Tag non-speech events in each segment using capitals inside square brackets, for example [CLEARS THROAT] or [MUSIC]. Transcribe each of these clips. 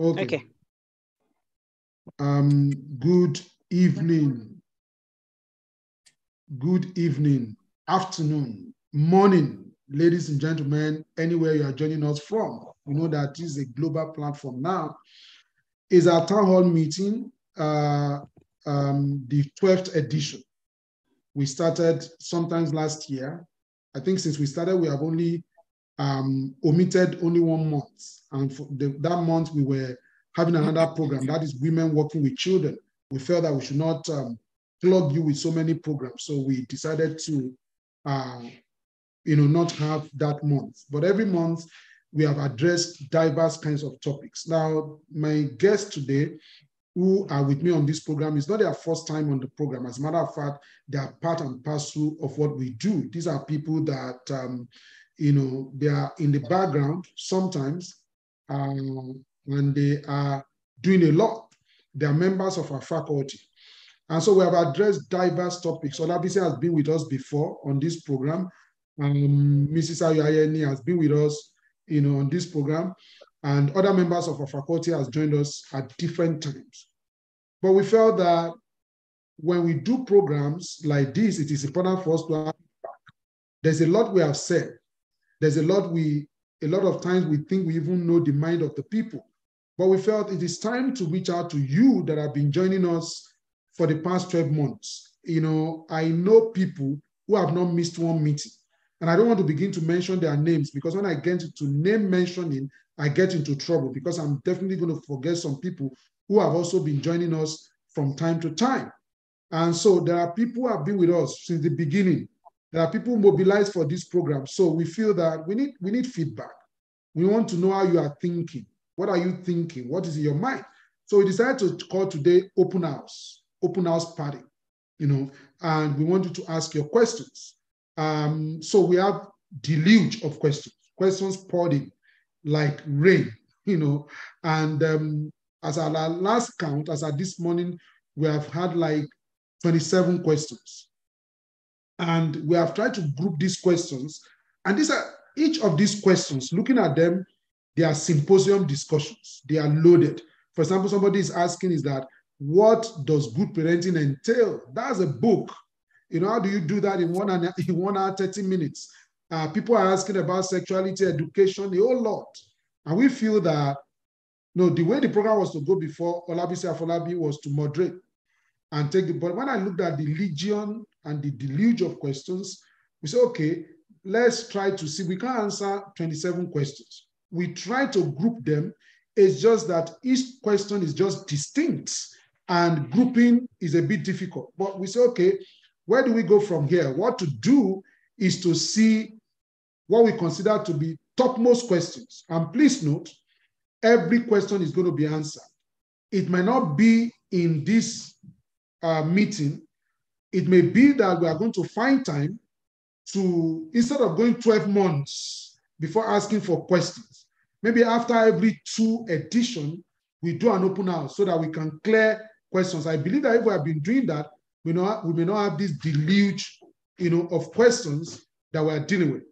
Okay. Okay. Um, good evening. Good evening, afternoon, morning, ladies and gentlemen, anywhere you are joining us from. We know that this is a global platform now. Is our town hall meeting, uh, um, the 12th edition. We started sometimes last year. I think since we started, we have only um, omitted only one month. And for the, that month, we were having another program that is women working with children. We felt that we should not um, plug you with so many programs. So we decided to, uh, you know, not have that month. But every month, we have addressed diverse kinds of topics. Now, my guests today who are with me on this program is not their first time on the program. As a matter of fact, they are part and parcel of what we do. These are people that, um, you know, they are in the background sometimes, um, and they are doing a lot. They are members of our faculty. And so we have addressed diverse topics. Olabisi has been with us before on this program. Um, Mrs. Ayoyeni has been with us, you know, on this program and other members of our faculty has joined us at different times. But we felt that when we do programs like this, it is important for us to have there's a lot we have said. There's a lot we, a lot of times we think we even know the mind of the people. But we felt it is time to reach out to you that have been joining us for the past 12 months. You know, I know people who have not missed one meeting. And I don't want to begin to mention their names because when I get into name mentioning, I get into trouble because I'm definitely going to forget some people who have also been joining us from time to time. And so there are people who have been with us since the beginning. There are people mobilized for this program. So we feel that we need, we need feedback. We want to know how you are thinking. What are you thinking? What is in your mind? So we decided to call today open house, open house party, you know, and we want you to ask your questions. Um, so we have deluge of questions, questions poured in like rain, [LAUGHS] you know. And um, as our last count, as at this morning, we have had like 27 questions. And we have tried to group these questions. And these are each of these questions, looking at them, they are symposium discussions. They are loaded. For example, somebody is asking is that, what does good parenting entail? That's a book. You know, how do you do that in one, in one hour, 30 minutes? Uh, people are asking about sexuality education, a whole lot. And we feel that, no, the way the program was to go before, Olabisi Afolabi was to moderate and take the, but when I looked at the legion and the deluge of questions, we say, okay, let's try to see, we can't answer 27 questions. We try to group them. It's just that each question is just distinct and grouping is a bit difficult. But we say, okay, where do we go from here? What to do is to see what we consider to be topmost questions. And please note, every question is going to be answered. It may not be in this uh, meeting. It may be that we are going to find time to, instead of going 12 months before asking for questions, maybe after every two edition, we do an open house so that we can clear questions. I believe that if we have been doing that, we, know, we may not have this deluge you know, of questions that we're dealing with.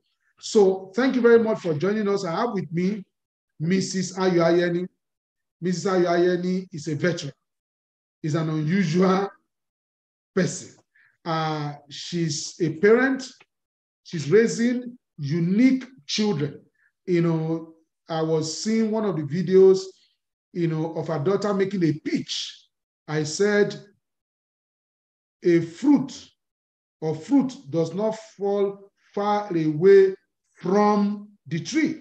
So thank you very much for joining us. I have with me Mrs. Ayo Ayeni. Mrs. Ayo Ayeni is a veteran. Is an unusual person. Uh, she's a parent. She's raising unique children. You know, I was seeing one of the videos, you know, of her daughter making a pitch. I said, a fruit or fruit does not fall far away from the tree.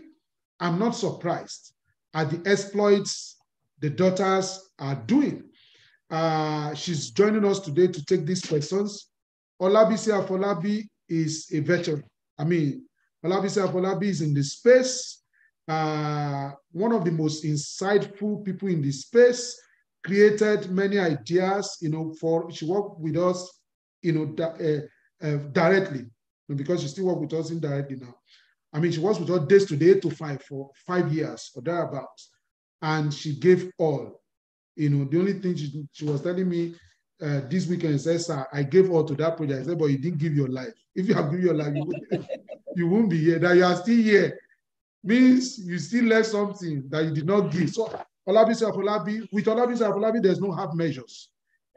I'm not surprised at the exploits the daughters are doing. Uh, she's joining us today to take these questions. Olabisi Afolabi is a veteran. I mean, Olabisi Afolabi is in the space, uh, one of the most insightful people in the space, created many ideas, you know, for, she worked with us, you know, uh, uh, directly, because she still works with us indirectly now. I mean, she was with us days to day to five for five years or thereabouts. And she gave all. You know, the only thing she, she was telling me uh, this weekend says, Sir, I gave all to that project. I said, but you didn't give your life. If you have given your life, you, would, [LAUGHS] you won't be here. That you are still here means you still left something that you did not give. So Olabisi Afolabi, with Olabisi Afolabi, there's no half measures.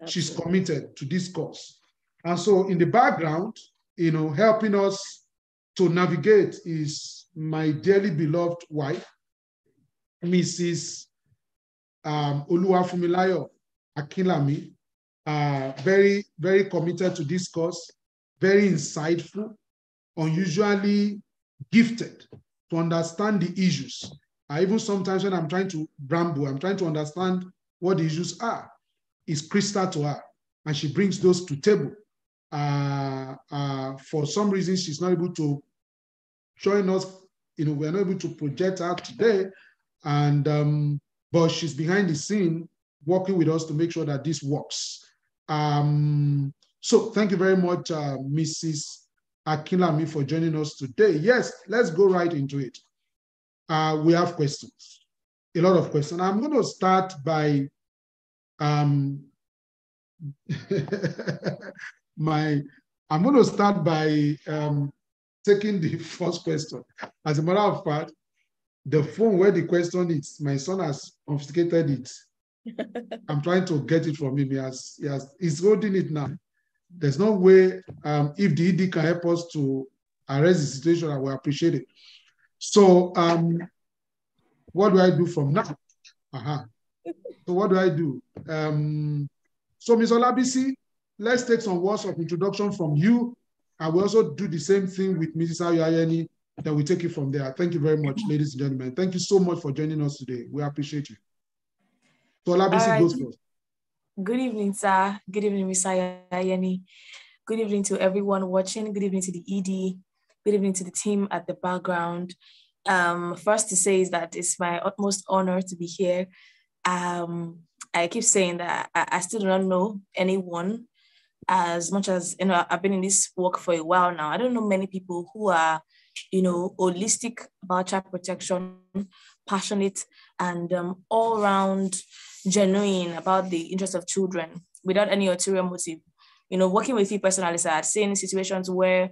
Absolutely. She's committed to this cause. And so in the background, you know, helping us to navigate is my dearly beloved wife, Mrs. Um, Oluwafunmilayo Akinlami, very, very committed to this cause, very insightful, unusually gifted to understand the issues. I even sometimes when I'm trying to ramble, I'm trying to understand what the issues are. It's crystal to her, and she brings those to table. Uh, uh, for some reason, she's not able to join us. You know, we're not able to project her today, and um, but she's behind the scene working with us to make sure that this works. Um, so thank you very much, uh, Mrs. Akinlami, for joining us today. Yes, let's go right into it. Uh, we have questions, a lot of questions. I'm going to start by um, [LAUGHS] my, I'm going to start by um, taking the [LAUGHS] first question. As a matter of fact, the phone where the question is, my son has obfuscated it. I'm trying to get it from him. He has, he has, he's holding it now. There's no way, um, if the ED can help us to arrest the situation, I will appreciate it. So, um, what do I do from now? Uh-huh. So, what do I do? Um, so, Ms. Olabisi, let's take some words of introduction from you. I will also do the same thing with Mrs. Ayoyeni. Then we take it from there. Thank you very much, ladies and gentlemen. Thank you so much for joining us today. We appreciate you. So Olabisi right. goes first. Good evening, sir. Good evening, Ms. Ayoyeni. Good evening to everyone watching. Good evening to the ED. Good evening to the team at the background. Um, first to say is that it's my utmost honor to be here. Um, I keep saying that I, I still do not know anyone as much as you know I've been in this work for a while now. I don't know many people who are, you know, holistic about child protection, passionate, and um, all around genuine about the interest of children without any ulterior motive. You know, working with you personally, sir, I've seen situations where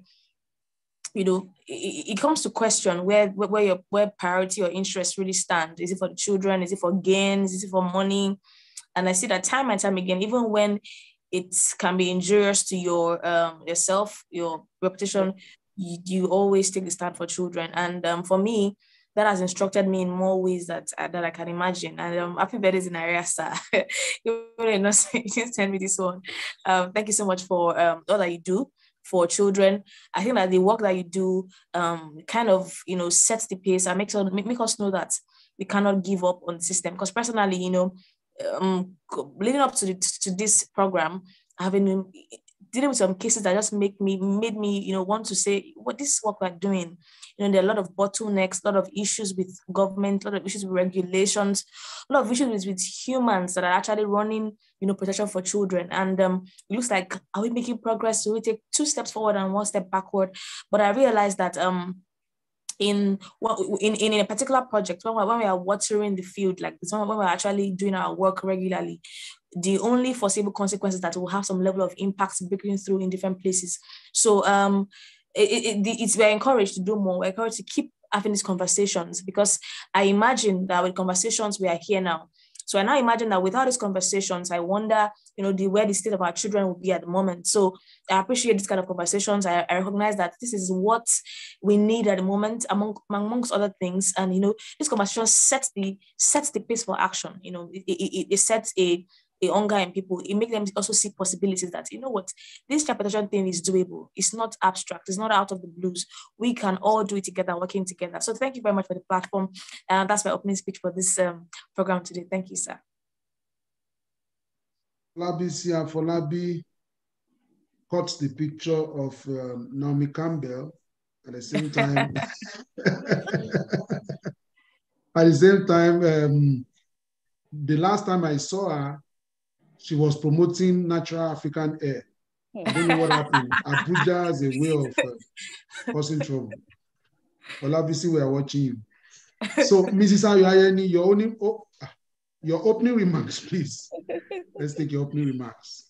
you know it, it, comes to question where where your where priority or interest really stand is it for the children is it for gains is it for money and i see that time and time again even when it can be injurious to your um, yourself, your reputation. You, you, always take the stand for children, and um, for me, that has instructed me in more ways that uh, that I can imagine. And um, happy birthday in area, sir. [LAUGHS] [LAUGHS] you didn't send me this one. Um, thank you so much for um, all that you do for children. I think that the work that you do um, kind of you know sets the pace and makes us make us know that we cannot give up on the system. Because personally, you know, um, leading up to, the, to this program, having dealing with some cases that just make me made me you know want to say what this is what we're doing. You know there are a lot of bottlenecks a lot of issues with government a lot of issues with regulations a lot of issues with, with humans that are actually running you know protection for children. And um it looks like are we making progress? Do we take two steps forward and one step backward? But i realized that um in in, in a particular project when, when we are watering the field like this when we're actually doing our work regularly the only foreseeable consequences that will have some level of impact breaking through in different places. So um it, it, it's we're encouraged to do more. We're encouraged to keep having these conversations because i imagine that with conversations we are here now so I now imagine that without these conversations, I wonder, you know, the where the state of our children will be at the moment. So I appreciate this kind of conversations. I, I recognize that this is what we need at the moment, among amongst other things. And you know, this conversation sets the sets the pace for action. You know, it, it, it sets a a hunger in people, it makes them also see possibilities that, you know what, this interpretation thing is doable. It's not abstract. It's not out of the blues. We can all do it together, working together. So thank you very much for the platform. And uh, that's my opening speech for this um, program today. Thank you, sir. Labi Folabi cuts the picture of um, Naomi Campbell at the same time. [LAUGHS] at the same time, um, the last time I saw her, she was promoting natural African air. I don't know what happened. Abuja has a way of uh, causing trouble. Olabisi, we are watching you. So, Mrs. Ayoyeni, your opening, oh, ah, your opening remarks, please. Let's take your opening remarks.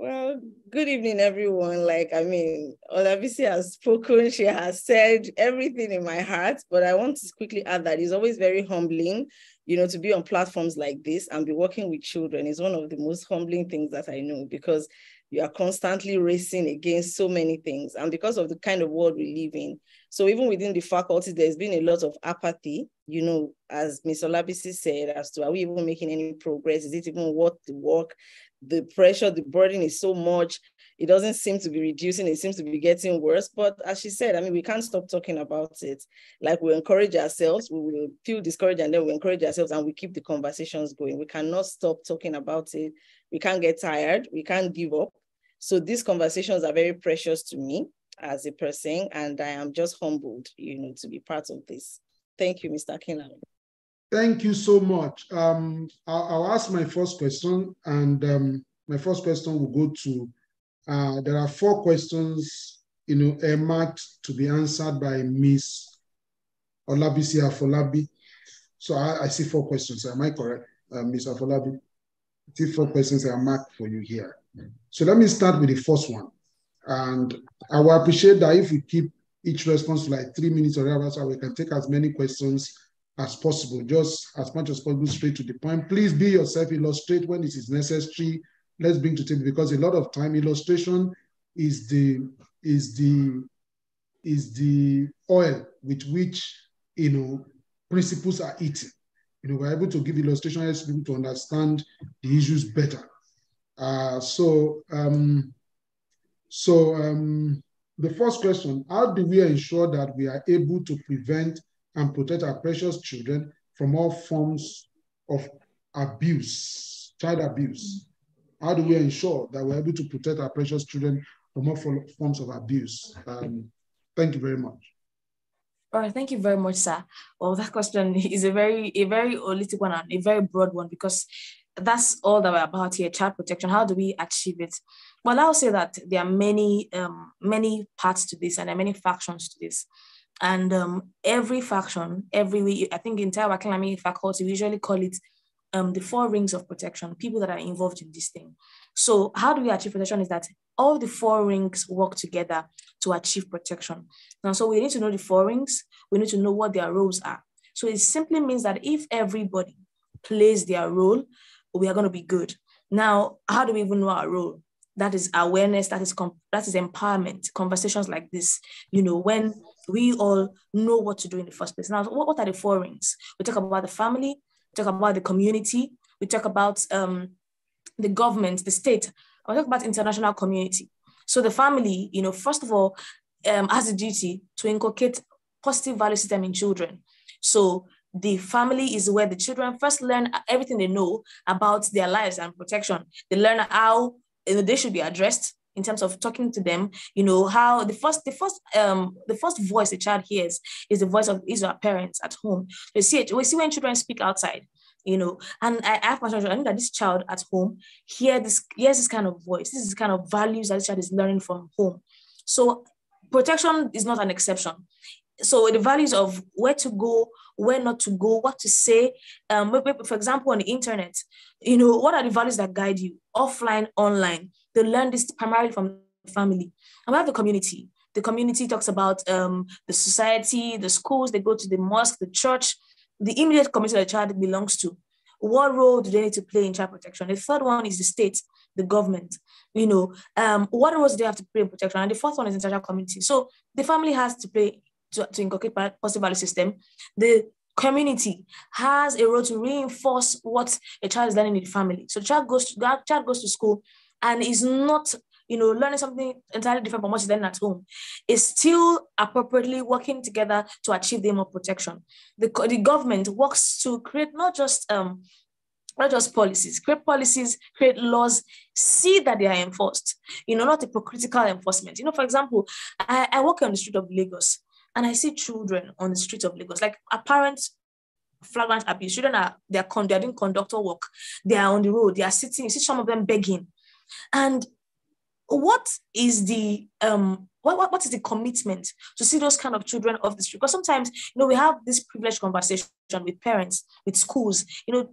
Well, good evening, everyone. Like, I mean, Olabisi has spoken, she has said everything in my heart, but I want to quickly add that it's always very humbling, you know, to be on platforms like this and be working with children is one of the most humbling things that I know because you are constantly racing against so many things. And because of the kind of world we live in, so even within the faculty, there's been a lot of apathy, you know, as Ms. Olabisi said, as to are we even making any progress? Is it even worth the work? the pressure, the burden is so much. It doesn't seem to be reducing, it seems to be getting worse. But as she said, I mean, we can't stop talking about it. Like we encourage ourselves, we will feel discouraged and then we encourage ourselves and we keep the conversations going. We cannot stop talking about it. We can't get tired, we can't give up. So these conversations are very precious to me as a person, and I am just humbled, you know, to be part of this. Thank you, Mr. Kinlan. Thank you so much. Um, I'll, I'll, ask my first question, and um, my first question will go to. Uh, there are four questions, you know, earmarked to be answered by Miss Olabisi Afolabi. So I, I, see four questions. Am I correct, uh, Miss Afolabi? I see four questions are marked for you here. So let me start with the first one, and I will appreciate that if we keep each response to like three minutes or whatever, so we can take as many questions as possible, just as much as possible, straight to the point. Please be yourself, illustrate when it is necessary. Let's bring to table because a lot of time illustration is the is the is the oil with which you know principles are eaten. You know, we're able to give illustration helps people to understand the issues better. Uh, so um, so um, the first question, how do we ensure that we are able to prevent and protect our precious children from all forms of abuse, child abuse? How do we ensure that we're able to protect our precious children from all forms of abuse? Um, thank you very much. All right, thank you very much, sir. Well, that question [LAUGHS] is a very, a very holistic one and a very broad one because that's all that we're about here, child protection. How do we achieve it? Well, I'll say that there are many, um, many parts to this and there are many factions to this. And um, every faction, every I think entire Wakinlami faculty, we usually call it um, the four rings of protection, people that are involved in this thing. So how do we achieve protection is that all the four rings work together to achieve protection. Now, so we need to know the four rings, we need to know what their roles are. So it simply means that if everybody plays their role, we are going to be good. Now, how do we even know our role? That is awareness, that is that is empowerment, conversations like this, you know, when we all know what to do in the first place. Now, what, what are the four rings? We talk about the family, talk about the community, we talk about um, the government, the state, we talk about international community. So the family, you know, first of all, um, has a duty to inculcate positive value system in children. So the family is where the children first learn everything they know about their lives and protection. They learn how you know, they should be addressed in terms of talking to them you know how the first the first um the first voice a child hears is the voice of his or her parents at home. We see it we see when children speak outside you know and i, have my children i that this child at home hear this hears this kind of voice. This is kind of values that this child is learning from home. So protection is not an exception. So the values of where to go where not to go what to say um for example on the internet you know what are the values that guide you? Offline online they learn this primarily from the family. And we have the community. The community talks about um, the society, the schools, they go to the mosque, the church, the immediate community the child belongs to. What role do they need to play in child protection? The third one is the state, the government. You know, um, what roles do they have to play in protection? And the fourth one is international community. So the family has to play to, to inculcate positive value system. The community has a role to reinforce what a child is learning in the family. So the child goes to, child goes to school and is not you know, learning something entirely different from what she's learning at home, is still appropriately working together to achieve the aim of protection. The, the government works to create not just um, not just policies, create policies, create laws, see that they are enforced, you know, not hypocritical enforcement. You know, for example, I, I walk on the street of Lagos and I see children on the street of Lagos, like apparent flagrant abuse. Children are they're, con- they're doing conductor work, they are on the road, they are sitting, you see some of them begging and what is the um what, what, what is the commitment to see those kind of children off the street? Because sometimes, you know, we have this privileged conversation with parents, with schools, you know,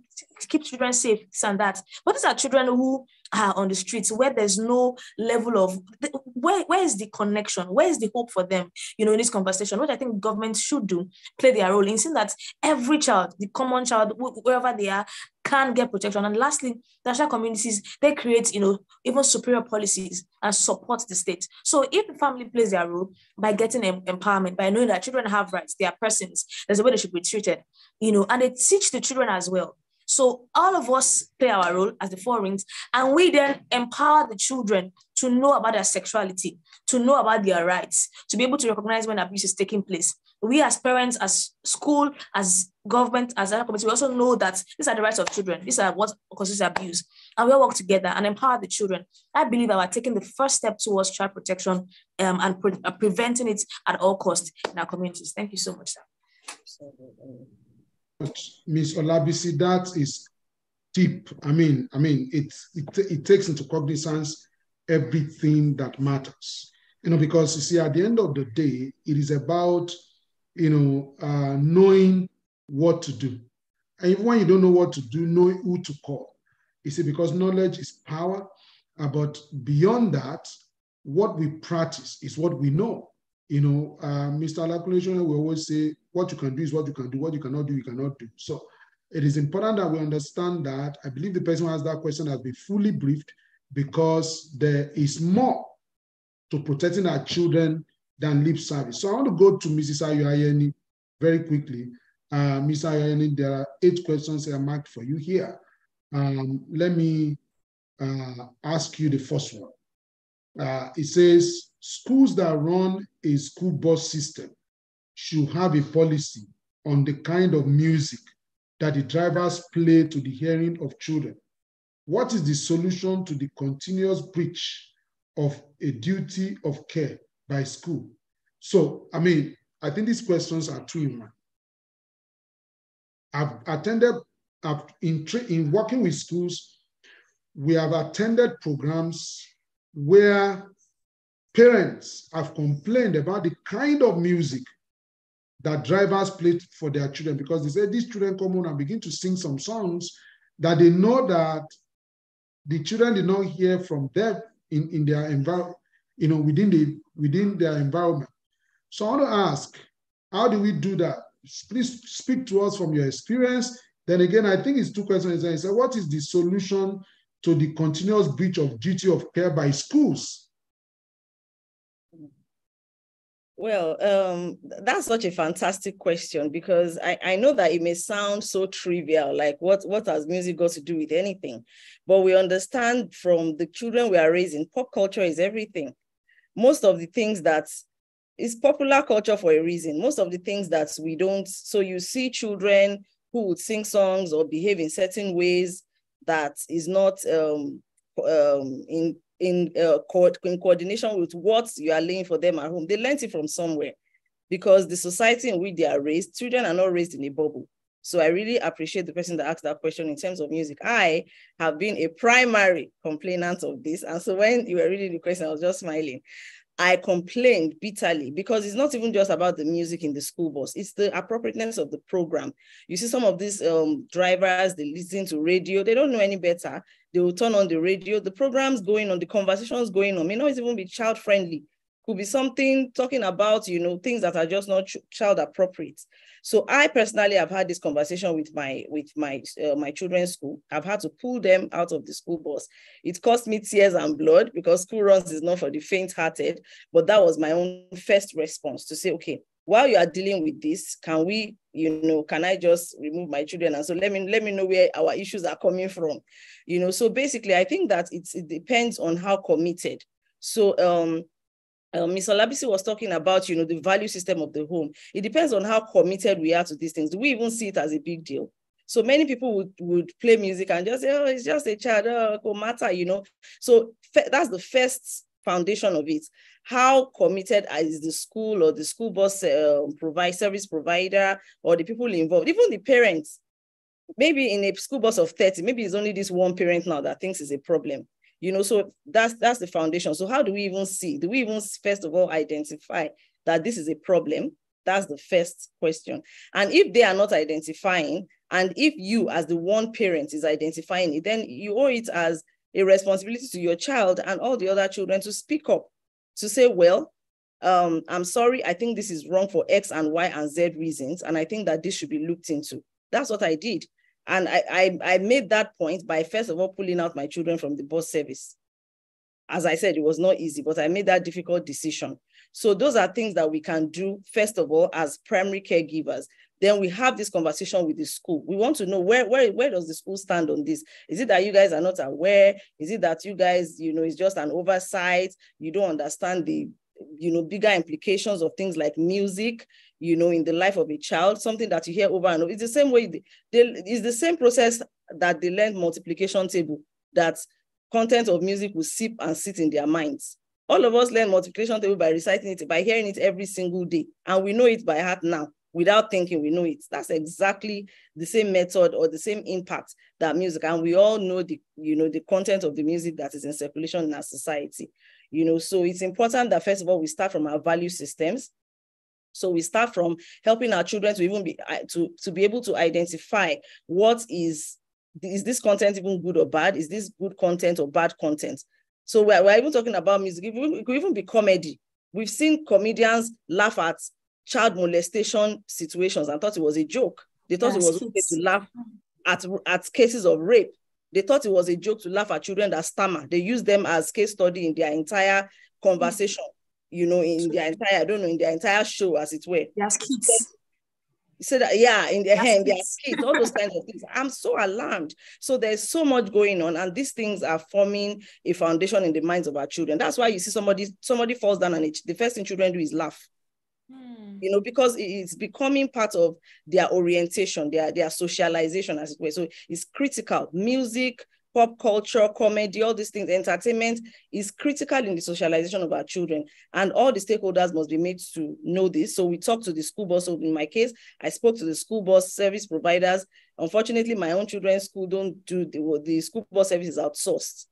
keep children safe, this and that. But these are children who are on the streets where there's no level of where, where is the connection? Where is the hope for them? You know, in this conversation, what I think government should do, play their role in seeing that every child, the common child, wherever they are, can get protection. And lastly, national communities, they create, you know, even superior policies and support the state. So if the family plays their role by getting empowerment, by knowing that children have rights, they are persons, there's a way they should be treated, you know, and they teach the children as well so all of us play our role as the four rings, and we then empower the children to know about their sexuality, to know about their rights, to be able to recognize when abuse is taking place. We as parents, as school, as government, as other community, we also know that these are the rights of children. These are what causes abuse. And we all work together and empower the children. I believe that we're taking the first step towards child protection um, and pre- uh, preventing it at all costs in our communities. Thank you so much, sir. Ms. Olabisi, that is deep. I mean, I mean, it, it, it takes into cognizance everything that matters. You know, because you see, at the end of the day, it is about, you know, uh, knowing what to do. And even when you don't know what to do, know who to call. You see, because knowledge is power. Uh, but beyond that, what we practice is what we know. You know, uh, Mr. Alakulation will always say, what you can do is what you can do, what you cannot do, you cannot do. So it is important that we understand that. I believe the person who asked that question has been fully briefed because there is more to protecting our children than lip service. So I want to go to Mrs. Ayoayeni very quickly. Uh, Ms. Ayoayeni, there are eight questions I marked for you here. Um, let me uh, ask you the first one. Uh, it says, schools that run a school bus system should have a policy on the kind of music that the drivers play to the hearing of children. What is the solution to the continuous breach of a duty of care by school? So, I mean, I think these questions are two in one. I've attended, I've, in, in working with schools, we have attended programs where parents have complained about the kind of music that drivers play for their children because they say these children come on and begin to sing some songs that they know that the children did not hear from them in, in their environment, you know, within the within their environment. So I want to ask, how do we do that? Please speak to us from your experience. Then again, I think it's two questions. I said, what is the solution to the continuous breach of duty of care by schools. Well, um, that's such a fantastic question because I, I know that it may sound so trivial, like what, what has music got to do with anything? But we understand from the children we are raising, pop culture is everything. Most of the things that is popular culture for a reason. Most of the things that we don't, so you see children who would sing songs or behave in certain ways that is not um, um, in in, uh, co in coordination with what you are laying for them at home. They learned it from somewhere because the society in which they are raised, children are not raised in a bubble. So I really appreciate the person that asked that question in terms of music. I have been a primary complainant of this. And so when you were reading the question, I was just smiling. I complained bitterly because it's not even just about the music in the school bus, it's the appropriateness of the program. You see, some of these um, drivers, they listen to radio, they don't know any better. They will turn on the radio, the programs going on, the conversations going on. May not even be child friendly could be something talking about, you know, things that are just not child appropriate. So I personally have had this conversation with my with my uh, my children's school. I've had to pull them out of the school bus. It cost me tears and blood because school runs is not for the faint-hearted. But that was my own first response to say, okay, while you are dealing with this, can we, you know, can I just remove my children? And so let me let me know where our issues are coming from, you know. So basically, I think that it's it depends on how committed. So um, uh, Ms. Olabisi was talking about, you know, the value system of the home. It depends on how committed we are to these things. Do we even see it as a big deal? So many people would, would play music and just say, oh, it's just a child, oh, it matter, you know. So that's the first foundation of it. How committed is the school or the school bus uh, provide service provider or the people involved, even the parents. Maybe in a school bus of 30, maybe it's only this one parent now that thinks it's a problem You know, so that's that's the foundation. So how do we even see? Do we even first of all identify that this is a problem? That's the first question. And if they are not identifying, and if you as the one parent is identifying it, then you owe it as a responsibility to your child and all the other children to speak up, to say, well, um, I'm sorry, I think this is wrong for X and Y and Z reasons, and I think that this should be looked into. That's what I did. And I, I, I made that point by first of all pulling out my children from the bus service. As I said, it was not easy, but I made that difficult decision. So those are things that we can do, first of all, as primary caregivers. Then we have this conversation with the school. We want to know where, where, where does the school stand on this? Is it that you guys are not aware? Is it that you guys, you know, it's just an oversight? You don't understand the you know, bigger implications of things like music, you know, in the life of a child, something that you hear over and over. It's the same way, they, they, it's the same process that they learn multiplication table, that content of music will sip and sit in their minds. All of us learn multiplication table by reciting it, by hearing it every single day. And we know it by heart now. Without thinking, we know it. That's exactly the same method or the same impact that music. And we all know the, you know, the content of the music that is in circulation in our society you know so it's important that first of all we start from our value systems so we start from helping our children to even be uh, to to be able to identify what is is this content even good or bad? Is this good content or bad content? So we're, we're even talking about music. It could even be comedy. We've seen comedians laugh at child molestation situations and thought it was a joke. They thought yes, it was okay to laugh at, at cases of rape. They thought it was a joke to laugh at children that stammer. They use them as case study in their entire conversation, you know, in their entire, I don't know, in their entire show, as it were. Yes, kids. Said that, yeah, in their hand, their kids, all those kinds of things. I'm so alarmed. So there's so much going on, and these things are forming a foundation in the minds of our children. That's why you see somebody, somebody falls down and it, the first thing children do is laugh. Hmm. You know, because it's becoming part of their orientation, their, their socialization, as it were. So it's critical. Music, pop culture, comedy, all these things, entertainment is critical in the socialization of our children. And all the stakeholders must be made to know this. So we talked to the school bus. So in my case, I spoke to the school bus service providers. Unfortunately, my own children's school don't do the, the school bus service is outsourced.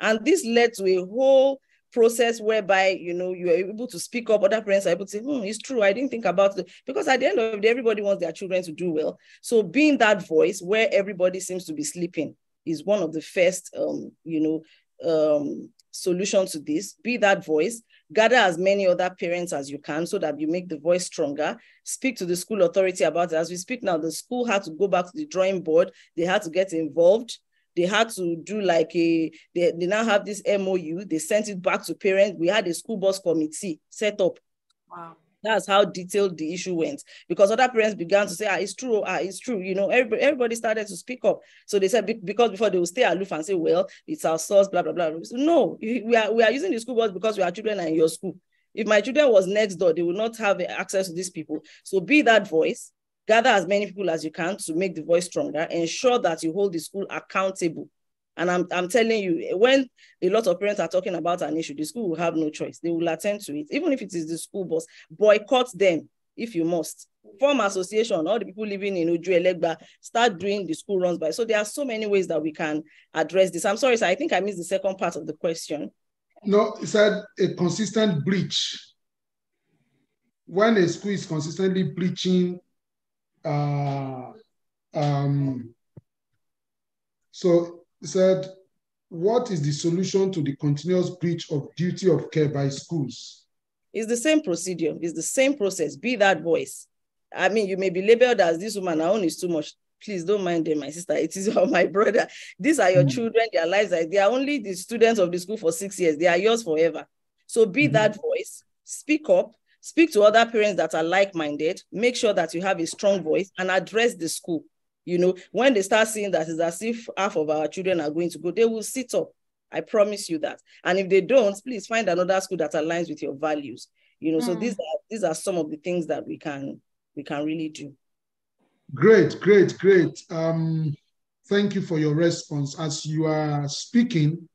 And this led to a whole process whereby you know you are able to speak up other parents are able to say hmm, it's true i didn't think about it because at the end of the day everybody wants their children to do well so being that voice where everybody seems to be sleeping is one of the first um, you know um, solution to this be that voice gather as many other parents as you can so that you make the voice stronger speak to the school authority about it as we speak now the school had to go back to the drawing board they had to get involved they had to do like a they, they now have this MOU. They sent it back to parents. We had a school bus committee set up. Wow. That's how detailed the issue went. Because other parents began to say, ah, it's true, ah, it's true. You know, everybody, everybody started to speak up. So they said, because before they will stay aloof and say, well, it's our source, blah, blah, blah. No, we are, we are using the school bus because we are children are in your school. If my children was next door, they would not have access to these people. So be that voice gather as many people as you can to make the voice stronger, ensure that you hold the school accountable. And I'm, I'm telling you, when a lot of parents are talking about an issue, the school will have no choice. They will attend to it, even if it is the school bus. Boycott them if you must. Form association, all the people living in Ojuelegba, start doing the school runs by. So there are so many ways that we can address this. I'm sorry, sir, I think I missed the second part of the question. No, it said a consistent breach. When a school is consistently breaching uh, um, so he said, what is the solution to the continuous breach of duty of care by schools? It's the same procedure. It's the same process. Be that voice. I mean, you may be labeled as this woman, her own is too much. Please don't mind them, my sister. It is [LAUGHS] my brother. These are your mm-hmm. children, their lives. Are, they are only the students of the school for six years. They are yours forever. So be mm-hmm. that voice, speak up, Speak to other parents that are like-minded. Make sure that you have a strong voice and address the school. You know, when they start seeing that it's as if half of our children are going to go, they will sit up. I promise you that. And if they don't, please find another school that aligns with your values. You know, mm. so hmm. these are these are some of the things that we can we can really do. Great, great, great. Um, thank you for your response. As you are speaking,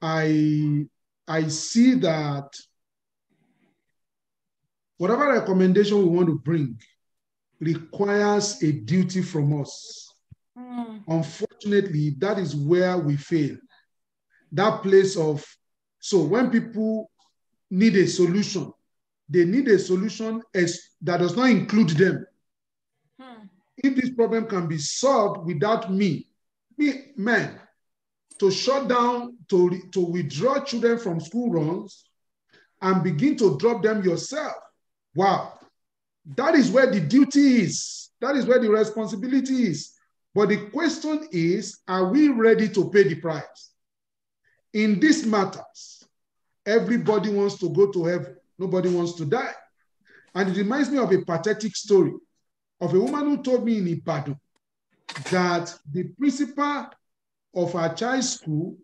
I I see that whatever recommendation we want to bring requires a duty from us. Mm. Unfortunately, that is where we fail. that place of, so when people need a solution, they need a solution as, that does not include them. Hmm. If this problem can be solved without me, me, man, to shut down, to, to withdraw children from school runs and begin to drop them yourself. Wow. That is where the duty is. That is where the responsibility is. But the question is, are we ready to pay the price? In these matters, everybody wants to go to heaven. Nobody wants to die. And it reminds me of a pathetic story of a woman who told me in Ibadan that the principal of her child's school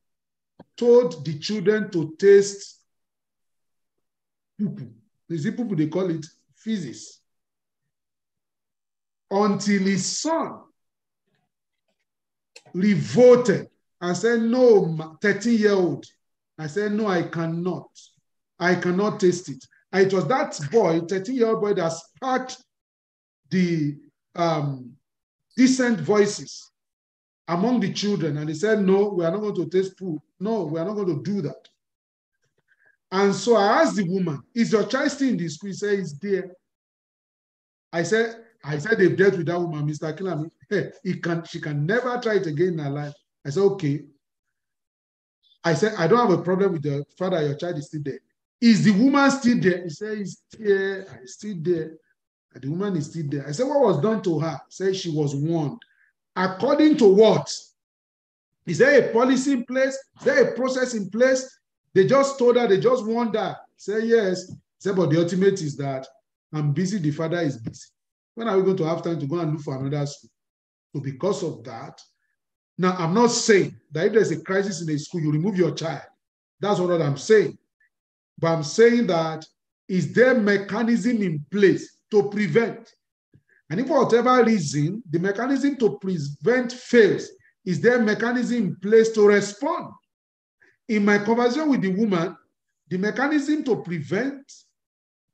told the children to taste poo Is it poo They call it physics. Until his son revolted and said, No, 13 year old. I said, No, I cannot. I cannot taste it. And it was that boy, 13 year old boy, that sparked the um, decent voices among the children. And he said, No, we are not going to taste food. No, we are not going to do that. And so I asked the woman, Is your child still in the school? He said, It's there. I said, I said they've dealt with that woman, Mr. Kilami. Hey, he can, she can never try it again in her life. I said, okay. I said, I don't have a problem with the father, your child is still there. Is the woman still there? He said, He's still, still there. The woman is still there. I said, What was done to her? He said she was warned. According to what? Is there a policy in place? Is there a process in place? They just told her, they just warned her. Say yes. Say, but the ultimate is that I'm busy, the father is busy. When are we going to have time to go and look for another school? So because of that, now I'm not saying that if there's a crisis in a school, you remove your child. That's what I'm saying. But I'm saying that is there mechanism in place to prevent? And if for whatever reason the mechanism to prevent fails, is there mechanism in place to respond? In my conversation with the woman, the mechanism to prevent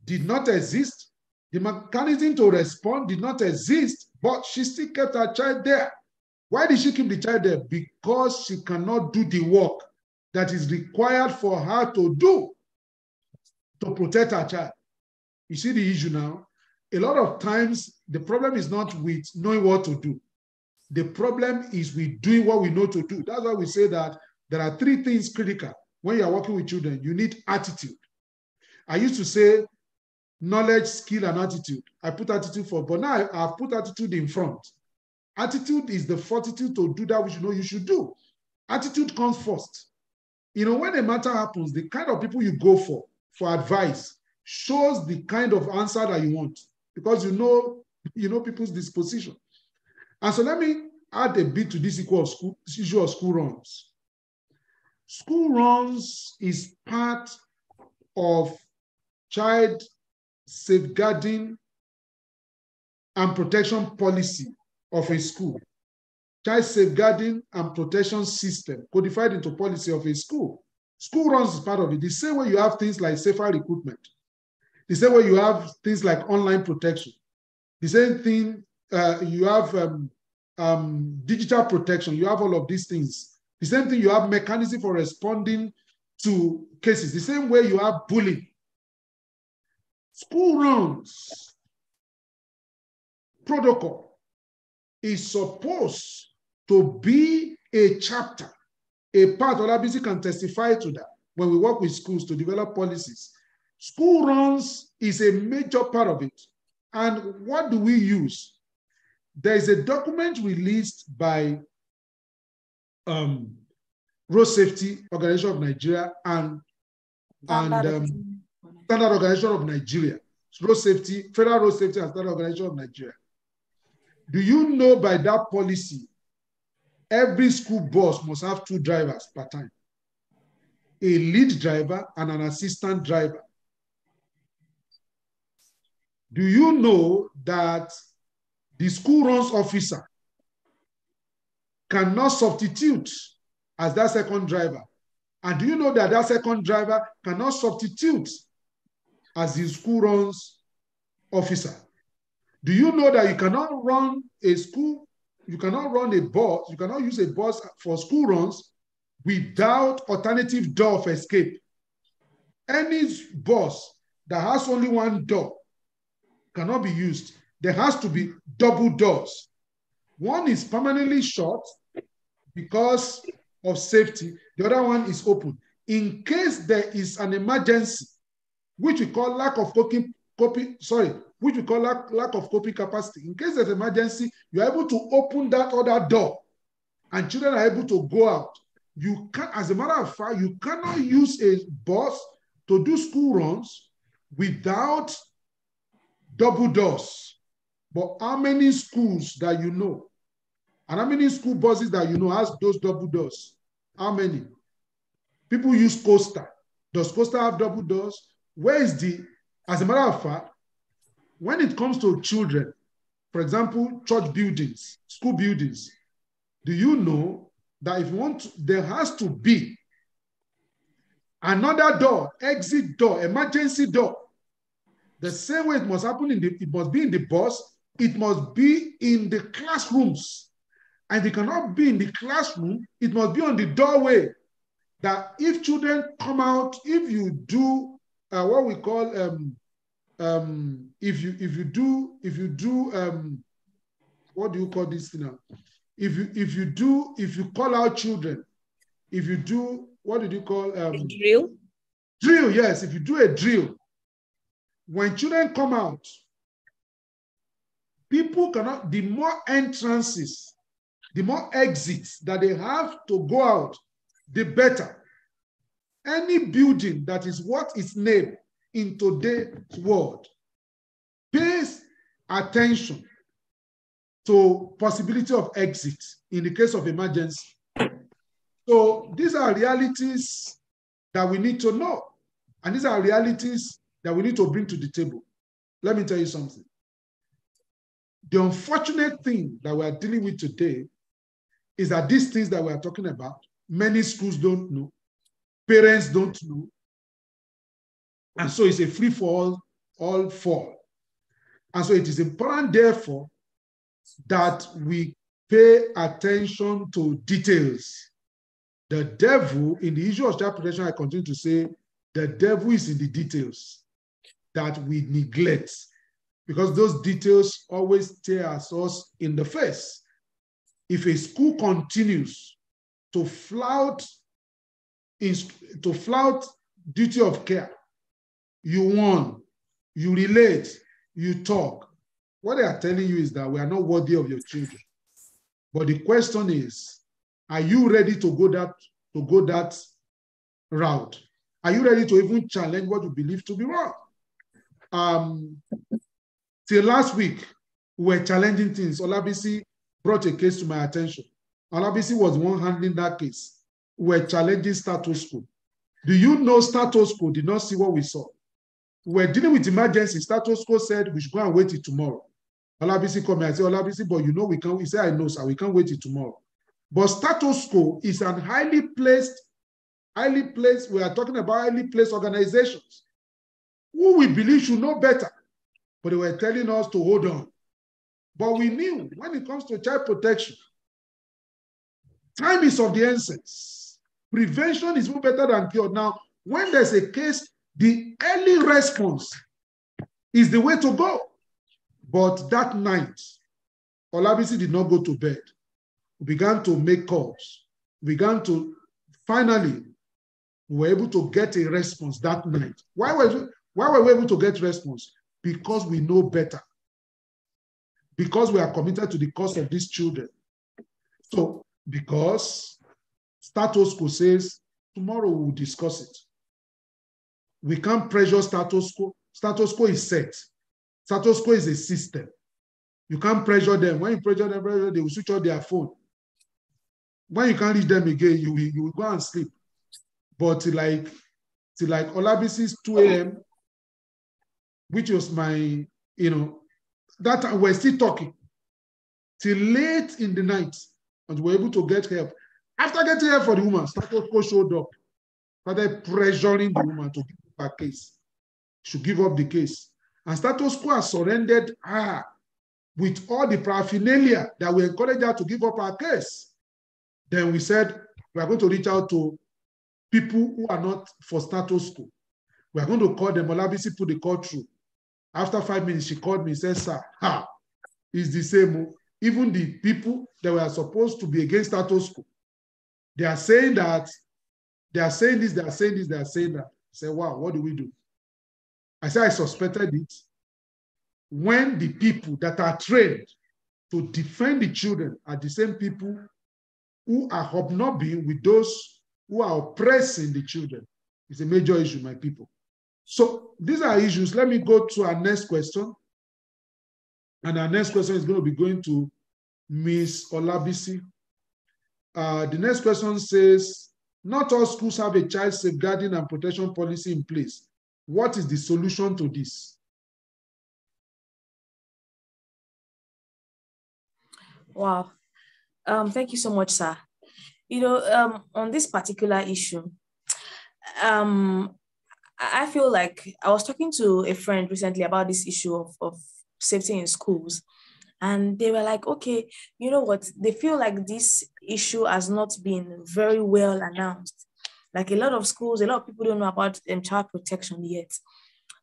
did not exist. The mechanism to respond did not exist, but she still kept her child there. Why did she keep the child there? Because she cannot do the work that is required for her to do to protect her child. You see the issue now? A lot of times, the problem is not with knowing what to do. The problem is with doing what we know to do. That's why we say that there are three things critical when you are working with children. You need attitude. I used to say knowledge, skill, and attitude. I put attitude for, but now I've put attitude in front. Attitude is the fortitude to do that which you know you should do. Attitude comes first. You know, when a matter happens, the kind of people you go for, for advice, shows the kind of answer that you want because you know, you know people's disposition. And so let me add a bit to this equal school, issue of school runs. School runs is part of child safeguarding and protection policy of a school. Child safeguarding and protection system codified into policy of a school. School runs is part of it. The same way you have things like safer recruitment. The same way you have things like online protection. The same thing, uh, you have um, um, digital protection. You have all of these things the same thing, you have mechanism for responding to cases. The same way you have bullying. School runs protocol is supposed to be a chapter, a part, Olabisi can testify to that when we work with schools to develop policies. School runs is a major part of it. And what do we use? There is a document released by um, Road Safety Organization of Nigeria and and um, Standard Organization of Nigeria, Road Safety, Federal Road Safety and Standard Organization of Nigeria. Do you know by that policy, every school bus must have two drivers per time, a lead driver and an assistant driver. Do you know that the school runs officer cannot substitute as that second driver. And do you know that that second driver cannot substitute as the school runs officer? Do you know that you cannot run a school, you cannot run a bus, you cannot use a bus for school runs without alternative door of escape. Any bus that has only one door cannot be used. There has to be double doors. One is permanently shut because of safety. The other one is open. In case there is an emergency, which we call lack of coping, copy, sorry, which we call lack, lack of coping capacity. In case there's emergency, you're able to open that other door and children are able to go out. You can, as a matter of fact, you cannot use a bus to do school runs without double doors. But how many schools that you know, and how many school buses that you know has those double doors? How many? People use Coaster. Does Coaster have double doors? Where is the, as a matter of fact, when it comes to children, for example, church buildings, school buildings, do you know that if you want, to, there has to be another door, exit door, emergency door. The same way it must happen in the, it must be in the bus, it must be in the classrooms. And it cannot be in the classroom, it must be on the doorway. That if children come out, if you do uh, what we call um, um, if you if you do if you do um, what do you call this now? If you if you do if you call out children, if you do what did you call um, drill? Drill, yes. If you do a drill, when children come out, people cannot. The more entrances, the more exits that they have to go out, the better. Any building that is what is named in today's world pays attention to possibility of exit in the case of emergency. So these are realities that we need to know. And these are realities that we need to bring to the table. Let me tell you something. The unfortunate thing that we are dealing with today is that these things that we are talking about, many schools don't know, parents don't know. And so it's a free fall, all all fall. And so it is important, therefore, that we pay attention to details. The devil, in the issue of child protection, I continue to say, the devil is in the details that we neglect because those details always stare us in the face. If a school continues to flout, to flout duty of care, you warn, you relate, you talk. What they are telling you is that we are not worthy of your children. But the question is, are you ready to go that to go that route? Are you ready to even challenge what you believe to be wrong? Um, till last week, we were challenging things. Olabisi brought a case to my attention. Olabisi was one handling that case. We were challenging status quo. Do you know status quo did not see what we saw? We're dealing with emergency. Status quo said we should go and wait till tomorrow. Olabisi called me. I said, Olabisi, but you know we can't. He said, I know, sir. We can't wait till tomorrow. But status quo is an highly placed, highly placed, we are talking about highly placed organizations who we believe should know better. But they were telling us to hold on. But we knew when it comes to child protection, time is of the essence. Prevention is more better than cure. Now, when there's a case, the early response is the way to go. But that night, Olabisi did not go to bed. We began to make calls. We began to finally we were able to get a response that night. Why were, why were we able to get response? Because we know better. Because we are committed to the cause of these children. So, because status quo says tomorrow we'll discuss it. We can't pressure status quo. Status quo is set. Status quo is a system. You can't pressure them. When you pressure them, they will switch on their phone. When you can't reach them again, you will, you will go and sleep. But like, till like Olabisi's 2 a.m., which was my, you know, that we're still talking till late in the night and we were able to get help. After getting help for the woman, status showed up, started pressuring the woman to give up her case. She give up the case. And status quo has surrendered her with all the paraphernalia that we encouraged her to give up her case. Then we said, We are going to reach out to people who are not for status quo. We are going to call them. Olabisi put the call through. After five minutes, she called me and said, Sir, ha, it's the same. Oh. Even the people that were supposed to be against status quo, they are saying that, they are saying this, they are saying this, they are saying that. I say, wow, what do we do? I said, I suspected it. When the people that are trained to defend the children are the same people who are hobnobbing with those who are oppressing the children. It's a major issue, my people. So these are issues. Let me go to our next question. And our next question is going to be going to Miss Olabisi. Uh, the next question says, not all schools have a child safeguarding and protection policy in place. What is the solution to this? Wow. Um, thank you so much, sir. You know, um, on this particular issue, um, I feel like I was talking to a friend recently about this issue of, of safety in schools. And they were like, okay, you know what? They feel like this issue has not been very well announced. Like a lot of schools, a lot of people don't know about um, child protection yet.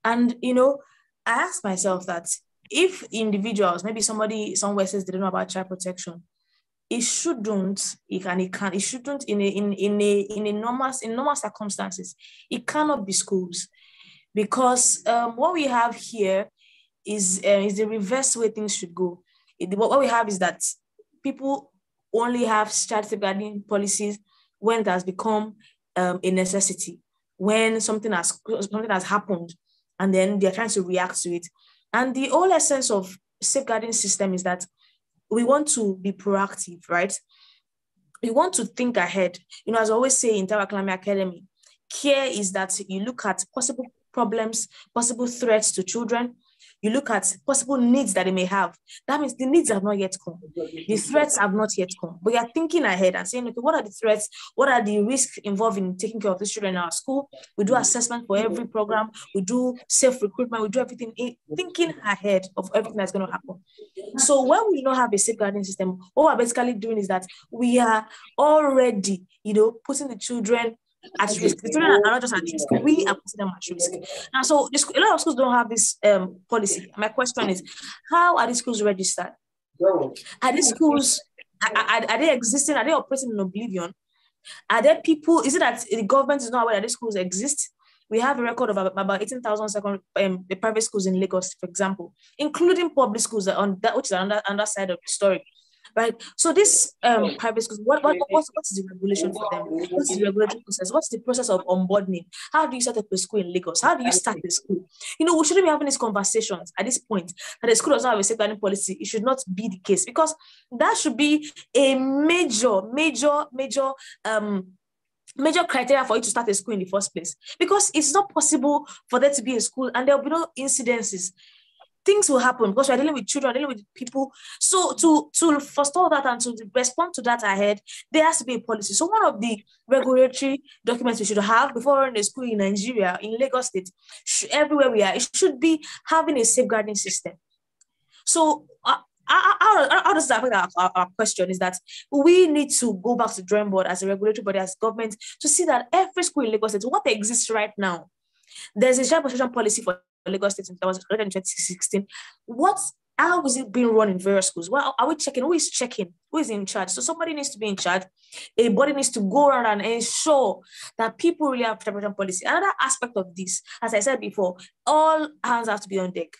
And, you know, I asked myself that if individuals, maybe somebody somewhere says they don't know about child protection, it shouldn't, it can, it can, it shouldn't in a, in, in a, in a normal, in normal circumstances, it cannot be schools. Because um, what we have here is, uh, is the reverse way things should go. What we have is that people only have child safeguarding policies when it has become um, a necessity, when something has something has happened, and then they're trying to react to it. And the whole essence of safeguarding system is that we want to be proactive, right? We want to think ahead. You know, as I always say in Akinlami Academy, care is that you look at possible problems, possible threats to children, you look at possible needs that they may have. That means the needs have not yet come. The threats have not yet come. But you're thinking ahead and saying, okay, what are the threats? What are the risks involved in taking care of these children in our school? We do assessment for every program. We do self recruitment. We do everything thinking ahead of everything that's going to happen. So when we don't have a safeguarding system, what we're basically doing is that we are already, you know, putting the children at risk. The children are not just at risk, we are putting them at risk. Now, so this, a lot of schools don't have this um, policy. My question is, how are these schools registered? Are these schools, are, are, are they existing? Are they operating in oblivion? Are there people, is it that the government is not aware that these schools exist? We have a record of about 18,000 second um, private schools in Lagos, for example, including public schools on that, which is another, another side of the story right? So this um, private schools, what, what, what's, what's the regulation for them? What's the regulatory process? What's the process of onboarding? How do you set up a school in Lagos? How do you start the school? You know, we shouldn't be having these conversations at this point that the school does not have a safeguarding policy. It should not be the case because that should be a major, major, major um, major criteria for you to start a school in the first place because it's not possible for there to be a school and there will be no incidences things will happen because we're dealing with children, dealing with people. So to to forestall that and to respond to that ahead, there has to be a policy. So one of the regulatory documents we should have before running a school in Nigeria, in Lagos State, everywhere we are, it should be having a safeguarding system. So uh, our, our, our, question is that we need to go back to the drawing board as a regulatory body, as government, to see that every school in Lagos State, what exists right now, there's a child protection policy for Lagos State was in 2016. What how is it being run in various schools? Well, are we checking? Who is checking? Who is in charge? So somebody needs to be in charge. A body needs to go around and ensure that people really have preparation policy. Another aspect of this, as I said before, all hands have to be on deck.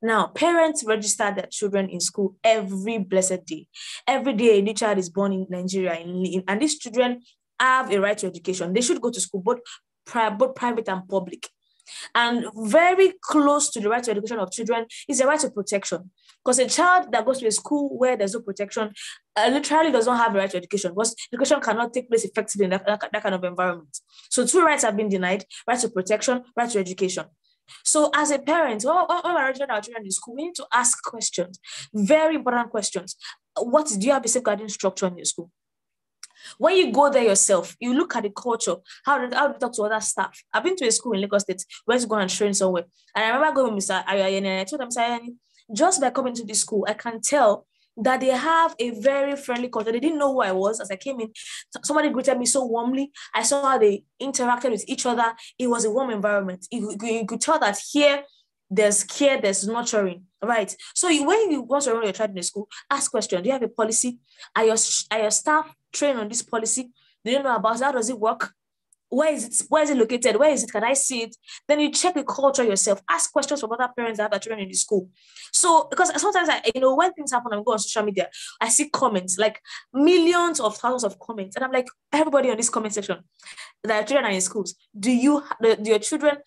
Now, parents register their children in school every blessed day. Every day, a new child is born in Nigeria, and these children have a right to education. They should go to school, both, both private and public. And very close to the right to education of children is the right to protection. Because a child that goes to a school where there's no protection uh, literally does not have a right to education because education cannot take place effectively in that, that, that kind of environment. So two rights have been denied, right to protection, right to education. So as a parent, when, we're our children in school, we need to ask questions, very important questions. What do you have a safeguarding structure in your school? When you go there yourself, you look at the culture, how do, how you talk to other staff? I've been to a school in Lagos State where to go and train somewhere. And I remember going with Mr. Ayayene and I told him, Mr. Just by coming to this school, I can tell that they have a very friendly culture. They didn't know who I was as I came in. Somebody greeted me so warmly. I saw how they interacted with each other. It was a warm environment. You, you could tell that here there's care, there's nurturing, right? So you, when you go enroll your child in a school, ask questions. Do you have a policy? Are your, are your staff trained on this policy? Do you know about it? How does it work? where is it where is it located? Where is it? Can i see it? Then you check the culture yourself. Ask questions from other parents that have their children in the school. So because sometimes i you know when things happen I'm go on social media i see comments like millions of thousands of comments. And i'm like everybody on this comment section that children are in schools. Do you do your children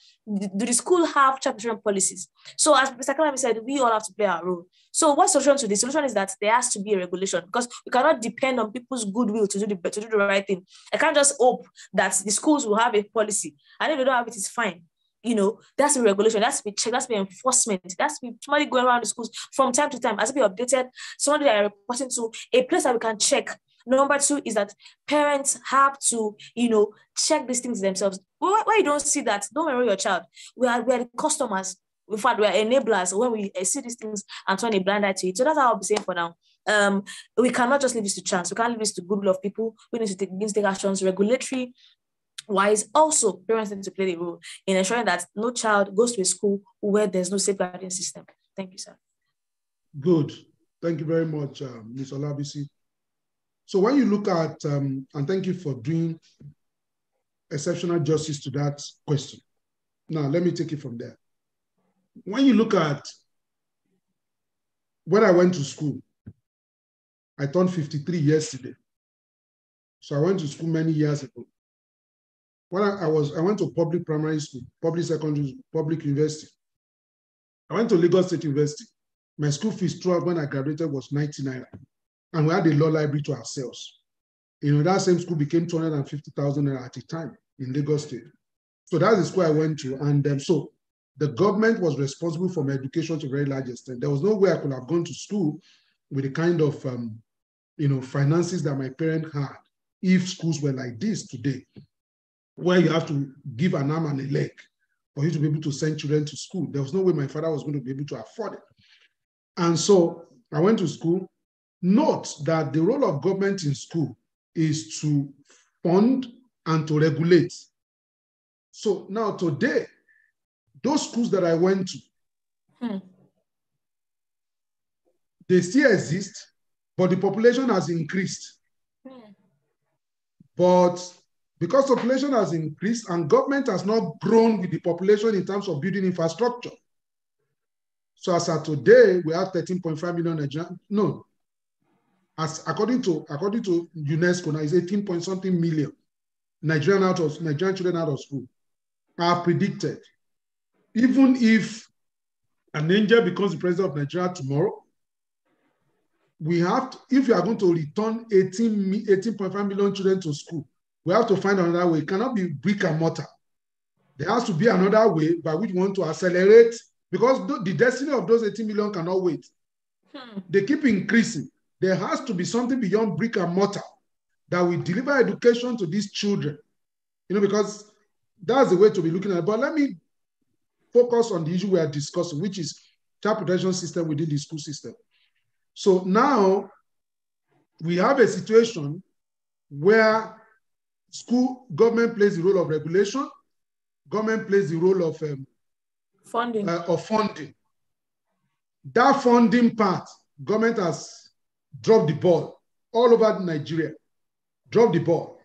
do the school have child policies so as mr Akinlami said we all have to play our role so what solution to this? Solution is that there has to be a regulation because we cannot depend on people's goodwill to do the to do the right thing. I can't just hope that the schools will have a policy. And if they don't have it, it's fine. You know, that's a regulation, that's be checked, that's be enforcement, that's be somebody going around the schools from time to time, as be updated, somebody that are reporting to a place that we can check. Number two is that parents have to, you know, check these things themselves. Why, why you don't see that? Don't enroll your child. We are, we are the customers in fact, we're enablers when we see these things and turn a blind eye to it. So that's how I'll be saying for now. Um, we cannot just leave this to chance. We can't leave this to goodwill of people. We need to take, need to take actions regulatory wise. Also, parents need to play the role in ensuring that no child goes to a school where there's no safeguarding system. Thank you, sir. Good. Thank you very much, uh, Ms. Olabisi. So when you look at, um, and thank you for doing exceptional justice to that question. Now, let me take it from there when you look at when I went to school, I turned 53 yesterday. So I went to school many years ago. When I, I, was, I went to public primary school, public secondary school, public university. I went to Lagos State University. My school fees throughout when I graduated was 99. And we had a law library to ourselves. You know, that same school became 250,000 at a time in Lagos State. So that's the school I went to. And um, so the government was responsible for my education to a very large extent. There was no way I could have gone to school with the kind of um, you know finances that my parents had if schools were like this today, where you have to give an arm and a leg for you to be able to send children to school. There was no way my father was going to be able to afford it. And so I went to school. Note that the role of government in school is to fund and to regulate. So now today, those schools that I went to, hmm. they still exist, but the population has increased. Hmm. But because population has increased and government has not grown with the population in terms of building infrastructure. So as of today, we have 13.5 million Nigerian, no, as according to according to UNESCO, now it's 18 point something million Nigerian out of Nigerian children out of school. I have predicted even if an angel becomes the president of Nigeria tomorrow, we have to, if we are going to return 18, 18.5 million children to school, we have to find another way. It cannot be brick and mortar. There has to be another way by which we want to accelerate because the destiny of those 18 million cannot wait. Hmm. They keep increasing. There has to be something beyond brick and mortar that will deliver education to these children. You know, because that's the way to be looking at it. But let me focus on the issue we are discussing, which is child protection system within the school system. So now we have a situation where school government plays the role of regulation, government plays the role of um, funding. Uh, of funding. That funding part, government has dropped the ball all over Nigeria. Drop the ball.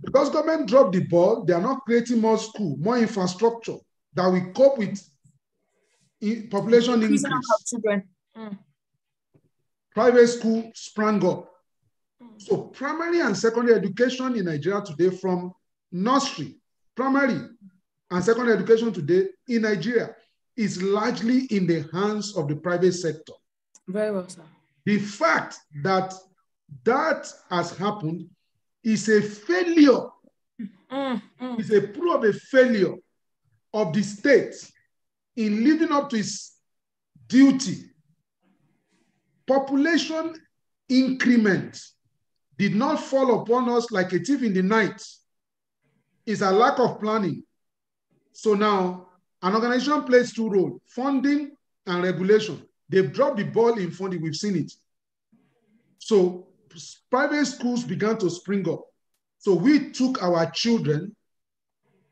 Because government dropped the ball, they are not creating more school, more infrastructure, that we cope with population increase. Mm. Private school sprang up. Mm. So primary and secondary education in Nigeria today from nursery, primary and secondary education today in Nigeria is largely in the hands of the private sector. Very well, sir. The fact that that has happened is a failure. Mm, mm. It's a proof of a failure of the state in living up to its duty. Population increment did not fall upon us like a thief in the night. It's a lack of planning. So now, an organization plays two roles, funding and regulation. They've dropped the ball in funding. We've seen it. So private schools began to spring up. So we took our children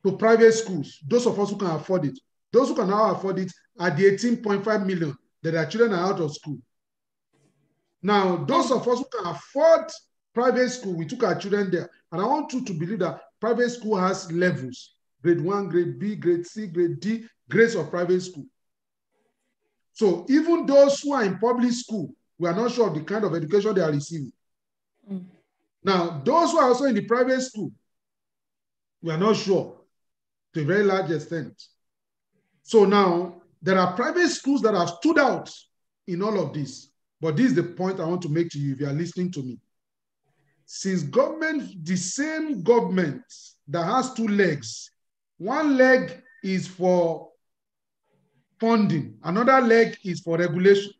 to private schools, those of us who can afford it. Those who can now afford it are the 18.5 million that our children are out of school. Now, those of us who can afford private school, we took our children there. And I want you to believe that private school has levels grade one, grade B, grade C, grade D, grades of private school. So even those who are in public school, we are not sure of the kind of education they are receiving. Mm. Now, those who are also in the private school, we are not sure to a very large extent. So now there are private schools that have stood out in all of this. But this is the point I want to make to you if you are listening to me. Since government, the same government that has two legs, one leg is for funding, another leg is for regulation.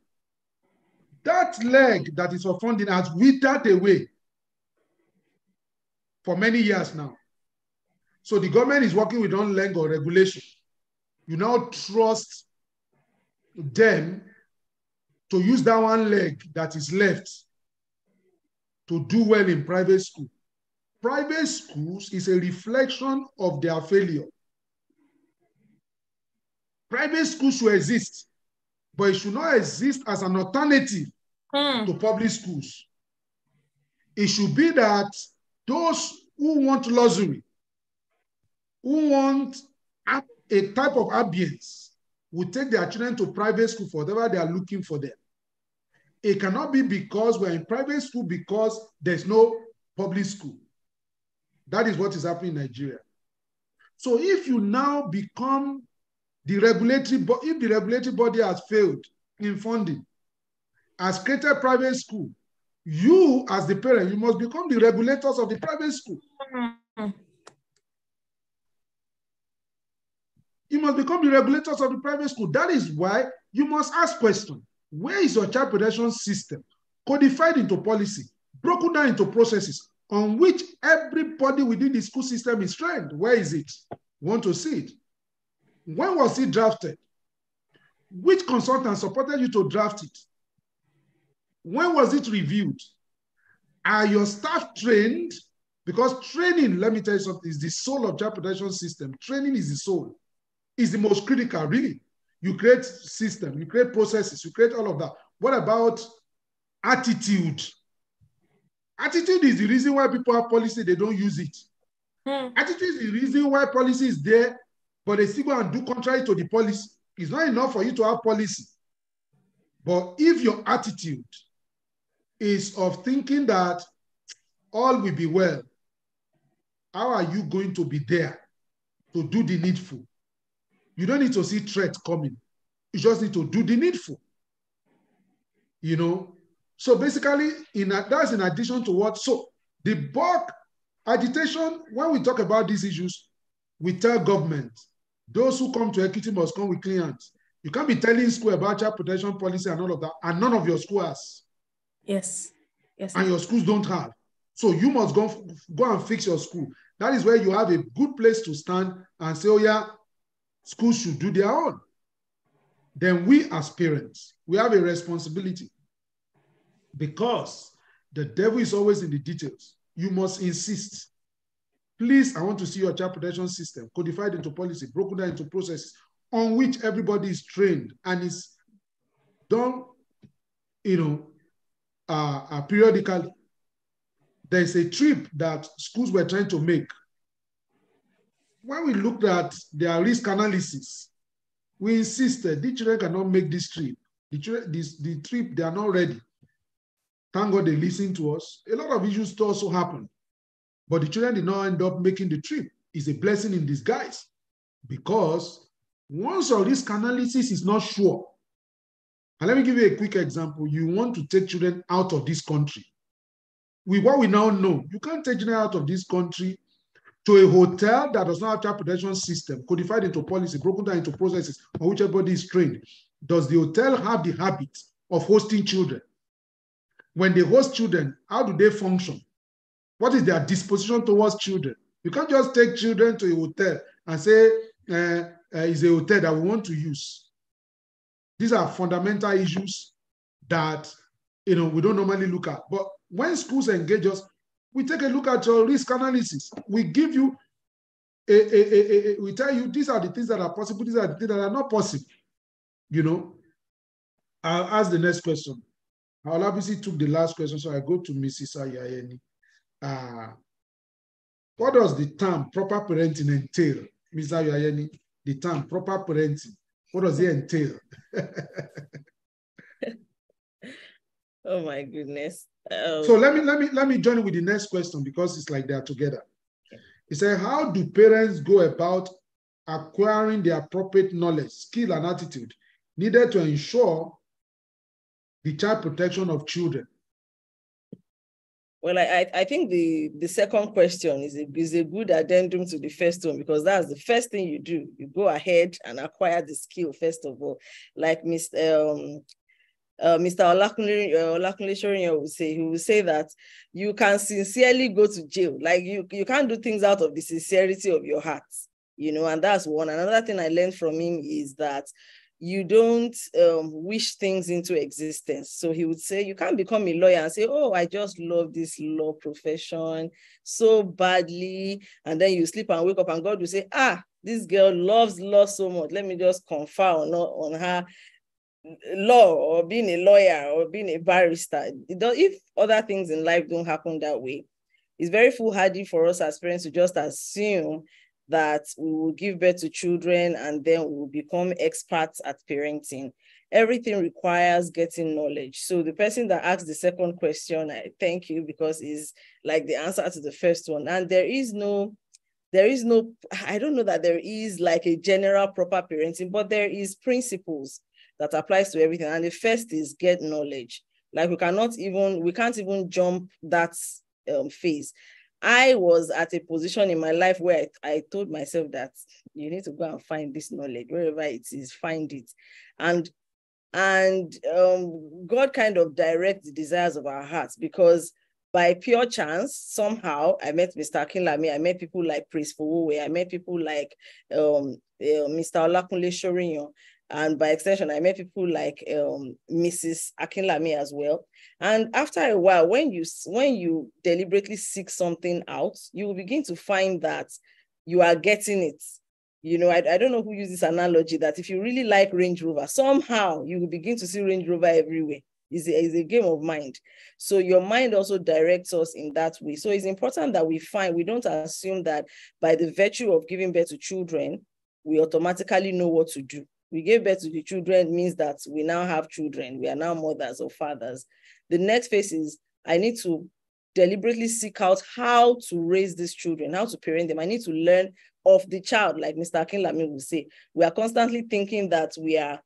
That leg that is for funding has withered away for many years now. So the government is working with one leg of regulation. You now trust them to use that one leg that is left to do well in private school. Private schools is a reflection of their failure. Private schools should exist, but it should not exist as an alternative hmm. to public schools. It should be that those who want luxury, who want a type of ambience, will take their children to private school for whatever they are looking for them. It cannot be because we're in private school because there's no public school. That is what is happening in Nigeria. So if you now become the regulatory, if the regulatory body has failed in funding, has created private school, you as the parent, you must become the regulators of the private school. You must become the regulators of the private school. That is why you must ask questions. Where is your child protection system codified into policy, broken down into processes on which everybody within the school system is trained? Where is it? Want to see it? When was it drafted? Which consultant supported you to draft it? When was it reviewed? Are your staff trained? Because training, let me tell you something, is the soul of child protection system. Training is the soul is the most critical, really. You create system, you create processes, you create all of that. What about attitude? Attitude is the reason why people have policy, they don't use it. Hmm. Attitude is the reason why policy is there, but they still go and do contrary to the policy. It's not enough for you to have policy. But if your attitude is of thinking that all will be well, how are you going to be there to do the needful? You don't need to see threat coming. You just need to do the needful. You know? So basically, in a, that's in addition to what, so the bulk agitation, when we talk about these issues, we tell government, those who come to equity must come with clients. You can't be telling school about child protection policy and all of that, and none of your school has. Yes. Yes. And your schools don't have. So you must go, go and fix your school. That is where you have a good place to stand and say, oh yeah, Schools should do their own. Then we as parents, we have a responsibility because the devil is always in the details. You must insist. Please, I want to see your child protection system codified into policy, broken down into processes on which everybody is trained and is done, you know, uh, uh, periodically. There's a trip that schools were trying to make when we looked at their risk analysis, we insisted the children cannot make this trip. The, this, the trip, they are not ready. Thank God they listened to us. A lot of issues also happened, but the children did not end up making the trip. It's a blessing in disguise because once all this analysis is not sure, and let me give you a quick example. You want to take children out of this country. With what we now know, you can't take children out of this country to a hotel that does not have child protection system codified into policy, broken down into processes on which everybody is trained, does the hotel have the habit of hosting children? When they host children, how do they function? What is their disposition towards children? You can't just take children to a hotel and say, uh, uh, it's a hotel that we want to use. these are fundamental issues that you know we don't normally look at. But when schools engage us, we take a look at your risk analysis. We give you a, a, a, a we tell you these are the things that are possible, these are the things that are not possible. You know, I'll ask the next question. Obviously took the last question, so I go to Mrs. Ayayeni. Uh, what does the term proper parenting entail? Mr. Ayayeni, the term proper parenting, what does it entail? [LAUGHS] oh my goodness. Um, so let me let me let me join with the next question because it's like they're together. He said, How do parents go about acquiring the appropriate knowledge, skill, and attitude needed to ensure the child protection of children? Well, I, I think the, the second question is a, is a good addendum to the first one because that's the first thing you do. You go ahead and acquire the skill, first of all. Like Mr. Um, uh, Mr. Olakunle, uh, will say, he will say that you can sincerely go to jail. Like you, you can't do things out of the sincerity of your heart, you know, and that's one. Another thing I learned from him is that you don't um, wish things into existence. So he would say, you can't become a lawyer and say, oh, I just love this law profession so badly. And then you sleep and wake up and God will say, ah, this girl loves law so much. Let me just confer on, on her law or being a lawyer or being a barrister. If other things in life don't happen that way, it's very foolhardy for us as parents to just assume that we will give birth to children and then we will become experts at parenting. Everything requires getting knowledge. So the person that asked the second question, I thank you because is like the answer to the first one. And there is no there is no i don't know that there is like a general proper parenting but there is principles that applies to everything. And the first is get knowledge. Like we cannot even, we can't even jump that um, phase. I was at a position in my life where I, I told myself that you need to go and find this knowledge wherever it is, find it. And and um, God kind of directs the desires of our hearts because by pure chance, somehow I met Mr. Akinlami, I met people like Prince Fowowe, I met people like um, uh, Mr. Olakunle Shorinyo, and by extension, I met people like um, Mrs. Akinlami as well. And after a while, when you when you deliberately seek something out, you will begin to find that you are getting it. You know, I, I don't know who uses this analogy that if you really like Range Rover, somehow you will begin to see Range Rover everywhere. It's a, it's a game of mind. So your mind also directs us in that way. So it's important that we find, we don't assume that by the virtue of giving birth to children, we automatically know what to do we gave birth to the children means that we now have children. We are now mothers or fathers. The next phase is I need to deliberately seek out how to raise these children, how to parent them. I need to learn of the child, like Mr. Akinlami will say. We are constantly thinking that we are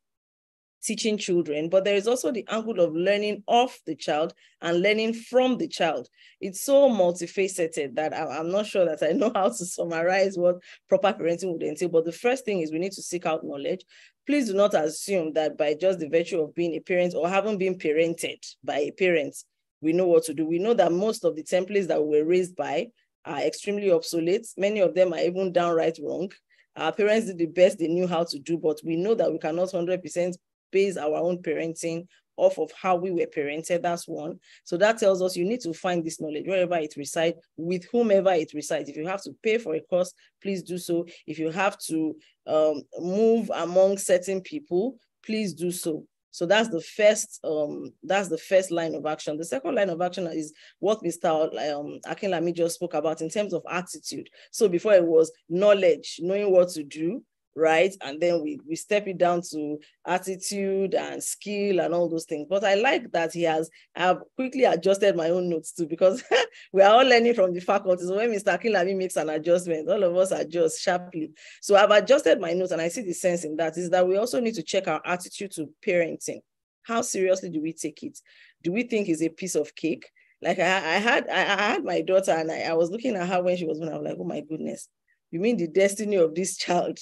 teaching children, but there is also the angle of learning of the child and learning from the child. It's so multifaceted that I'm not sure that I know [LAUGHS] how to summarize what proper parenting would entail. But the first thing is we need to seek out knowledge. Please do not assume that by just the virtue of being a parent or having been parented by a parent, we know what to do. We know that most of the templates that we were raised by are extremely obsolete. Many of them are even downright wrong. Our parents did the best they knew how to do, but we know that we cannot 100% base our own parenting off of how we were parented. That's one. So that tells us you need to find this knowledge wherever it resides, with whomever it resides. If you have to pay for a course, please do so. If you have to um, move among certain people, please do so. So that's the first um, that's the first line of action. The second line of action is what Mr. Um, Akinlami just spoke about in terms of attitude. So before it was knowledge, knowing what to do right? And then we, we step it down to attitude and skill and all those things. But I like that he has, I've quickly adjusted my own notes too, because [LAUGHS] we are all learning from the faculty. So when Mr. Akinlami makes an adjustment, all of us adjust sharply. So I've adjusted my notes and I see the sense in that is that we also need to check our attitude to parenting. How seriously do we take it? Do we think it's a piece of cake? Like I, I had I, I had my daughter and I, I was looking at her when she was born. I was like, oh my goodness, you mean the destiny of this [LAUGHS] child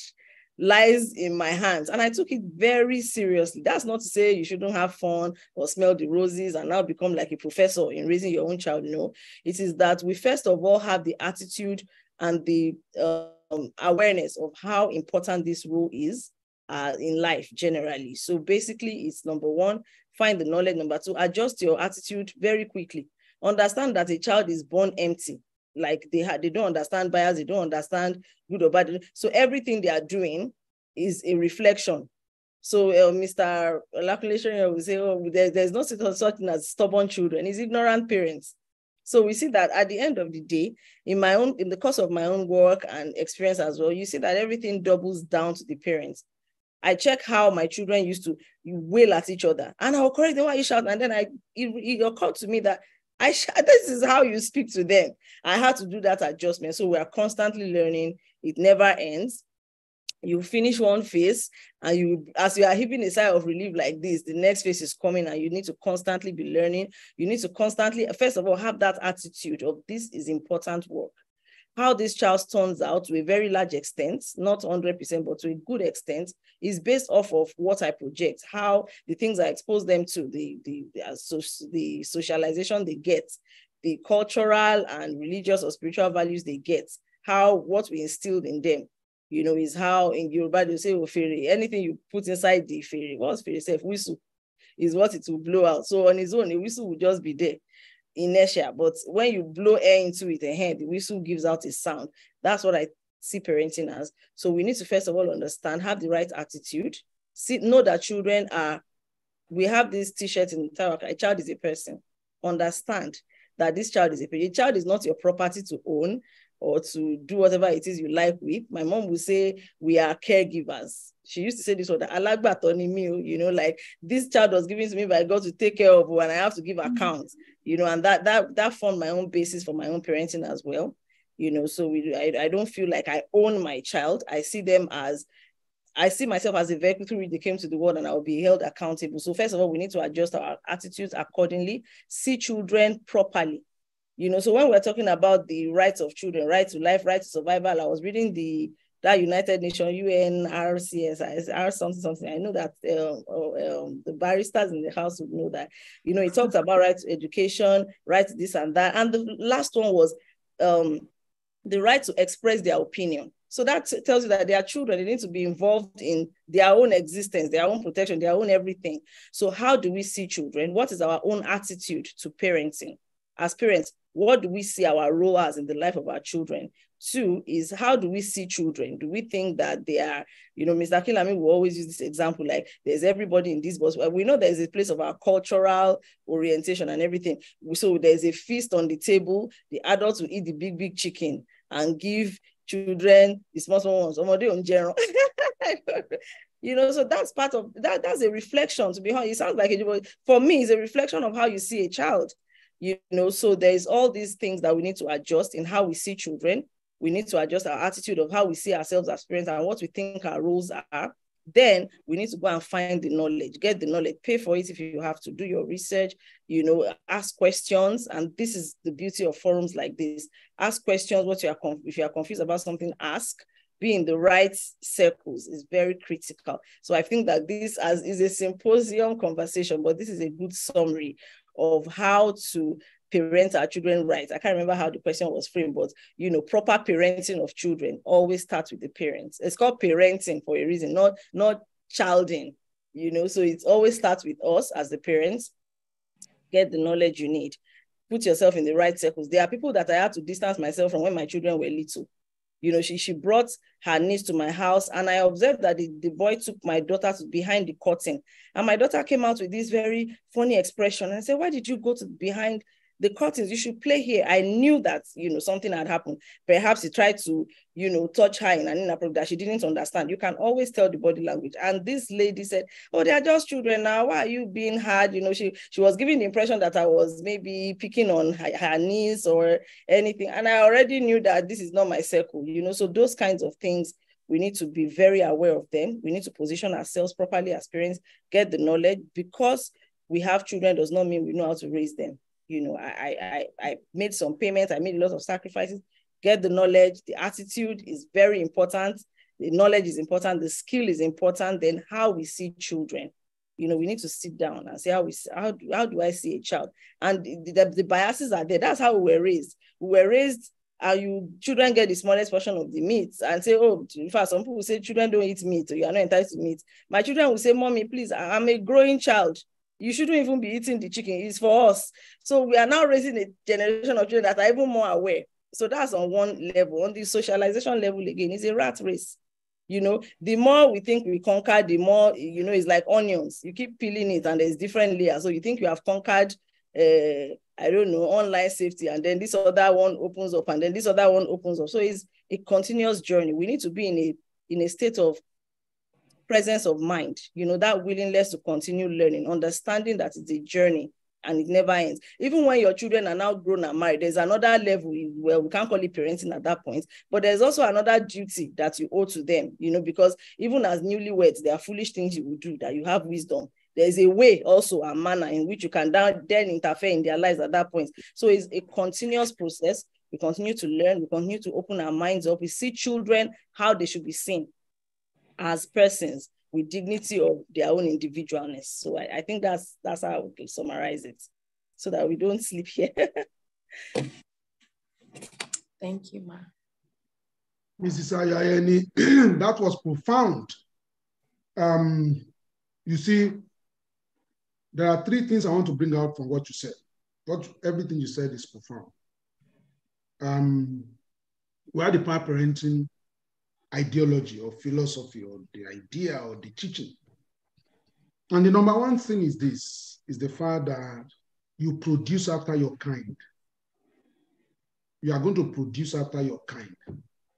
lies in my hands. And I took it very seriously. That's not to say you shouldn't have fun or smell the roses and now become like a professor in raising your own child. No, it is that we first of all have the attitude and the um, awareness of how important this role is. uh, in life generally. So basically, it's number one, find the knowledge. Number two, adjust your attitude very quickly. Understand that a child is born empty. Like they had, they don't understand bias, they don't understand good or bad. So everything they are doing is a reflection. So uh, Mr. Laculation will say, oh, there, there's no such thing as stubborn children. It's ignorant parents. So we see that at the end of the day, in my own, in the course of my own work and experience as well, you see that everything doubles down to the parents. I check how my children used to wail at each other, and I'll correct them why you shout. And then I it, it occurred to me that I this is how you speak to them. I had to do that adjustment. So we are constantly learning. It never ends you finish one phase and you as you are heaving a sigh of relief like this the next phase is coming and you need to constantly be learning you need to constantly first of all have that attitude of this is important work how this child turns out to a very large extent not 100% but to a good extent is based off of what i project how the things i expose them to the the the, socialization they get the cultural and religious or spiritual values they get how what we instilled in them you know, is how in Yoruba they say oh, ofere. Anything you put inside the fairy, what's fairy self whistle is what it will blow out. So on its own, a whistle will just be there, inertia. But when you blow air into it, ahead, the whistle gives out a sound. That's what I see parenting as. So we need to first of all understand, have the right attitude, see, know that children are. We have this T-shirt in Tawaka. A child is a person. Understand that this child is a person. A child is not your property to own or to do whatever it is you like with. My mom would say, we are caregivers. She used to say this word, alagbatoni meal, you know, like this child was given to me by God to take care of and I have to give mm. accounts, you know, and that that that formed my own basis for my own parenting as well. You know, so we I, I don't feel like I own my child. I see them as I see myself as a vehicle through which they came to the world and I will be held accountable. So first of all, we need to adjust our attitudes accordingly, see children properly you know, so when we're talking about the rights of children, right to life, right to survival, I was reading the that United Nations UNRCS, R something something. I know that um, um, the barristers in the house would know that. You know, it talks about right to education, right to this and that, and the last one was um, the right to express their opinion. So that tells you that their children they need to be involved in their own existence, their own protection, their own everything. So how do we see children? What is our own attitude to parenting? As parents, what do we see our role as in the life of our children? Two is how do we see children? Do we think that they are, you know, Mr. Akinlami will always use this example like there's everybody in this bus. We know there's a place of our cultural orientation and everything. So there's a feast on the table. The adults will eat the big, big chicken and give children the small, small ones. on general. [LAUGHS] you know so that's part of that that's a reflection to be honest it sounds like a for me it's a reflection of how you see a child you know so there's all these things that we need to adjust in how we see children we need to adjust our attitude of how we see ourselves as parents and what we think our roles are then we need to go and find the knowledge get the knowledge pay for it if you have to do your research you know ask questions. And this is the beauty of forums like this. Ask questions what you are if you are confused about something ask. Be in the right circles is very critical. So I think that this as is a symposium conversation, but this is a good summary of how to parent our children right. I can't remember how the question was framed, but you know, proper parenting of children always starts with the parents. It's called parenting for a reason, not not childing. You know, so it always starts with us as the parents. Get the knowledge you need. Put yourself in the right circles. There are people that I had to distance myself from when my children were little you know, she, she brought her niece to my house and I observed that the, the boy took my daughter to behind the curtain. And my daughter came out with this very funny expression and said, why did you go to behind the curtains, you should play here. I knew that, you know, something had happened. Perhaps he tried to, you know, touch her in an inappropriate that she didn't understand. You can always tell the body language. And this lady said, oh, they are just children now. Why are you being hard? You know, she, she was giving the impression that I was maybe picking on her, her or anything. And I already knew that this is not my circle, you know, so those kinds of things, we need to be very aware of them. We need to position ourselves properly as parents, get the knowledge because we have children does not mean we know how to raise them you know, I, I, I made some payments, I made a lot of sacrifices, get the knowledge, the attitude is very important. The knowledge is important, the skill is important, then how we see children. You know, we need to sit down and say how we how do, how do I see a child? And the, the, the biases are there. That's how we were raised. We were raised and you children get the smallest portion of the meat and say, oh, in fact, some people say children don't eat meat, or you are not entitled to meat. My children will say, Mommy, please, I'm a growing child. You shouldn't even be eating the chicken. It's for us. So we are now raising a generation of children that are even more aware. So that's on one level. On the socialization level, again, it's a rat race. You know, the more we think we conquer, the more, you know, it's like onions. You keep peeling it and there's different layers. So you think you have conquered, uh, I don't know, online safety. And then this other one opens up and then this other one opens up. So it's a continuous journey. We need to be in a, in a state of presence of mind, you know, that willingness to continue learning, understanding that it's a journey and it never ends. Even when your children are now grown and married, there's another level where we can't call it parenting at that point, but there's also another duty that you owe to them, you know, because even as newlyweds, there are foolish things you will do that you have wisdom. There's a way also a manner in which you can then interfere in their lives at that point. So it's a continuous process. We continue to learn, we continue to open our minds up. We see children how they should be seen as persons with dignity of their own individualness. So I, I think that's that's how I would summarize it, so that we don't sleep here. [LAUGHS] Thank you, Ma. Mrs. Ayayeni, [CLEARS THROAT] that was profound. Um, you see, there are three things I want to bring out from what you said. What everything you said is profound. Um, we are the power parenting ideology or philosophy or the idea or the teaching. And the number one thing is this, is the fact that you produce after your kind. You are going to produce after your kind.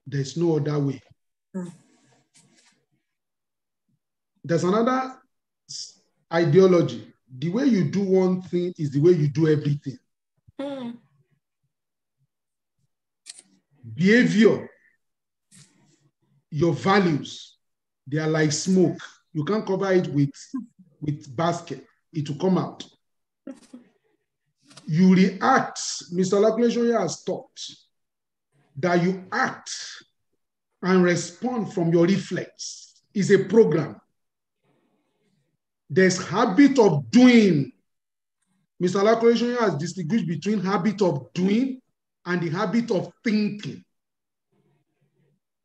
There's no other way. Mm. There's another ideology. The way you do one thing is the way you do everything. Mm. Behavior your values, they are like smoke. You can't cover it with, with basket. It will come out. You react. Mr. Lakulation has taught that you act and respond from your reflex is a program. There's habit of doing. Mr. Lakulation has distinguished between habit of doing and the habit of thinking.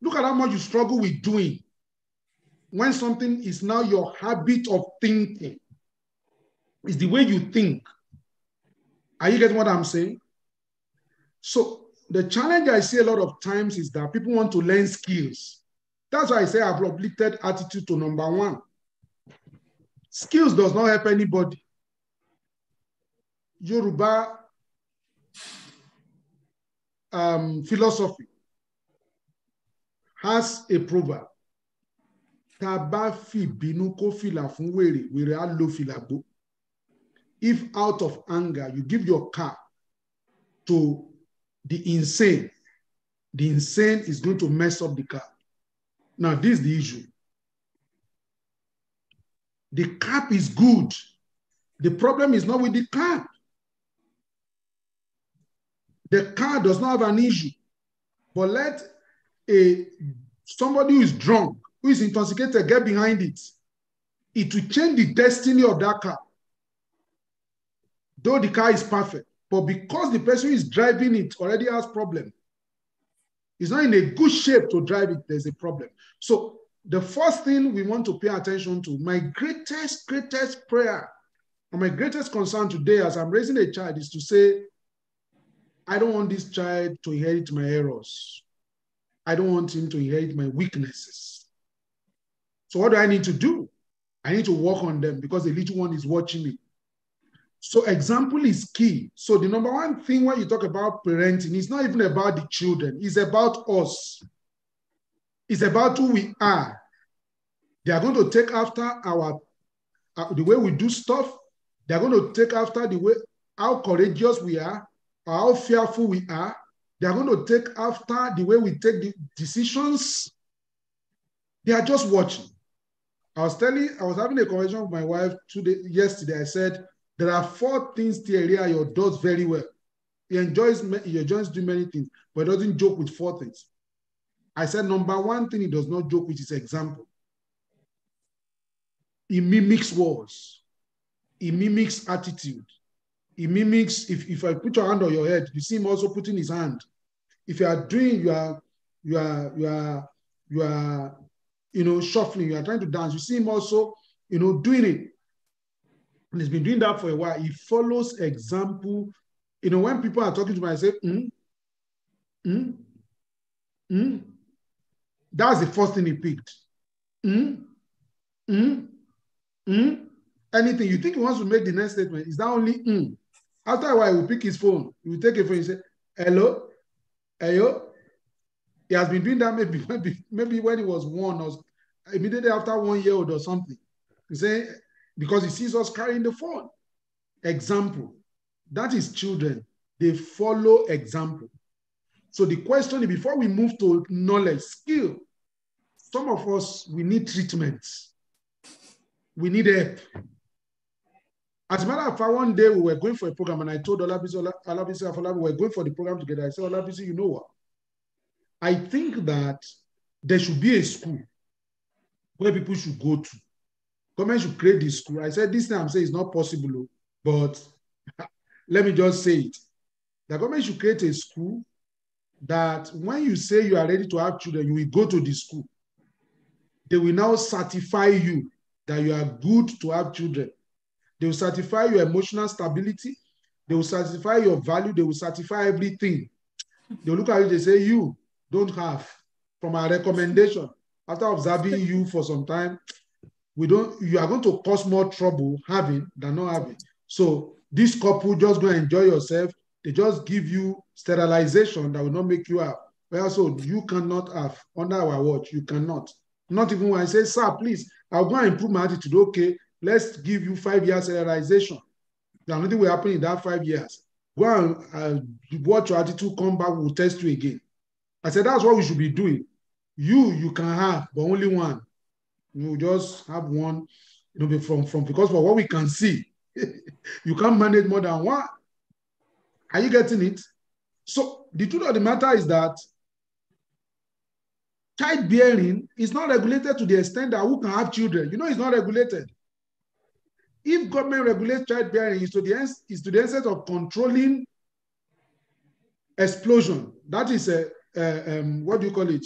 Look at how much you struggle with doing when something is now your habit of thinking. It's the way you think. Are you getting what I'm saying? So the challenge I see a lot of times is that people want to learn skills. That's why I say I've uplifted attitude to number one. Skills does not help anybody. Yoruba um, philosophy has a proverb tá a bá kó fìlà fún wèrè wèrè fìlà if out of anger you give your car to the insane. The insane is going to mess up the car. Now this is the issue. The cap is good. The problem is not with the cap. The car does not have an issue. But let a somebody who is drunk, who is intoxicated, get behind it. It will change the destiny of that car. Though the car is perfect, but because the person who is driving it already has problem, is not in a good shape to drive it, there's a problem. So the first thing we want to pay attention to, my greatest, greatest prayer, and my greatest concern today as I'm raising a child is to say, I don't want this child to inherit my errors. I don't want him to inherit my weaknesses. So what do I need to do? I need to work on them because the little one is watching me. So example is key. So the number one thing when you talk about parenting, it's not even about the children. It's about us. It's about who we are. They are going to take after our uh, the way we do stuff. They are going to take after the way how courageous we are, or how fearful we are, they are going to take after the way we take the decisions. They are just watching. I was telling, I was having a conversation with my wife today, yesterday. I said, there are four things Thierry Ayo does very well. He enjoys, he enjoys doing many things, but doesn't joke with four things. I said, number one thing he does not joke with is example. He mimics words. He mimics attitude he mimics, if, if I put your hand on your head, you see him also putting his hand if you are doing, you are, you are, you are, you are, you know, shuffling, you are trying to dance. You see him also, you know, doing it. And he's been doing that for a while. He follows example. You know, when people are talking to me, I say, mm, mm, mm. That's the first thing he picked. Mm, mm, mm. Anything. You think he wants to make the next statement? Is that only mm? After a while, he will pick his phone. He will take a phone and say, hello, hello. He has been doing that maybe, [LAUGHS] maybe, maybe when he was one or immediately after one year old or something. He say, because he sees us carrying the phone. Example. That is children. They follow example. So the question is before we move to knowledge, skill, some of us, we need treatments. We need help. As a matter of fact, one day we were going for a program and I told Olabisi, Olabisi Afolabi, we were going for the program together. I said, Olabisi, you know what? I think that there should be a school where people should go to. Government should create this school. I said, this thing I'm saying is not possible, oh, but [LAUGHS] let me just say it. The government should create a school that when you say you are ready to have children, you will go to the school. They will now certify you that you are good to have children. They will certify your emotional stability. They will certify your value. They will certify everything. They look at you, they say, You don't have. From our recommendation, after observing you for some time, we don't, you are going to cause more trouble having than not having. So this couple just go enjoy yourself. They just give you sterilization that will not make you have. Well, so you cannot have under our watch. You cannot. Not even when I say, sir, please, I'll go and improve my attitude. Okay, let's give you five years sterilization. There's nothing will happen in that five years. Go and uh, watch your attitude, come back, we'll test you again. I said, that's what we should be doing. You, you can have, but only one. You just have one, you know, from, from because for what we can see, [LAUGHS] you can't manage more than one. Are you getting it? So the truth of the matter is that childbearing is not regulated to the extent that who can have children. You know, it's not regulated. If government regulates childbearing, is to the is to the extent of controlling explosion. That is a, a um, what do you call it?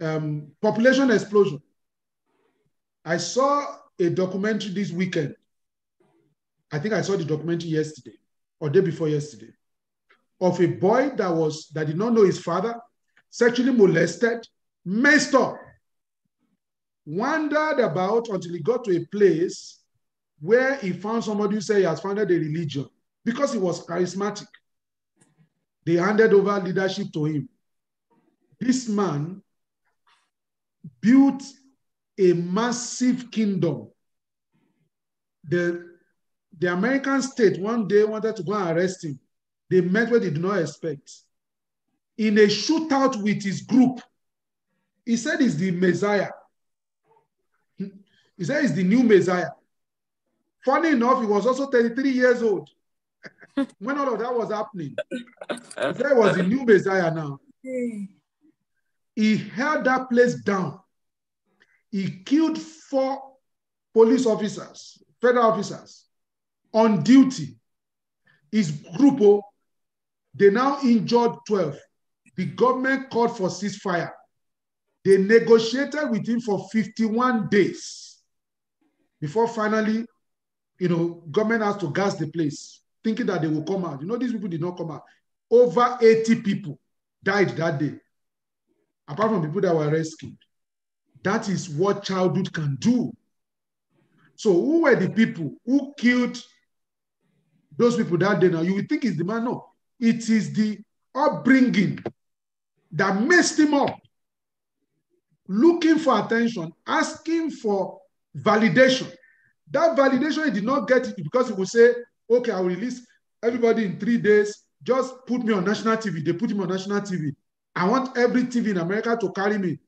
Um, population explosion. I saw a documentary this weekend. I think I saw the documentary yesterday or day before yesterday of a boy that was that did not know his father, sexually molested, messed up, wandered about until he got to a place where he found somebody who said he has founded a religion because he was charismatic. They handed over leadership to him. This man built a massive kingdom. The, the American state one day wanted to go and arrest him. They met where they did not expect. In a shootout with his group, he said he's the Messiah. He said he's the new Messiah. Funny enough, he was also 33 years old [LAUGHS] when all of that was happening. He was the new Messiah now. He held that place down. He killed four police officers, federal officers, on duty. His group, oh, they now injured 12. The government called for ceasefire. They negotiated with him for 51 days before finally, you know, government has to gas the place, thinking that they will come out. You know, these people did not come out. Over 80 people died that day, apart from people that were rescued. That is what childhood can do. So, who were the people who killed those people that day? Now, you would think it's the man. No, it is the upbringing that messed him up. Looking for attention, asking for validation. That validation, he did not get it because he would say, okay, I will release everybody in three days. Just put me on national TV. They put him on national TV. I want every TV in America to carry me,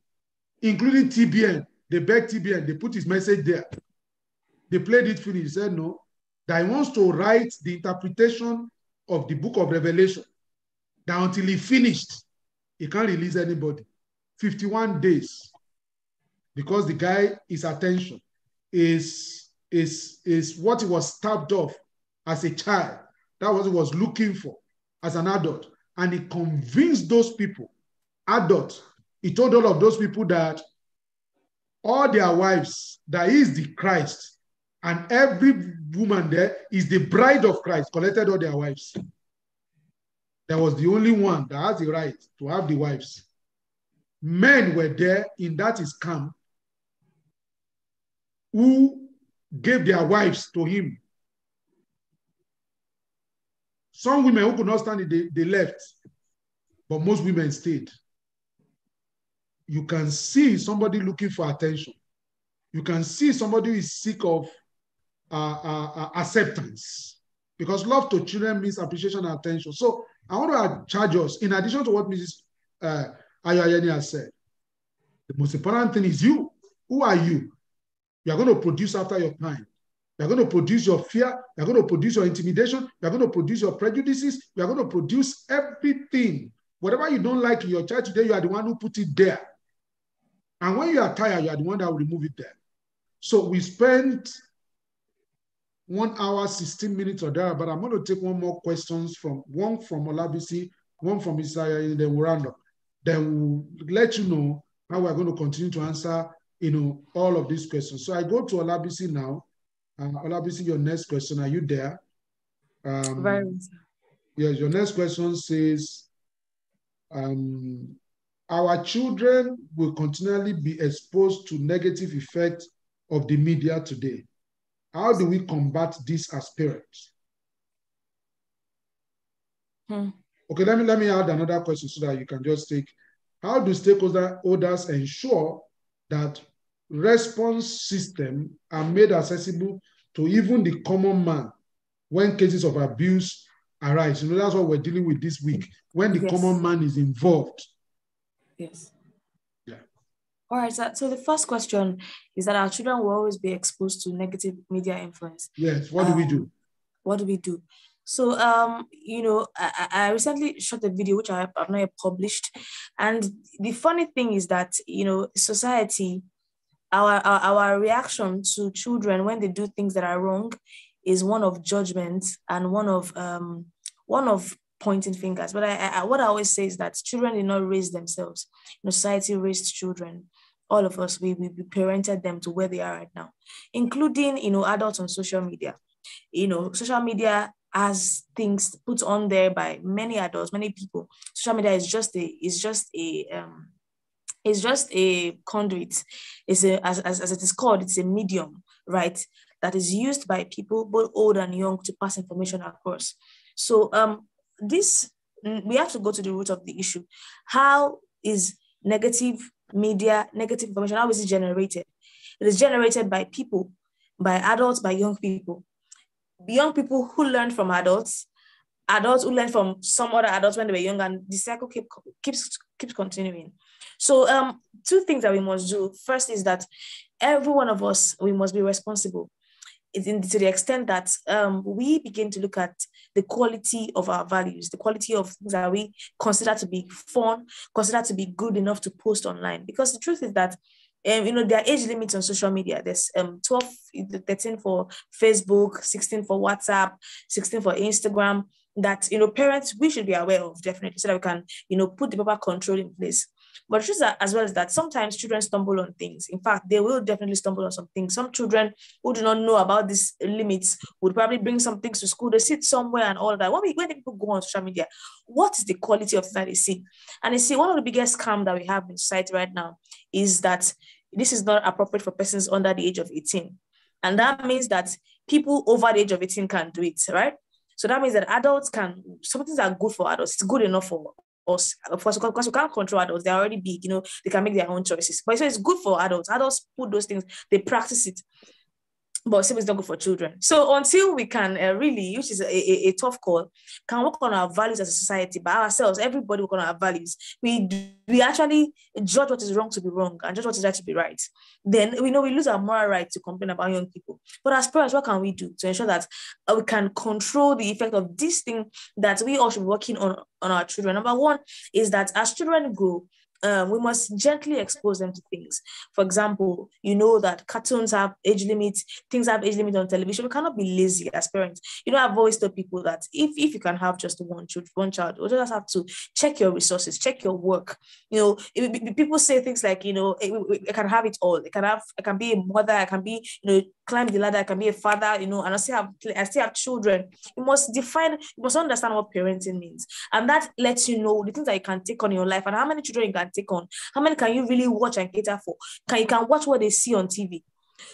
including TBN. They begged TBN. They put his message there. They played it finish. He said no. That he wants to write the interpretation of the book of Revelation. That until he finished, he can't release anybody. 51 days. Because the guy, his attention is, is, is what he was stabbed off as a child. That was what he was looking for as an adult. and he convinced those people, adults, he told all of those people that all their wives, that is the Christ, and every woman there is the bride of Christ, collected all their wives. That was the only one that has the right to have the wives. Men were there in that his camp who gave their wives to him. Some women who could not stand it, they, they left, but most women stayed. You can see somebody looking for attention. You can see somebody who is sick of uh, uh, uh, acceptance because love to children means appreciation and attention. So I want to charge us, in addition to what Mrs. Uh, has said, the most important thing is you. Who are you? You are going to produce after your kind. You are going to produce your fear. You are going to produce your intimidation. You are going to produce your prejudices. You are going to produce everything. Whatever you don't like in your child today, you are the one who put it there. And when you are tired, you are the one that will remove it there. So we spent one hour, 16 minutes or there, but I'm going to take one more questions from one from Olabisi, one from Isaiah, and then we'll round up. Then we'll let you know how we're going to continue to answer, you know, all of these questions. So I go to Olabisi now. Uh, Olabisi, your next question, are you there? Um, Very Yes, your next question says, um, our children will continually be exposed to negative effects of the media today. How do we combat this as parents? Hmm. Okay, let me let me add another question so that you can just take. How do stakeholders ensure that response system are made accessible to even the common man when cases of abuse arise? You know, that's what we're dealing with this week. When the yes. common man is involved. Yes. Yeah. All right, so, so the first question is that our children will always be exposed to negative media influence. Yes, what do um, we do? Um, what do we do? So, um, you know, I, I recently shot a video which I have not yet published, and the funny thing is that you know, society, our, our our reaction to children when they do things that are wrong, is one of judgment and one of um one of pointing fingers. But I, I, what I always say is that children did not raise themselves. You know, society raised children all of us, we, we, parented them to where they are right now, including, you know, adults on social media. You know, social media has things put on there by many adults, many people. Social media is just a, is just a, um, it's just a conduit. It's a, as, as, as it is called, it's a medium, right? That is used by people, both old and young, to pass information across. So um, this, we have to go to the root of the issue. How is negative media, negative information, how is it generated? It is generated by people, by adults, by young people. Young people who learn from adults, adults who learn from some other adults when they were young, and the cycle keep, keeps keeps continuing. So um, two things that we must do. First is that every one of us, we must be responsible in, to the extent that um, we begin to look at the quality of our values, the quality of things that we consider to be fun, consider to be good enough to post online. Because the truth is that um, you know, there are age limits on social media. There's um 12, 13 for Facebook, 16 for WhatsApp, 16 for Instagram. That you know, parents we should be aware of definitely, so that we can you know put the proper control in place. But truth as well as that sometimes children stumble on things. In fact, they will definitely stumble on some things. Some children who do not know about these limits would probably bring some things to school. They sit somewhere and all that. When, we, when people go on social media, what is the quality of that they see? And you see, one of the biggest scam that we have in society right now is that this is not appropriate for persons under the age of 18. And that means that people over the age of 18 can do it, right? So that means that adults can, some things are good for adults. It's good enough for us, of course, because we can't control adults. They're already big, you know, they can make their own choices. But so it's good for adults. Adults put those things, they practice it but same is not good for children. So until we can uh, really, which is a, a, a, tough call, can work on our values as a society by ourselves, everybody work on our values. We we actually judge what is wrong to be wrong and judge what is right to be right. Then we know we lose our moral right to complain about young people. But as parents, what can we do to ensure that uh, we can control the effect of this thing that we all should be working on on our children? Number one is that as children grow, um, we must gently expose them to things. For example, you know that cartoons have age limits, things have age limit on television. We cannot be lazy as parents. You know, I've always told people that if, if you can have just one child, one child, you just have to check your resources, check your work. You know, it, people say things like, you know, I can have it all. I can have, I can be a mother, I can be, you know, climb the ladder, I can be a father, you know, and I still have, I still have children. You must define, you must understand what parenting means, and that lets you know the things that you can take on in your life and how many children you can take on. How many can you really watch and cater for? Can you can watch what they see on TV?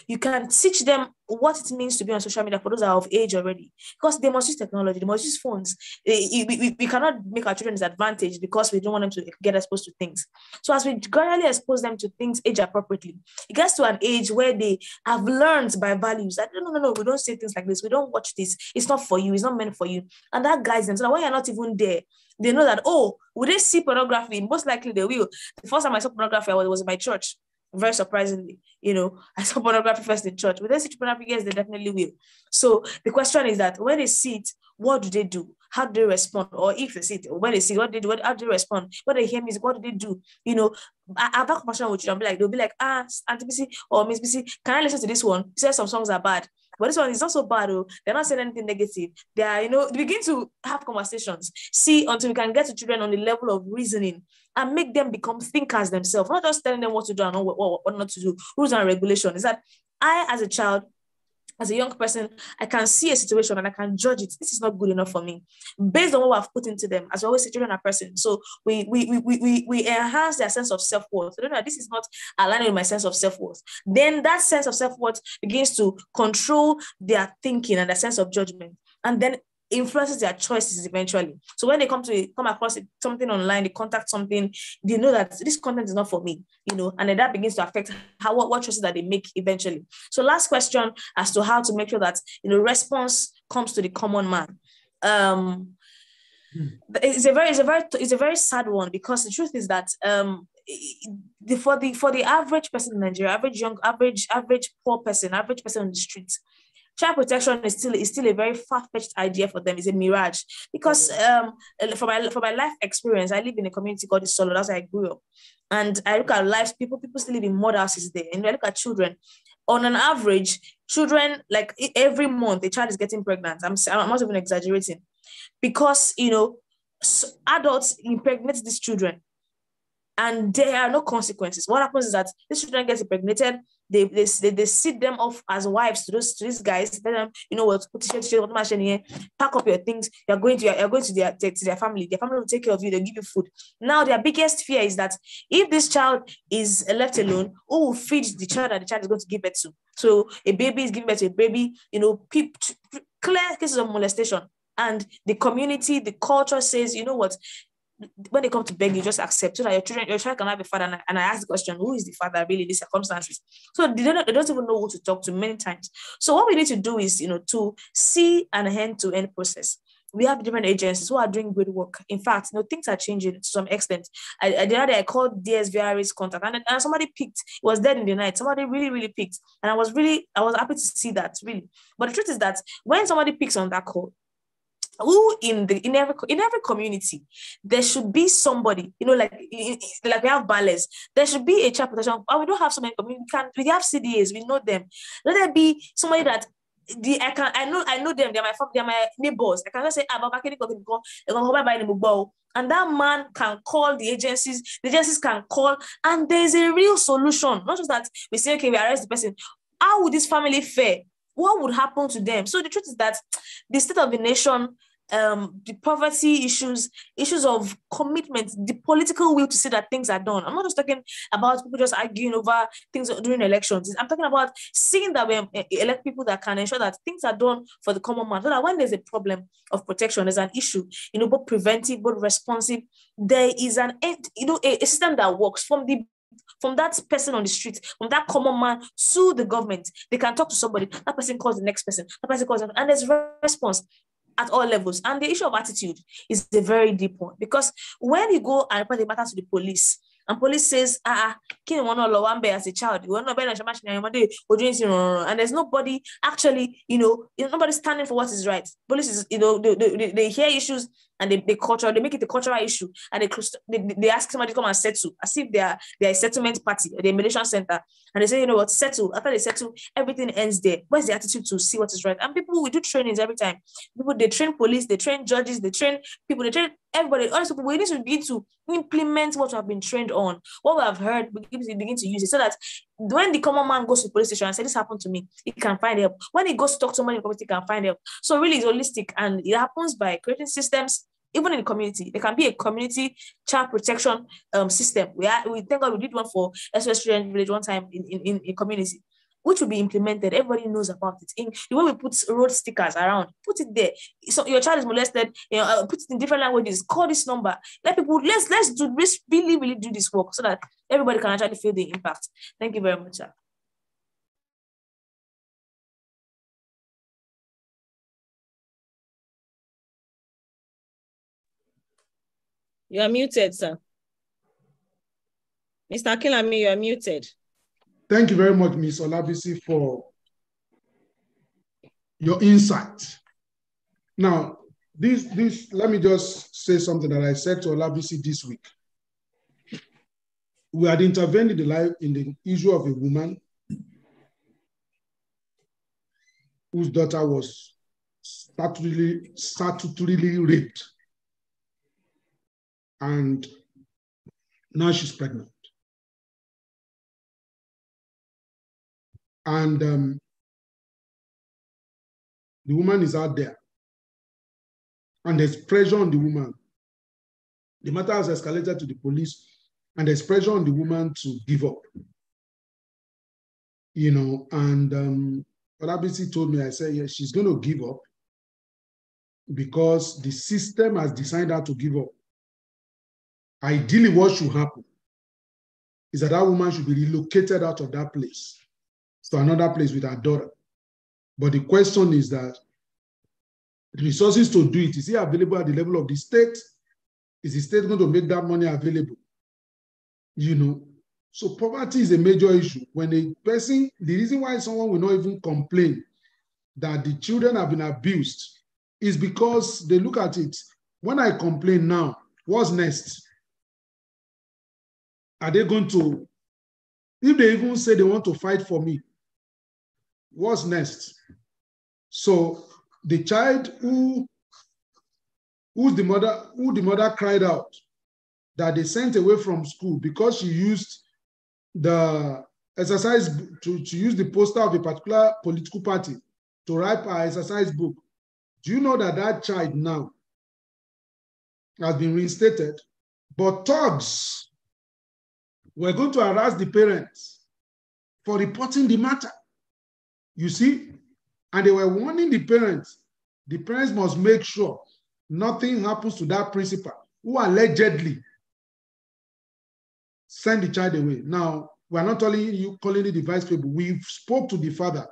You can teach them what it means to be on social media for those are of age already, because they must use technology, they must use phones. Eh, we, we, we cannot make our children disadvantaged because we don't want them to get exposed to things. So as we gradually expose them to things age appropriately, it gets to an age where they have learned by values that no, no, no, we don't say things like this, we don't watch this, it's not for you, it's not meant for you. And that guides them. So that when you're not even there, they know that, oh, would they see pornography? Most likely they will. The first time I saw pornography, I was, was in my church. Very surprisingly, you know, [LAUGHS] I saw pornography first in church. Would they see pornography? Yes, they definitely will. So the question is that when they see it, what do they do? How do they respond? Or if they see it, when they see what they do, what, how do they respond? When they hear music, what do they do? You know, I, have that conversation with you. Be like, they'll be like, ah, Auntie Bisi or Miss Bisi, can I listen to this one? You said some songs are bad. But this one is not so bad. Oh. They're not saying anything negative. They are, you know, begin to have conversations. See until we can get to children on the level of reasoning and make them become thinkers themselves, not just telling them what to do and what, what, what not to do, rules and regulation. Is that I, as a child, as a young person, I can see a situation and I can judge it. This is not good enough for me, based on what I've put into them. As always, children are person, so we we we we, we enhance their sense of self worth. So, no, this is not aligning with my sense of self worth. Then that sense of self worth begins to control their thinking and their sense of judgment, and then influences their choices eventually. So when they come to come across something online, they contact something, they know that this content is not for me, you know, and then that begins to affect how what, what choices that they make eventually. So last question as to how to make sure that you know response comes to the common man. Um hmm. it's a very it's a very it's a very sad one because the truth is that um the, for the for the average person in Nigeria, average young, average average poor person, average person on the streets, child protection is still is still a very far-fetched idea for them. It's a mirage because um for my for my life experience, I live in a community called Solo. That's where I grew up, and I look at lives. People people still live in mud houses there, and I look at children. On an average, children like every month a child is getting pregnant. I'm I'm not even exaggerating, because you know adults impregnate these children and there are no consequences. What happens is that these children get impregnated, they they, they, they sit them off as wives to those to these guys, tell them, you know what, pack up your things, you're going to you're going to their to their family, their family will take care of you, they'll give you food. Now their biggest fear is that if this child is left alone, who will feed the child that the child is going to give birth to? So a baby is giving birth to a baby, you know, clear cases of molestation. And the community, the culture says, you know what, when they come to beg, you just accept so that your children, your child can have a father. And I, and I ask the question, who is the father really in these circumstances? So they don't, they don't even know who to talk to many times. So what we need to do is, you know, to see an end-to-end process. We have different agencies who are doing great work. In fact, you know, things are changing to some extent. I, I, the other day I called DSVR's contact and, and somebody picked, it was dead in the night. Somebody really, really picked. And I was really, I was happy to see that, really. But the truth is that when somebody picks on that call, who in the in every in every community there should be somebody you know like like we have baales there should be a child protection and we don't have so many community we can we have cdas we know them. Let there be somebody that the I can I know I know them they're my they're my neighbors. I can just say ah Baba can go and that man can call the agencies the agencies can call and there's a real solution. Not just that we say okay we arrest the person. How would this family fare? What would happen to them? So the truth is that the state of the nation um, the poverty issues, issues of commitment, the political will to see that things are done. I'm not just talking about people just arguing over things during elections. I'm talking about seeing that we um, elect people that can ensure that things are done for the common man, so that when there's a problem of protection, there's an issue, you know, both preventive, both responsive, there is an, you know, a, a system that works from the from that person on the street, from that common man to the government. They can talk to somebody. That person calls the next person. That person calls, and there's response at all levels. And the issue of attitude is a very deep one because when you go and report the matter to the police, and police says, ah, kí ni wọn as a child, you not and there's nobody actually, you know, nobody standing for what is right. Police is, you know, they, they, they hear issues and they, they culture, they make it a cultural issue, and they, they, they ask somebody to come and settle, as if they are they are a settlement party the mediation center, and they say, you know what, settle. After they settle, everything ends there. Where's the attitude to see what is right? And people we do trainings every time. People they train police, they train judges, they train people, they train everybody. Honestly, we need to begin to implement what we have been trained on, what we have heard, we begin to use it so that when the common man goes to police station and say this happened to me, he can find help. When he goes to talk to somebody in the community, he can find help. So really, it's holistic, and it happens by creating systems even in the community, there can be a community child protection um, system. We are, we think we did one for SOS Village one time in, in, in, in community, which will be implemented. Everybody knows about it. In the way we put road stickers around, put it there. So your child is molested, you know, uh, put it in different languages. Call this number. Let people let's let's do let's really really do this work so that everybody can actually feel the impact. Thank you very much. Sir. You are muted, sir. Mr. Akinlami, you are muted. Thank you very much, Ms. Olabisi, for your insight. Now, this, this, let me just say something that I said to Olabisi this week. We had intervened in the life in the issue of a woman whose daughter was statutorily, statutorily raped and now she's pregnant. And um, the woman is out there, and there's pressure on the woman. The matter has escalated to the police, and there's pressure on the woman to give up. You know, and um, Olabisi told me, I said, yeah, she's going to give up because the system has designed her to give up. Ideally, what should happen is that that woman should be relocated out of that place to another place with her daughter. But the question is that resources to do it, is it available at the level of the state? Is the state going to make that money available? You know, so poverty is a major issue. When a person, the reason why someone will not even complain that the children have been abused is because they look at it. When I complain now, what's next? Are they going to, if they even say they want to fight for me, what's next? So the child who who's the mother who the mother cried out that they sent away from school because she used the exercise to, to use the poster of a particular political party to write her exercise book. Do you know that that child now has been reinstated? But thugs we're going to harass the parents for reporting the matter. You see? And they were warning the parents. The parents must make sure nothing happens to that principal who allegedly sent the child away. Now, we're not telling you calling the vice principal. We spoke to the father.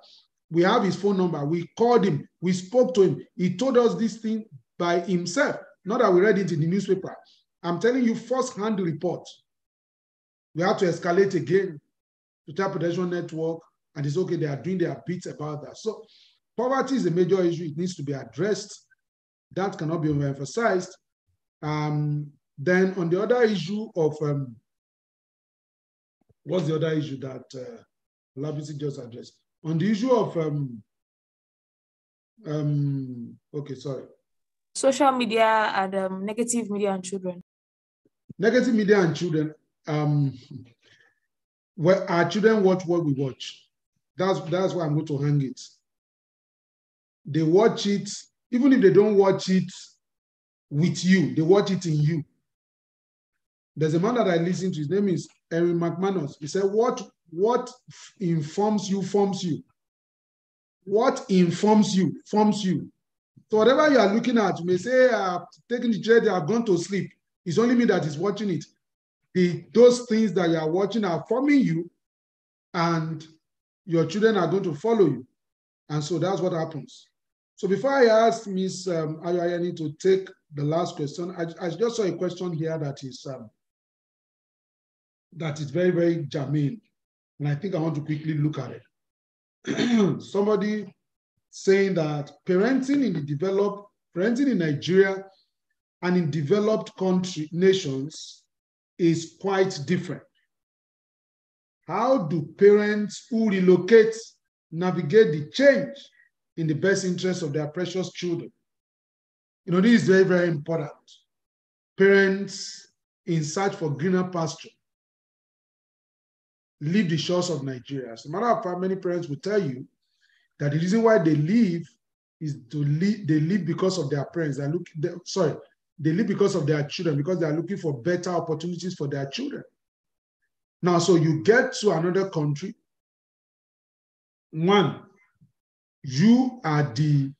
We have his phone number. We called him. We spoke to him. He told us this thing by himself. Not that we read it in the newspaper. I'm telling you first-hand report. We have to escalate again to Child Protection Network, and it's okay, they are doing their bits about that. So poverty is a major issue. It needs to be addressed. That cannot be overemphasized. Um, then on the other issue of, um, what's the other issue that uh, Labisi just addressed? On the issue of, um, um, okay, sorry. Social media and um, negative media and children. Negative media and children um, well, our children watch what we watch. That's that's why I'm going to hang it. They watch it, even if they don't watch it with you, they watch it in you. There's a man that I listen to, his name is Henry McManus. He said, What what informs you forms you. What informs you forms you. So whatever you are looking at, you may say, I've taken the chair, have gone to sleep. It's only me that is watching it the, those things that you are watching are forming you, and your children are going to follow you. And so that's what happens. So before I ask Ms. Um, Ayoyani to take the last question, I, I just saw a question here that is um, that is very, very germane. And I think I want to quickly look at it. [CLEARS THROAT] Somebody saying that parenting in the developed, parenting in Nigeria and in developed country nations is quite different. How do parents who relocate navigate the change in the best interest of their precious children? You know, this is very, very important. Parents in search for greener pasture leave the shores of Nigeria. As a matter of fact, many parents will tell you that the reason why they leave is to leave, they leave because of their parents. They look, they, sorry, they leave because of their children, because they are looking for better opportunities for their children. Now, so you get to another country. One, you are the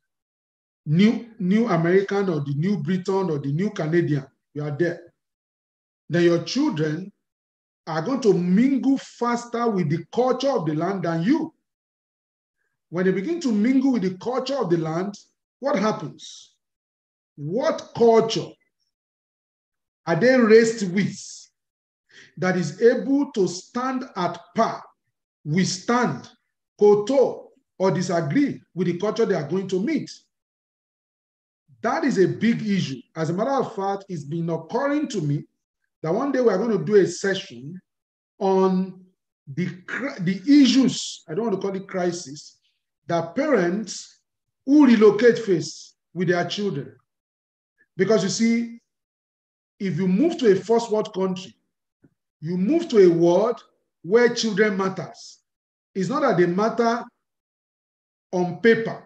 new, new American or the new Briton or the new Canadian. You are there. Then your children are going to mingle faster with the culture of the land than you. When they begin to mingle with the culture of the land, what happens? What culture are they raised with that is able to stand at par, withstand, koto, or disagree with the culture they are going to meet? That is a big issue. As a matter of fact, it's been occurring to me that one day we're going to do a session on the, the issues, I don't want to call it crisis, that parents who relocate face with their children. Because you see, if you move to a first world country, you move to a world where children matters. It's not that they matter on paper,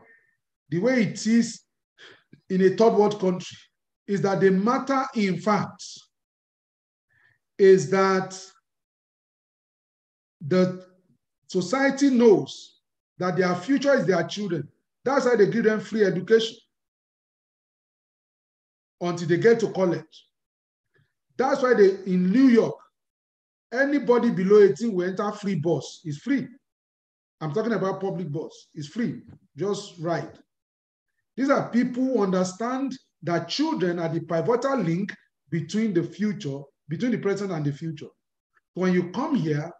the way it is in a third world country, is that they matter in fact, is that the society knows that their future is their children. That's why they give them free education until they get to college. That's why they in New York, anybody below 18 will enter free bus. It's free. I'm talking about public bus. It's free. Just ride. These are people who understand that children are the pivotal link between the future, between the present and the future. When you come here,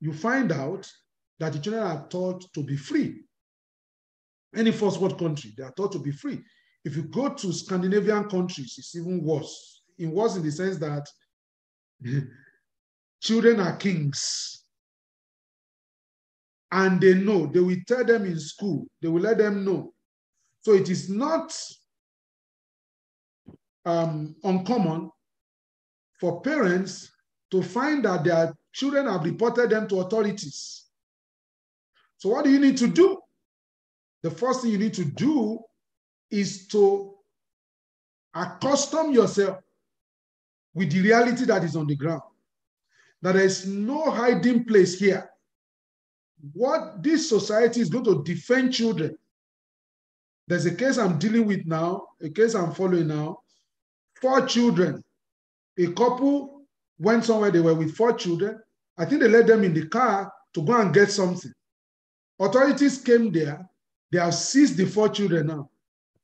you find out that the children are taught to be free. Any first world country, they are taught to be free. If you go to Scandinavian countries, it's even worse. It worse in the sense that [LAUGHS] children are kings. And they know, they will tell them in school, they will let them know. So it is not um, uncommon for parents to find that their children have reported them to authorities. So what do you need to do? The first thing you need to do is to accustom yourself with the reality that is on the ground. That there is no hiding place here. What this society is going to defend children. There's a case I'm dealing with now, a case I'm following now. Four children. A couple went somewhere, they were with four children. I think they let them in the car to go and get something. Authorities came there. They have seized the four children now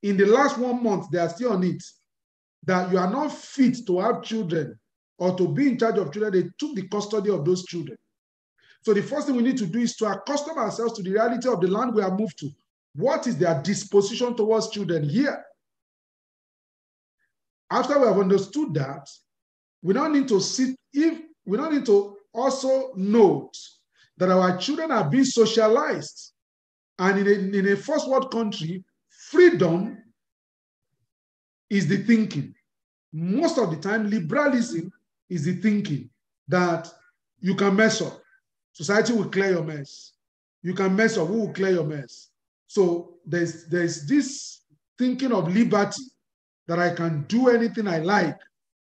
in the last one month, they are still on it, that you are not fit to have children or to be in charge of children, they took the custody of those children. So the first thing we need to do is to accustom ourselves to the reality of the land we have moved to. What is their disposition towards children here? After we have understood that, we don't need to sit, if we don't need to also note that our children are being socialized. And in a, in a first world country, Freedom is the thinking. Most of the time, liberalism is the thinking that you can mess up. Society will clear your mess. You can mess up, who will clear your mess? So there's, there's this thinking of liberty that I can do anything I like.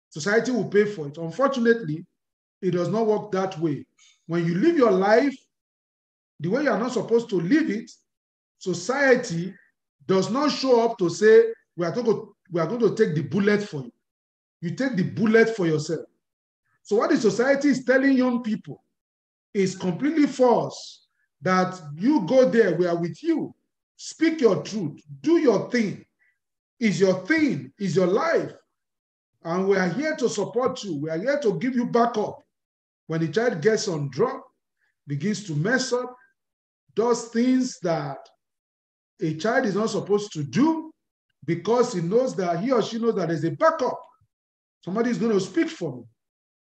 Society will pay for it. Unfortunately, it does not work that way. When you live your life the way you are not supposed to live it, society does not show up to say, we are, going to, we are going to take the bullet for you. You take the bullet for yourself. So what the society is telling young people is completely false. That you go there, we are with you. Speak your truth. Do your thing. Is your thing, is your life. And we are here to support you. We are here to give you backup. When the child gets on drug, begins to mess up, does things that a child is not supposed to do, because he knows that he or she knows that there's a backup. Somebody is going to speak for me.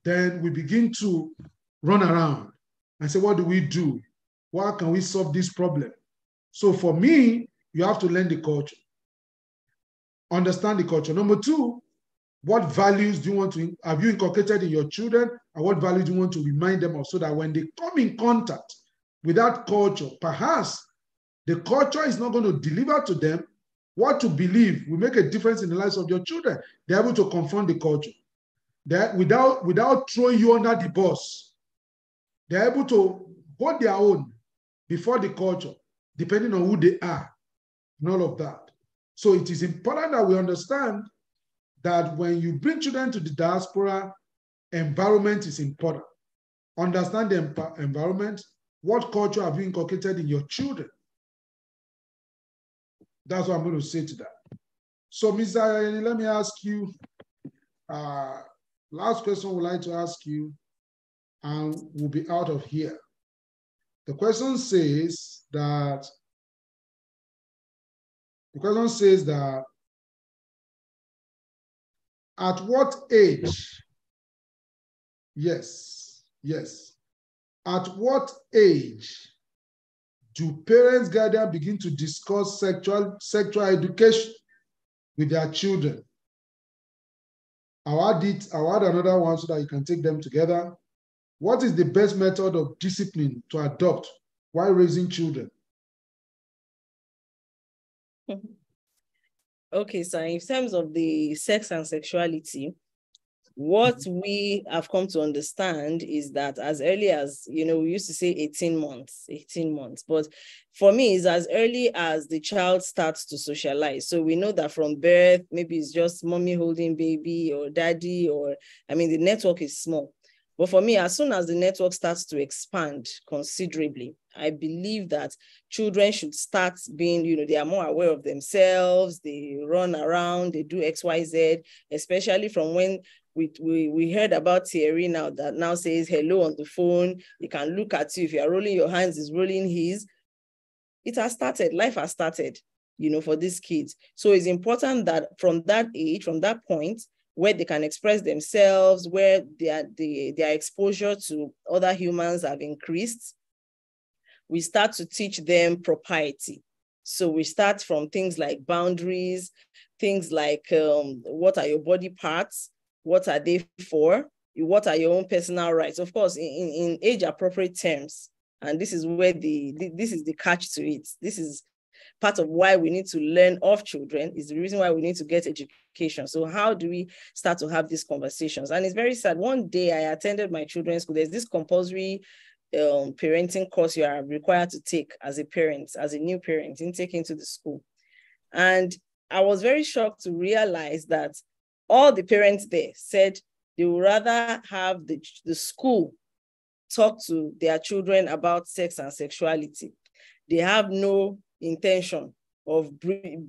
Then we begin to run around and say, what do we do? How can we solve this problem? So for me, you have to learn the culture, understand the culture. Number two, what values do you want to have you inculcated in your children and what values do you want to remind them of so that when they come in contact with that culture perhaps the culture is not going to deliver to them what to believe will make a difference in the lives of your children they're able to confront the culture that without without throwing you under the bus they're able to hold their own before the culture depending on who they are and all of that so it is important that we understand that when you bring children to the diaspora, environment is important. Understand the environment. What culture have you inculcated in your children? That's what I'm going to say to that. So, Mr. Let me ask you, uh, last question we'd like to ask you, and we'll be out of here. The question says that, the question says that at what age? Yes, yes. At what age do parents gather begin to discuss sexual, sexual education with their children? I'll add, it, I'll add another one so that you can take them together. What is the best method of discipline to adopt while raising children? Okay, so in terms of the sex and sexuality, what mm-hmm. we have come to understand is that as early as you know we used to say 18 months 18 months but for me it's as early as the child starts to socialize so we know that from birth maybe it's just mommy holding baby or daddy or i mean the network is small but for me, as soon as the network starts to expand considerably, I believe that children should start being, you know, they are more aware of themselves, they run around, they do XYZ, especially from when we, we, we heard about Thierry now that now says hello on the phone. He can look at you. If you're rolling your hands, he's rolling his. It has started, life has started, you know, for these kids. So it's important that from that age, from that point, where they can express themselves, where their, the, their exposure to other humans have increased, we start to teach them propriety. So we start from things like boundaries, things like um, what are your body parts, what are they for, what are your own personal rights. Of course, in, in age appropriate terms. And this is where the, this is the catch to it. This is part of why we need to learn of children is the reason why we need to get education. So how do we start to have these conversations? And it's very sad. One day I attended my children's school. There's this compulsory um, parenting course you are required to take as a parent, as a new parent, in taking to the school. And I was very shocked to realize that all the parents there said they would rather have the, the school talk to their children about sex and sexuality. They have no intention of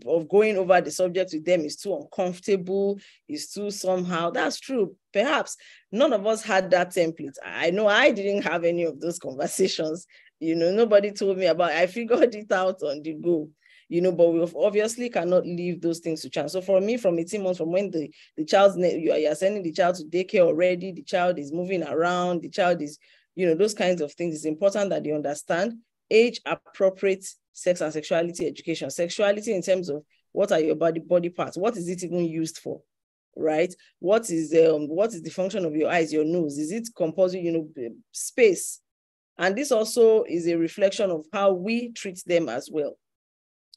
of going over the subject with them. It's too uncomfortable. It's too somehow. That's true. Perhaps none of us had that template. I know i didn't have any of those conversations. You know nobody told me about i figured it out on the go you know but we obviously cannot leave those things to chance so for me from 18 months from when the the child's you are, you are sending the child to daycare already the child is moving around the child is you know those kinds of things it's important that they understand age appropriate sex and sexuality education. Sexuality in terms of what are your body body parts? What is it even used for? Right? What is um what is the function of your eyes, your nose? Is it composite, you know, space? And this also is a reflection of how we treat them as well.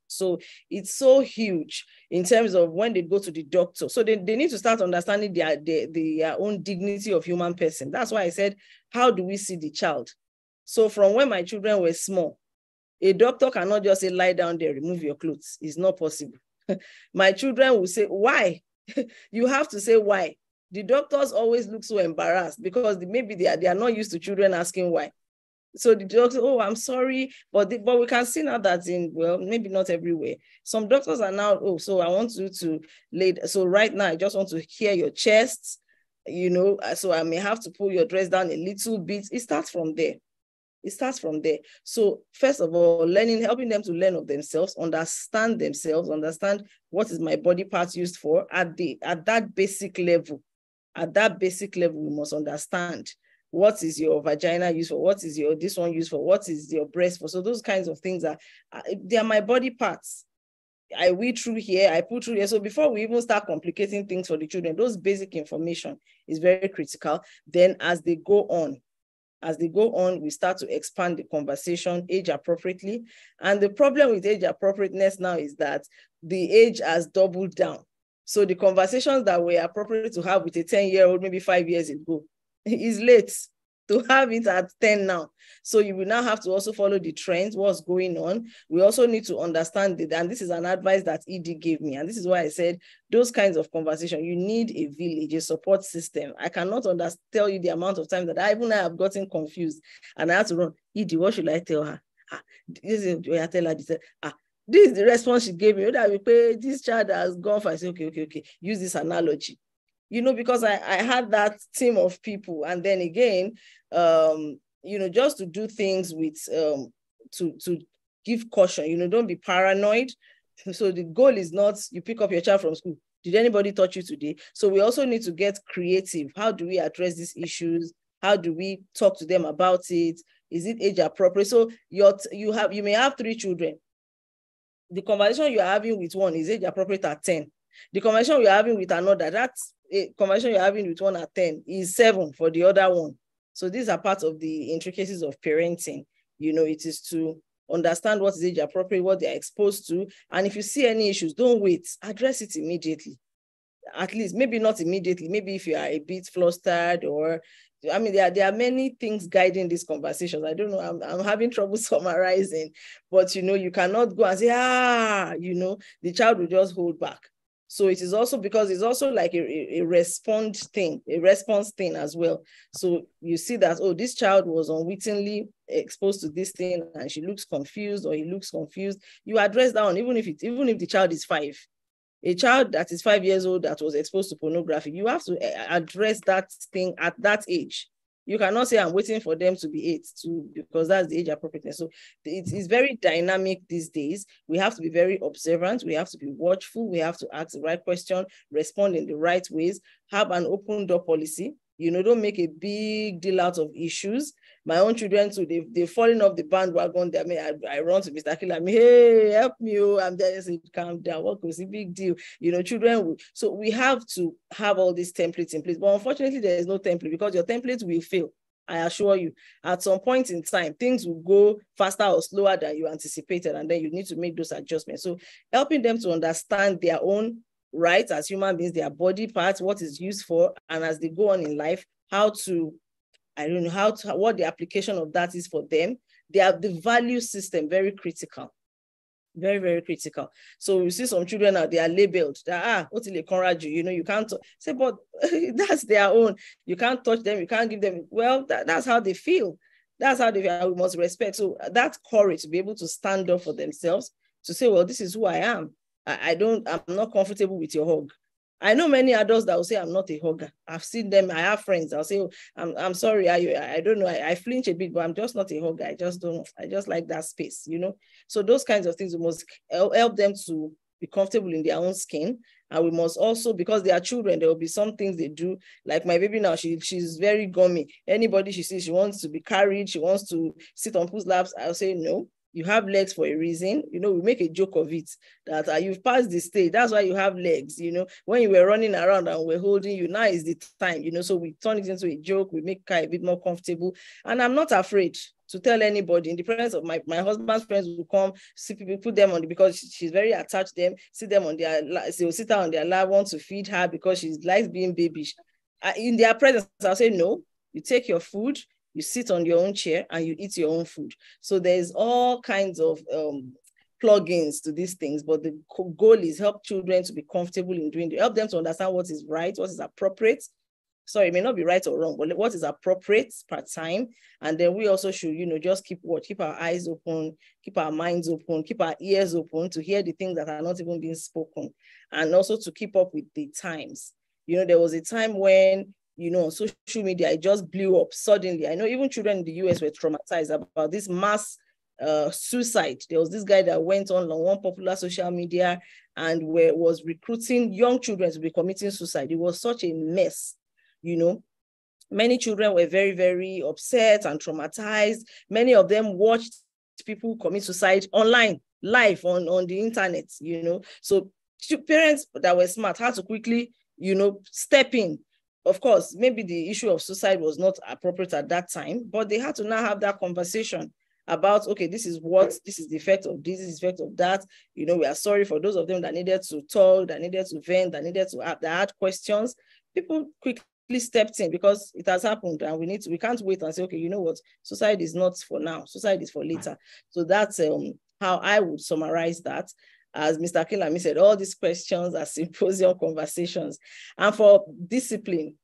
So it's so huge in terms of when they go to the doctor. So they, they need to start understanding their, their, their own dignity of human person. That's why I said, how do we see the child? So from when my children were small, a doctor cannot just say, lie down there, remove your clothes. It's not possible. [LAUGHS] My children will say, why? [LAUGHS] you have to say why. The doctors always look so embarrassed because maybe they are, they are not used to children asking why. So the doctor, oh, I'm sorry, but the, but we can see now that in well, maybe not everywhere. Some doctors are now, oh, so I want you to lay. So right now, I just want to hear your chest, you know. Uh, so I may have to pull your dress down a little bit. It starts from there It starts from there. So first of all, learning, helping them to learn of themselves, understand themselves, understand what is my body part used for at the at that basic level. At that basic level, we must understand what is your vagina used for, what is your this one used for, what is your breast for. So those kinds of things are uh, they are my body parts. I weed through here, I put through here. So before we even start complicating things for the children, those basic information is very critical. Then as they go on, as they go on, we start to expand the conversation age appropriately. And the problem with age appropriateness now is that the age has doubled down. So the conversations that were appropriate to have with a 10 year old, maybe five years ago, is late to have it at 10 now. So you will now have to also follow the trends, what's going on. We also need to understand it. And this is an advice that ED gave me. And this is why I said those kinds of conversation, you need a village, a support system. I cannot understand, tell you the amount of time that I even I have gotten confused and I have to run, ED, what should I tell her? Ah, this is I tell her this. Ah, this is the response she gave me. That we pay this child has gone for. I say, okay, okay, okay. Use this analogy you know, because I, I had that team of people. And then again, um, you know, just to do things with, um, to, to give caution, you know, don't be paranoid. [LAUGHS] So the goal is not you pick up your child from school. Did anybody touch you today? So we also need to get creative. How do we address these issues? How do we talk to them about it? Is it age appropriate? So you you have you may have three children. The conversation you're having with one is age appropriate at 10. The conversation you're having with another, that's conversation you're having with one at 10 is seven for the other one. So these are part of the intricacies of parenting. You know, it is to understand what is age appropriate, what they're exposed to. And if you see any issues, don't wait, address it immediately. At least, maybe not immediately, maybe if you are a bit flustered or I mean, there are, there are many things guiding these conversations. I don't know, I'm, I'm having trouble [LAUGHS] summarizing, but you know, you cannot go and say, ah, you know, the child will just hold back. So it is also because it's also like a, a response thing, a response thing as well. So you see that, oh, this child was unwittingly exposed to this thing and she looks confused or he looks confused. You address that one, even if it, even if the child is five. A child that is five years old that was exposed to pornography, you have to eh, address that thing at that age you cannot say I'm waiting for them to be eight to because that's the age appropriateness. So it is very dynamic these days. We have to be very observant. We have to be watchful. We have to ask the right question, respond in the right ways, have an open door policy you know, don't make a big deal out of issues. My own children too, they they've fallen off the bandwagon. They, I mean, I, I run to Mr. Killer, I hey, help me. Oh, I'm there. I say, calm down. What was a big deal? You know, children will. So we have to have all these templates in place. But unfortunately, there is no template because your template will fail. I assure you, at some point in time, things will go faster or slower than you anticipated, and then you need to make those adjustments. So, helping them to understand their own rights as human beings, their body parts, what is used for, and as they go on in life, how to, I don't know, how to, what the application of that is for them. They have the value system very critical. Very, very critical. So you see some children now, they are labeled that, ah, what will encourage you? You know, you can't say, but [LAUGHS] that's their own. You can't touch them, you can't give them. Well, that, that's how they feel. That's how they feel. We must respect. So that courage to be able to stand up for themselves, to say, well, this is who I am I, I don't, I'm not comfortable with your hug. I know many adults that will say I'm not a hugger. I've seen them. I have friends. I'll say, oh, I'm, I'm sorry. I, I don't know. I, I flinch a bit, but I'm just not a hugger. I just don't. I just like that space, you know. So those kinds of things we must help them to be comfortable in their own skin. And we must also, because they are children, there will be some things they do. Like my baby now, she she's very gummy. Anybody she sees, she wants to be carried, she wants to sit on whose laps. I'll say no you have legs for a reason. You know, we make a joke of it that uh, you've passed the stage. That's why you have legs. You know, when you were running around and we're holding you, now is the time. You know, so we turn it into a joke. We make Kai a bit more comfortable. And I'm not afraid to tell anybody in the presence of my, my husband's friends will come see people put them on the, because she's very attached them see them on their they'll sit down on their lap want to feed her because she likes being babish uh, in their presence i'll say no you take your food you sit on your own chair and you eat your own food. So there's all kinds of um, plugins to these things, but the goal is help children to be comfortable in doing help them to understand what is right, what is appropriate. Sorry, it may not be right or wrong, but what is appropriate per time. And then we also should, you know, just keep watch, keep our eyes open, keep our minds open, keep our ears open to hear the things that are not even being spoken, and also to keep up with the times. You know, there was a time when you know, social media, it just blew up suddenly. I know even children in the US were traumatized about this mass uh, suicide. There was this guy that went on on one popular social media and where, was recruiting young children to be committing suicide. It was such a mess, you know. Many children were very, very upset and traumatized. Many of them watched people commit suicide online, live on, on the internet, you know. So parents that were smart had to quickly, you know, step in. Of course, maybe the issue of suicide was not appropriate at that time, but they had to now have that conversation about okay this is what this is the effect of this, this is the effect of that. You know we are sorry for those of them that needed to talk that needed to vent that needed to have that had questions. People quickly stepped in because it has happened and we need to we can't wait and say okay you know what? Suicide is not for now. Suicide is for later. So that's um how i would summarize that as Mr. Akinlami said, all these questions are [LAUGHS] symposium conversations. And for discipline,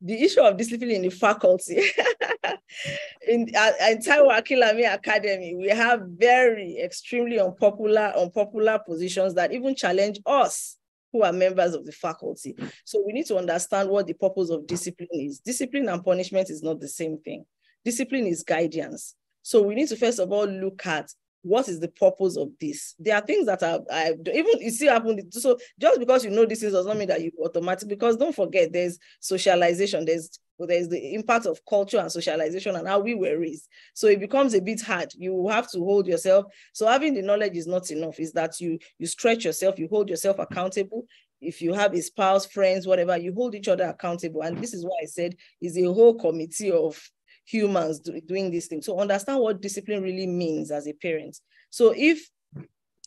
the issue of discipline in the faculty. [LAUGHS] in, uh, in Taiwo Akinlami Academy, we have very extremely unpopular, unpopular positions that even challenge us who are members of the faculty. So we need to understand what the purpose of discipline is. Discipline and punishment is not the same thing. Discipline is guidance. So we need to first of all look at what is the purpose of this? There are things that are I even you see happen. So just because you know this is does not mean that you automatic because don't forget there's socialization, there's there's the impact of culture and socialization and how we were raised. So it becomes a bit hard. You have to hold yourself. So having the knowledge is not enough. Is that you you stretch yourself, you hold yourself accountable. If you have a spouse, friends, whatever, you hold each other accountable. And this is why I said is a whole committee of humans do, doing these things. So understand what discipline really means as a parent. So if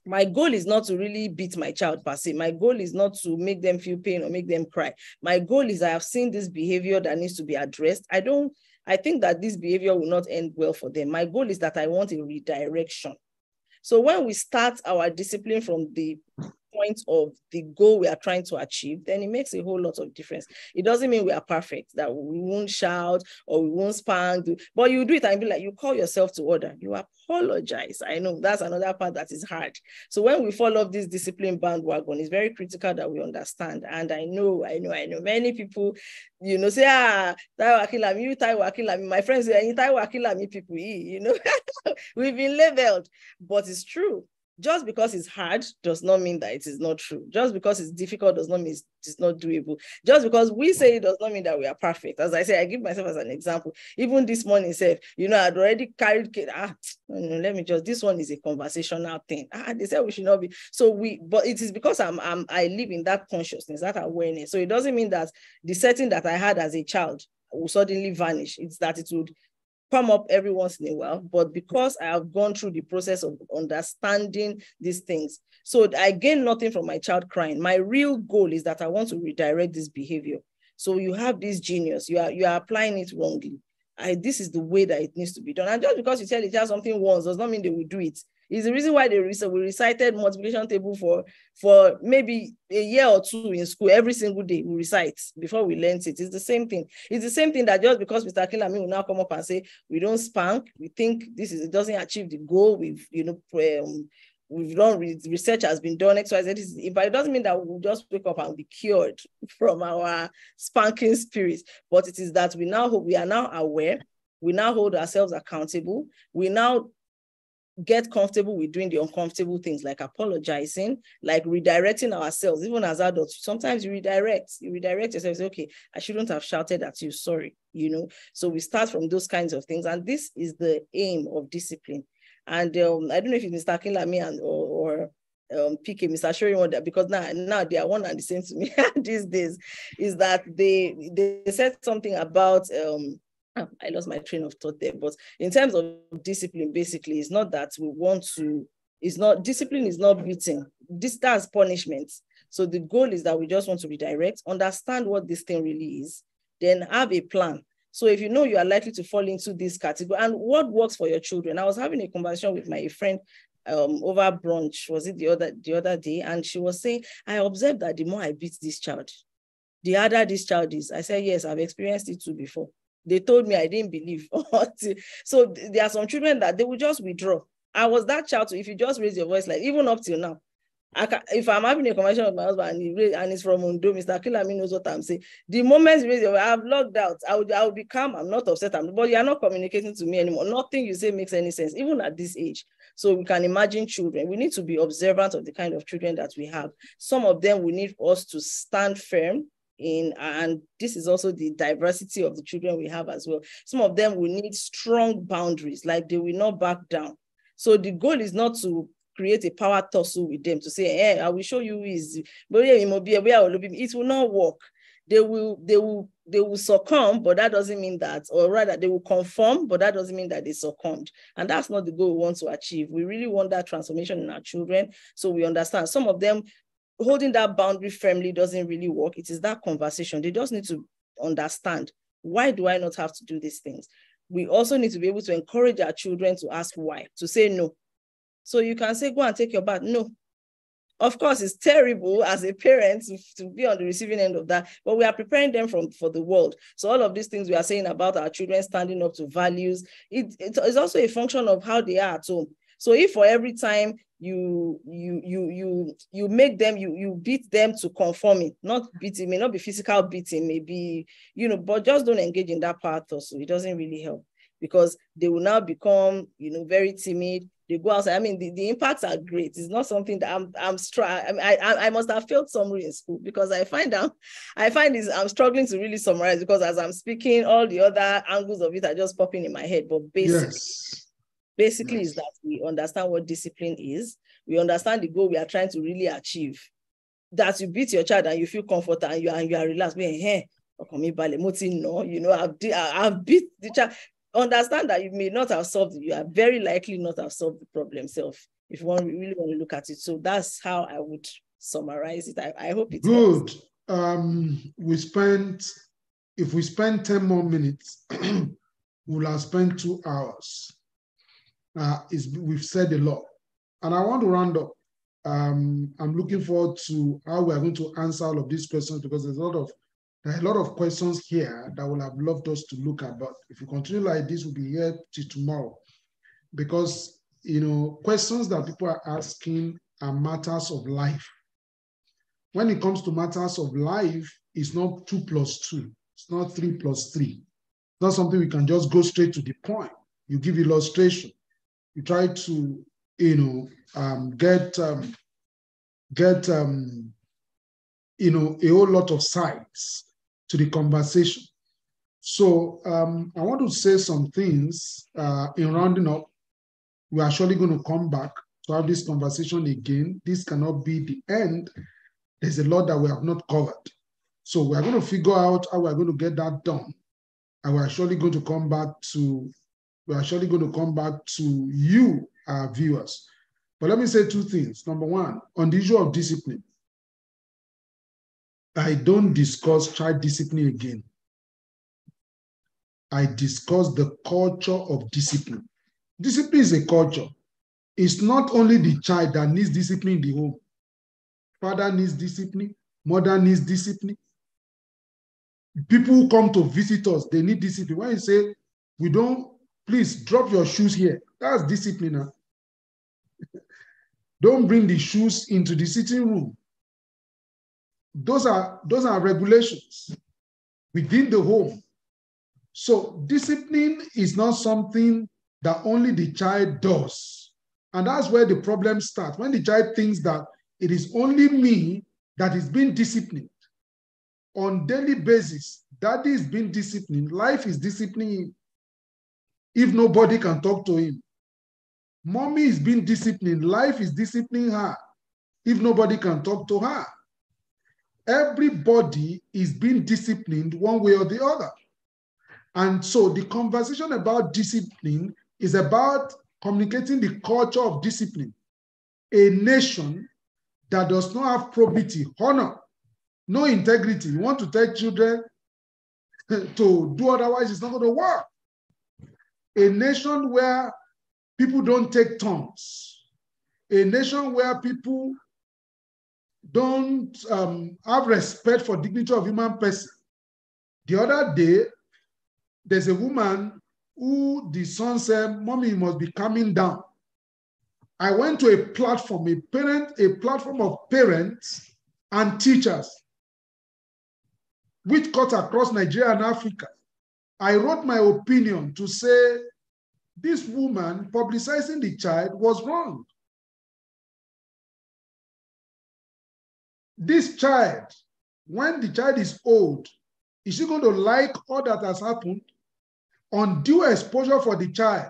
my goal is not to really beat my child per se. My goal is not to make them feel pain or make them cry. My goal is I have seen this behavior that needs to be addressed. I don't, I think that this behavior will not end well for them. My goal is that I want a redirection. So when we start our discipline from the point of the goal we are trying to achieve, then it makes a whole lot of difference. It doesn't mean we are perfect, that we won't shout or we won't spank, but you do it and be like, you call yourself to order, you apologize. I know that's another part that is hard. So when we follow this discipline bandwagon, it's very critical that we understand. And I know, I know, I know many people, you know, say, ah, Taiwo Akinlami, you Taiwo Akinlami. My friends say, Taiwo Akinlami people, you know, [LAUGHS] we've been labeled, but it's true just because it's hard does not mean that it is not true. Just because it's difficult does not mean it's not doable. Just because we say it does not mean that we are perfect. As I say, I give myself as an example. Even this morning, said, you know, I'd already carried ah, let me just this one is a conversational thing. Ah, they said we should not be. So we, but it is because I'm, I'm I live in that consciousness, that awareness. So it doesn't mean that the setting that I had as a child will suddenly vanish. It's that it would come up every once in a while, but because I have gone through the process of understanding these things, so I gain nothing from my child crying. My real goal is that I want to redirect this behavior. So you have this genius, you are you are applying it wrongly. I, this is the way that it needs to be done. And just because you tell the child something once does not mean they will do it. Is the reason why they we recited multiplication table for for maybe a year or two in school every single day. We recite before we learn it. It's the same thing. It's the same thing that just because Mr. Akinlami will now come up and say we don't spank, we think this is it doesn't achieve the goal. We've you know um, we've done research has been done XYZ. But it doesn't mean that we'll just wake up and be cured [LAUGHS] from our spanking spirits. But it is that we now we are now aware. We now hold ourselves accountable. We now get comfortable with doing the uncomfortable things like apologizing, like redirecting ourselves, even as adults. Sometimes you redirect, you redirect yourself, say, okay, I shouldn't have shouted at you, sorry, you know. So we start from those kinds of things. And this is the aim of discipline. And um, I don't know if it's Mr. Akinlami and or, or um, PK, Mr. Showing one that because now now they are one and the same to me [LAUGHS] these days, is that they they said something about um [LAUGHS] I lost my train of thought there. But in terms of discipline, basically, it's not that we want to, it's not, discipline is not beating. This does punishment. So the goal is that we just want to redirect, understand what this thing really is, then have a plan. So if you know you are likely to fall into this category and what works for your children. I was having a conversation with my friend um, over brunch, was it the other the other day? And she was saying, I observed that the more I beat this child, the harder this child is. I said, yes, I've experienced it too before. They told me I didn't believe. [LAUGHS] so there are some children that they will just withdraw. I was that child. So if you just raise your voice, like even up till now, I can, if I'm having a conversation with my husband and, he, and he's from Ondo, Mr. Akinlami knows what I'm saying. The moment you raise your voice, I've logged out, I will, I will be calm. I'm not upset. I'm, but you are not communicating to me anymore. Nothing you say makes any sense, even at this age. So we can imagine children. We need to be observant of the kind of children that we have. Some of them we need us to stand firm in and this is also the diversity of the children we have as well. Some of them will need strong boundaries like they will not back down. So the goal is not to create a power tussle with them to say hey i will show you is but yeah, it will not work. They will they will they will succumb but that doesn't mean that or rather they will conform but that doesn't mean that they succumbed. And that's not the goal we want to achieve. We really want that transformation in our children so we understand. Some of them holding that boundary firmly doesn't really work. It is that conversation. They just need to understand why do I not have to do these things? We also need to be able to encourage our children to ask why, to say no. So you can say, go and take your bath. No. Of course, it's terrible as a parent to, be on the receiving end of that, but we are preparing them from, for the world. So all of these things we are saying about our children standing up to values, it, it is also a function of how they are at home. So if for every time you you you you you make them you you beat them to conforming not beating may not be physical beating maybe you know but just don't engage in that part also it. Doesn't really help because they will now become you know very timid. They go outside. I mean the, the impacts are great. It's not something that i'm i'm I, I i must have failed somewhere in school because i find out i find this i'm struggling to really summarize because as i'm speaking all the other angles of it are just popping in my head but basically yes Basically, is that we understand what discipline is. We understand the goal we are trying to really achieve. That you beat your child and you feel comfortable and you are, and you are relaxed. Hey, no, you know, I've, I've beat the child. Understand that you may not have solved. You are very likely not have solved the problem self if you want, really want to look at it. So that's how I would summarize it. I, I hope it's good. Um, we spent, if we spend 10 more minutes, [CLEARS THROAT] we'll have spent two hours uh, is we've said a lot. And I want to round up. Um, I'm looking forward to how we are going to answer all of these questions because there's a lot of there are a lot of questions here that will have loved us to look at. But if we continue like this, we'll be here till tomorrow. Because you know, questions that people are asking are matters of life. When it comes to matters of life, it's not two plus two, it's not three plus three. It's not something we can just go straight to the point. You give illustration you try to, you know, um, get um, get um, you know a whole lot of sides to the conversation. So um, I want to say some things uh, in rounding up. We are surely going to come back to have this conversation again. This cannot be the end. There's a lot that we have not covered. So we are going to figure out how we're going to get that done. And we're surely going to come back to we are surely going to come back to you, our viewers. But let me say two things. Number one, on the issue of discipline, I don't discuss child discipline again. I discuss the culture of discipline. Discipline is a culture. It's not only the child that needs discipline in the home. Father needs discipline, mother needs discipline. People who come to visit us, they need discipline. When you say we don't Please drop your shoes here. That's discipline. [LAUGHS] Don't bring the shoes into the sitting room. Those are, those are regulations within the home. So discipline is not something that only the child does. And that's where the problem starts. When the child thinks that it is only me that is being disciplined on daily basis, daddy is being disciplined, life is disciplining if nobody can talk to him. Mommy is being disciplined. Life is disciplining her if nobody can talk to her. Everybody is being disciplined one way or the other. And so the conversation about discipline is about communicating the culture of discipline. A nation that does not have probity, honor, no integrity. You want to tell children [LAUGHS] to do otherwise, it's not going to work a nation where people don't take turns, a nation where people don't um, have respect for dignity of human person. The other day, there's a woman who the son said, Mommy, must be coming down. I went to a platform, a parent, a platform of parents and teachers, which cut across Nigeria and Africa. I wrote my opinion to say this woman publicizing the child was wrong. This child, when the child is old, is she going to like all that has happened? Undue exposure for the child.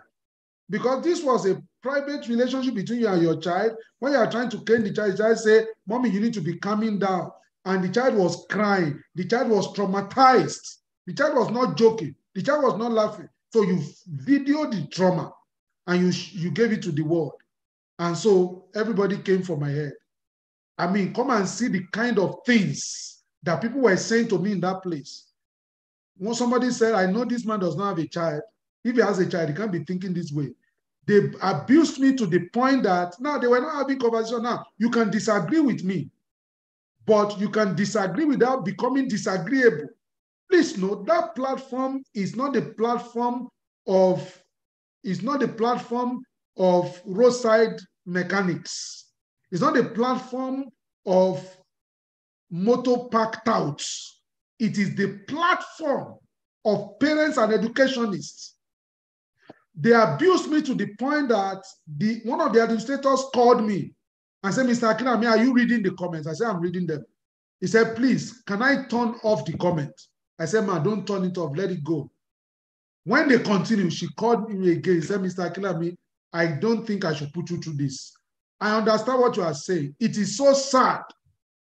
Because this was a private relationship between you and your child. When you are trying to train the child, the child say, Mommy, you need to be calming down. And the child was crying. The child was traumatized. The child was not joking. The child was not laughing. So you videoed the trauma and you, you gave it to the world. And so everybody came for my head. I mean, come and see the kind of things that people were saying to me in that place. When somebody said, I know this man does not have a child. If he has a child, he can't be thinking this way. They abused me to the point that now they were not having conversation. Now you can disagree with me, but you can disagree without becoming disagreeable. Please note that platform is not the platform of is not the platform of roadside mechanics. It's not a platform of motor park touts. It is the platform of parents and educationists. They abused me to the point that the one of the administrators called me and said, Mr. Akinlami, are you reading the comments? I said, I'm reading them. He said, please, can I turn off the comment? I said, Ma, don't turn it off, let it go. When they continue, she called me again. She said, Mr. Akinlami, I don't think I should put you through this. I understand what you are saying. It is so sad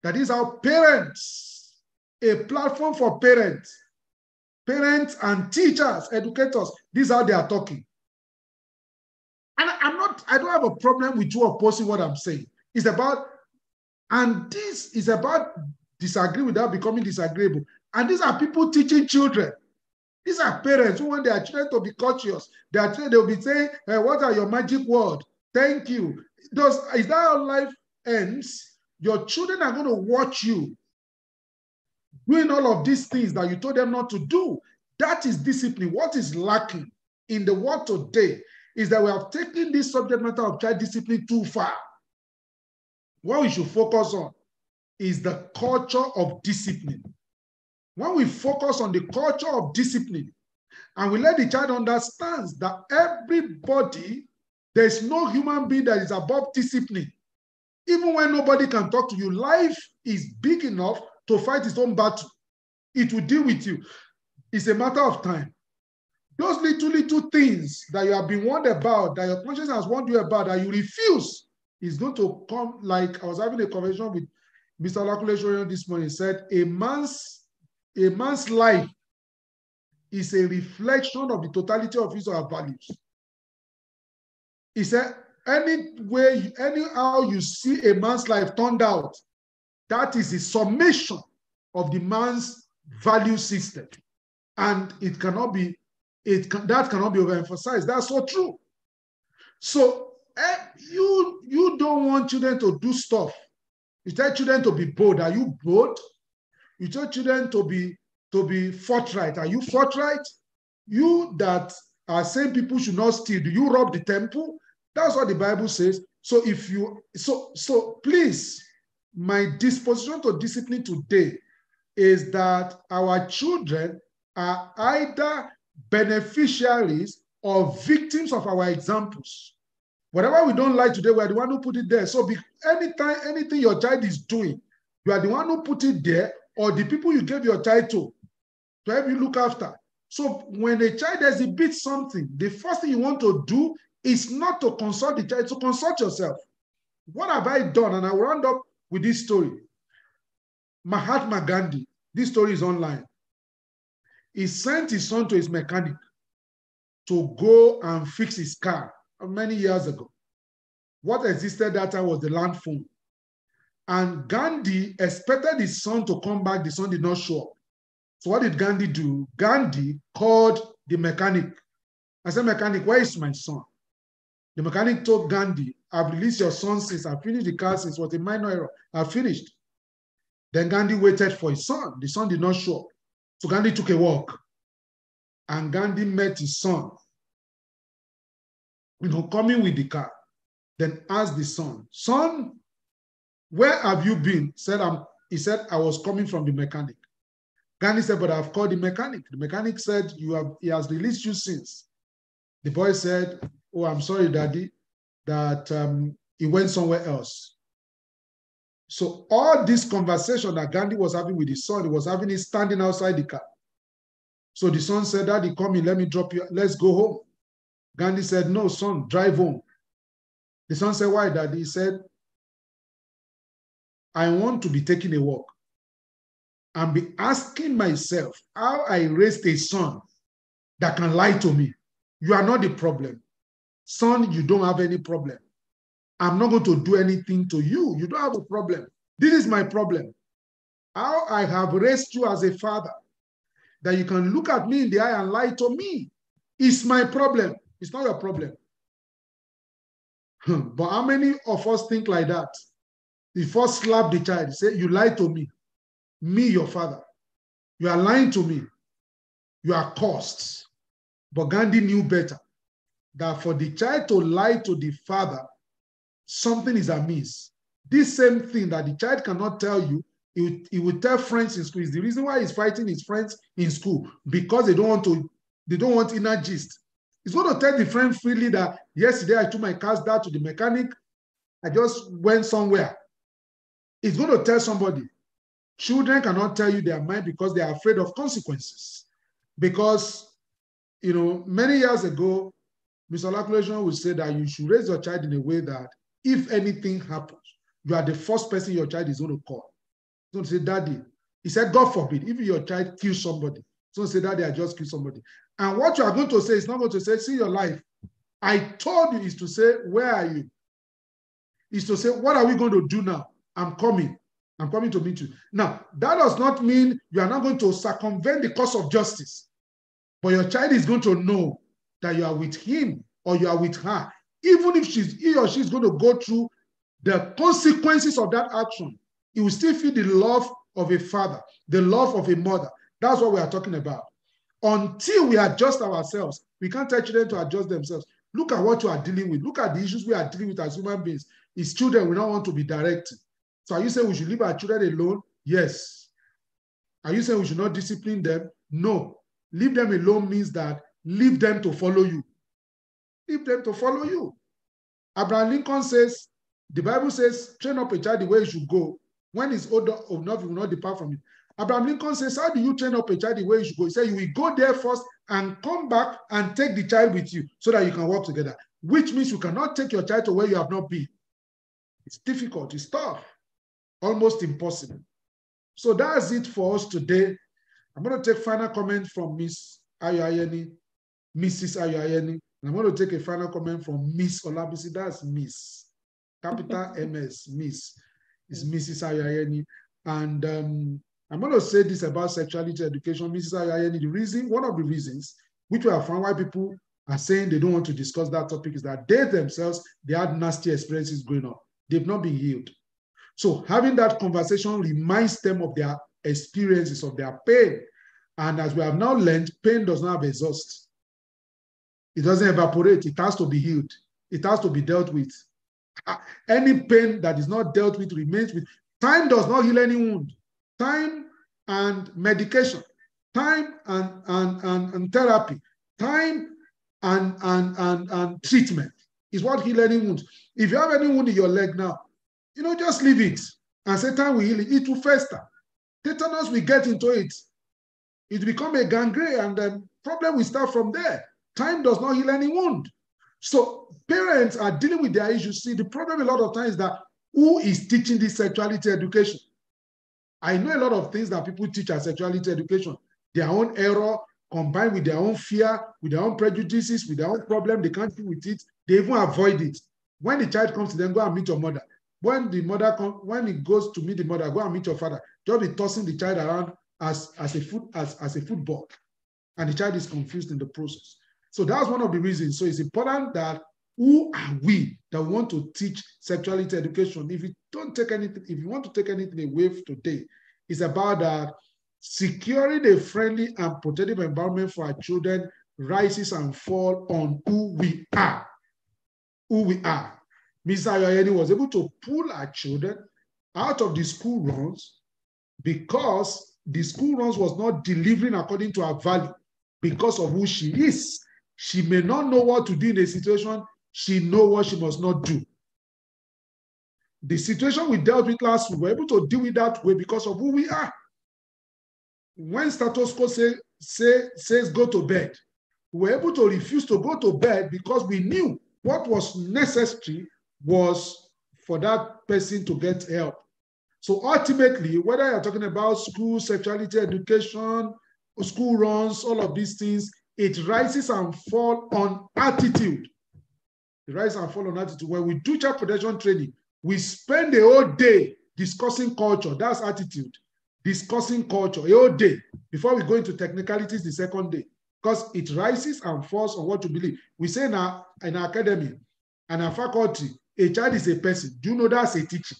that is how parents, a platform for parents, parents and teachers, educators, this is how they are talking. And I'm not, I don't have a problem with you opposing what I'm saying. It's about, and this is about disagree without becoming disagreeable. And these are people teaching children. These are parents who want their children to be courteous. Their children, they'll be saying, hey, what are your magic words? Thank you. Does is that how life ends? Your children are going to watch you doing all of these things that you told them not to do. That is discipline. What is lacking in the world today is that we have taken this subject matter of child discipline too far. What we should focus on is the culture of discipline. When we focus on the culture of discipline and we let the child understand that everybody there's no human being that is above discipline. Even when nobody can talk to you, life is big enough to fight its own battle. It will deal with you. It's a matter of time. Those little, little things that you have been warned about, that your conscience has warned you about, that you refuse, is going to come like I was having a conversation with Mr. Lakule this morning. He said, a man's, a man's life is a reflection of the totality of his or her values. He said, any way, anyhow you see a man's life turned out, that is the summation of the man's value system. And it cannot be, it can, that cannot be overemphasized. That's so true. So eh, you, you don't want children to do stuff. You tell children to be bold. Are you bold? You tell children to be to be forthright. Are you forthright? You that are saying people should not steal. Do you rob the temple? That's what the Bible says. So if you so so please, my disposition to discipline today is that our children are either beneficiaries or victims of our examples. Whatever we don't like today, we are the one who put it there. So be, anytime anything your child is doing, you are the one who put it there, or the people you gave your child to to help you look after. So when a child exhibits something, the first thing you want to do is not to consult the child, to consult yourself. What have I done? And I will round up with this story. Mahatma Gandhi, this story is online. He sent his son to his mechanic to go and fix his car many years ago. What existed that time was the land phone. And Gandhi expected his son to come back. The son did not show up. So what did Gandhi do? Gandhi called the mechanic. I said, mechanic, where is my son? The mechanic told Gandhi, I've released your son since I finished the car since it was a minor error. I finished. Then Gandhi waited for his son. The son did not show up. So Gandhi took a walk. And Gandhi met his son, you know, coming with the car. then asked the son, Son, where have you been? Said, I'm, he said, I was coming from the mechanic. Gandhi said, But I've called the mechanic. The mechanic said, You have he has released you since. The boy said, Oh, I'm sorry, daddy, that um, he went somewhere else. So all this conversation that Gandhi was having with his son, he was having it standing outside the car. So the son said, Daddy, come in, let me drop you. Let's go home. Gandhi said, No, son, drive home. The son said, Why, Daddy? He said, I want to be taking a walk and be asking myself how I raised a son that can lie to me. You are not the problem. Son, you don't have any problem. I'm not going to do anything to you. You don't have a problem. This is my problem. How I have raised you as a father, that you can look at me in the eye and lie to me, is my problem. It's not your problem. Hmm. but how many of us think like that? He first slap the child, say, You lied to me. Me, your father. You are lying to me. You are cursed. But Gandhi knew better that for the child to lie to the father something is amiss. This same thing that the child cannot tell you, he will, he will tell friends in school. Is the reason why he's fighting his friends in school because they don't want to, they don't want inner gist. He's going to tell the friend freely that yesterday I took my cars down to the mechanic. I just went somewhere. He's going to tell somebody. Children cannot tell you their mind because they are afraid of consequences. Because, you know, many years ago, Mr. Olakuleshon would say that you should raise your child in a way that if anything happens, you are the first person your child is going to call. He's going to say, Daddy. He said, God forbid, if your child kills somebody, he's going to say, Daddy, I just killed somebody. And what you are going to say is not going to say, See your life. I told you is to say, Where are you? Is to say, What are we going to do now? I'm coming. I'm coming to meet you. Now, that does not mean you are not going to circumvent the course of justice, but your child is going to know that you are with him or you are with her even if she's he or she is going to go through the consequences of that action, he will still feel the love of a father, the love of a mother. That's what we are talking about. Until we adjust ourselves, we can't tell children to adjust themselves. Look at what you are dealing with. Look at the issues we are dealing with as human beings. It's children we don't want to be directed. So are you saying we should leave our children alone? Yes. Are you saying we should not discipline them? No. Leave them alone means that leave them to follow you. Leave them to follow you. Abraham Lincoln says, the Bible says, train up a child the way he should go. When he's older enough, he will not depart from it. Abraham Lincoln says, How do you train up a child the way he should go? He said, You will go there first and come back and take the child with you so that you can work together, which means you cannot take your child to where you have not been. It's difficult, it's tough, almost impossible. So that's it for us today. I'm going to take final comment from Miss Ayoayeni, Mrs. Ayoayeni. I'm going to take a final comment from Miss Olabisi. That's Miss. Capital [LAUGHS] MS, Miss. Is Mrs. Ayayeni. And um, I'm going to say this about sexuality education. Mrs. Ayayeni, the reason, one of the reasons which we have found why people are saying they don't want to discuss that topic is that they themselves, they had nasty experiences growing up. They've not been healed. So having that conversation reminds them of their experiences, of their pain. And as we have now learned, pain does not have exhaust. It doesn't evaporate. It has to be healed. It has to be dealt with. Any pain that is not dealt with remains with. Time does not heal any wound. Time and medication, time and, and, and, and therapy, time and, and, and, and treatment is what heal any wound. If you have any wound in your leg now, you know, just leave it and say time will heal it. It will fester. Tetanus will get into it. It become a gangrene and then problem will start from there. Time does not heal any wound. So parents are dealing with their issues. See, the problem a lot of times is that who is teaching this sexuality education? I know a lot of things that people teach as sexuality education. Their own error combined with their own fear, with their own prejudices, with their own problem, they can't deal with it. They even avoid it. When the child comes to them, go and meet your mother. When the mother comes, when he goes to meet the mother, go and meet your father. Just be tossing the child around as, as a foot as, as a football. And the child is confused in the process. So that's one of the reasons. So it's important that who are we that want to teach sexuality education? If you don't take anything, if you want to take anything away today, it's about that securing a friendly and protective environment for our children rises and fall on who we are. Who we are. Ms. Ayoyeni was able to pull her children out of the school runs because the school runs was not delivering according to her value because of who she is. She may not know what to do in a situation. She know what she must not do. The situation we dealt with last week, we were able to deal with that way because of who we are. When status quo say, say, says go to bed, we were able to refuse to go to bed because we knew what was necessary was for that person to get help. So ultimately, whether you're talking about school, sexuality, education, school runs, all of these things, it rises and falls on attitude. It rises and falls on attitude. When we do child protection training, we spend the whole day discussing culture. That's attitude. Discussing culture, a whole day before we go into technicalities the second day. Because it rises and falls on what you believe. We say in our, in our academy and our faculty, a child is a person. Do you know that's a teaching?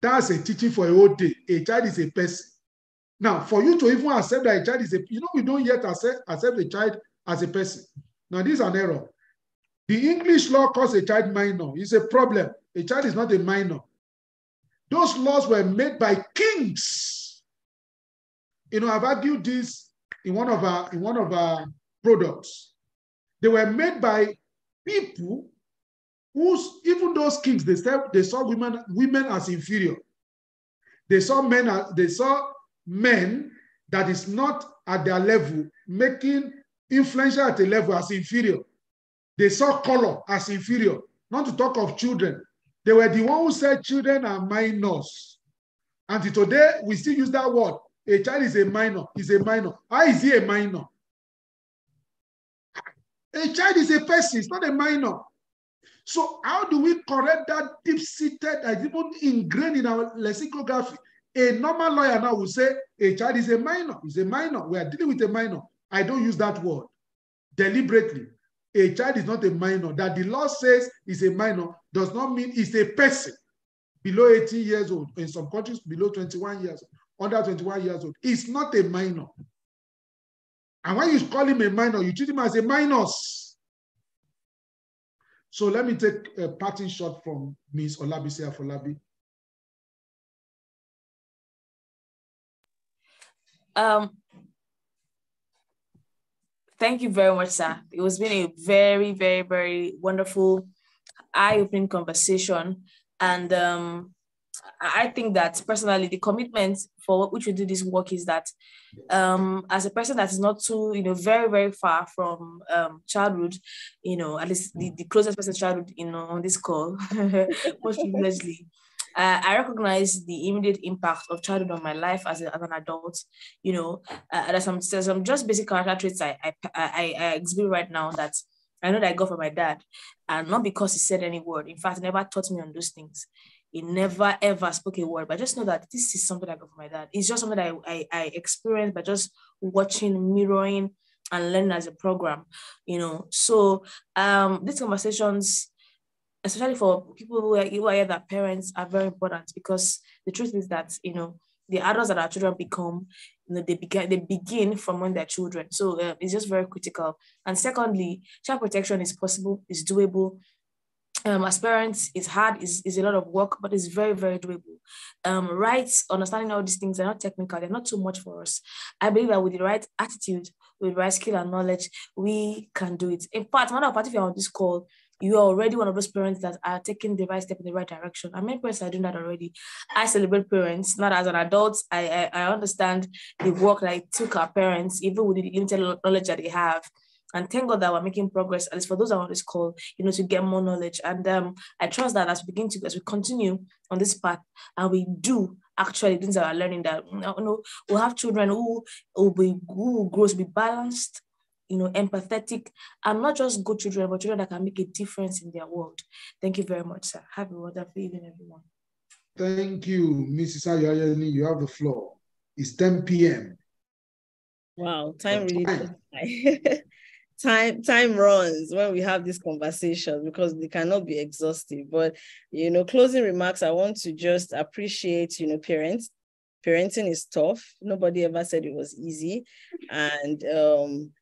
That's a teaching for a whole day. A child is a person. Now, for you to even accept that a child is a, you know, we don't yet accept, accept a child as a person. Now, this is an error. The English law calls a child minor. It's a problem. A child is not a minor. Those laws were made by kings. You know, I've argued this in one of our in one of our products. They were made by people whose even those kings they said they saw women women as inferior. They saw men as they saw men that is not at their level making influential at a level as inferior. They saw color as inferior, not to talk of children. They were the one who said children are minors. Until today, we still use that word. A child is a minor, is a minor. How is he a minor? A child is a person, it's not a minor. So how do we correct that deep-seated, even ingrained in our lexicography? A normal lawyer now will say a child is a minor, is a minor. We are dealing with a minor. I don't use that word deliberately. A child is not a minor. That the law says is a minor does not mean it's a person below 18 years old. In some countries, below 21 years, old, under 21 years old. It's not a minor. And when you call him a minor, you treat him as a minus. So let me take a parting shot from Ms. Olabisi Afolabi. Um, thank you very much, sir. It was been a very, very, very wonderful, eye-opening conversation. And um, I think that personally, the commitment for which we do this work is that um, as a person that is not too, you know, very, very far from um, childhood, you know, at least the, the closest person childhood, you know, on this call, [LAUGHS] most privilegedly, uh, I recognize the immediate impact of childhood on my life as, a, as an adult. You know, uh, there's some there's some just basic character traits I I, I, I exhibit right now that I know that I got from my dad, and not because he said any word. In fact, he never taught me on those things. He never ever spoke a word, but I just know that this is something I got from my dad. It's just something I, I, I experienced by just watching, mirroring, and learning as a program, you know. So um, these conversations, especially for people who are, who are that parents are very important because the truth is that you know the adults that our children become, you know, they begin they begin from when they're children. So uh, it's just very critical. And secondly, child protection is possible, is doable, um, as parents, it's hard, it's, it's a lot of work, but it's very, very doable. Um, rights, understanding all these things are not technical, they're not too much for us. I believe that with the right attitude, with right skill and knowledge, we can do it. In fact, matter of fact, if you're on this call, you are already one of those parents that are taking the right step in the right direction. I many parents are doing that already. I celebrate parents, not as an adult. I, I, I understand the work that it took our parents, even with the limited knowledge that they have and thank God that we're making progress, at least for those that on this call, you know, to get more knowledge. And um, I trust that as we begin to, as we continue on this path, and we do actually things that are learning that, you know, we'll have children who will be, who will grow to be balanced, you know, empathetic, and not just good children, but children that can make a difference in their world. Thank you very much, sir. Have a wonderful evening, everyone. Thank you, Mrs. Ayoyeni. You have the floor. It's 10 p.m. Wow, time really [LAUGHS] time time runs when we have this conversation because they cannot be exhaustive but you know closing remarks i want to just appreciate you know parents parenting is tough nobody ever said it was easy and um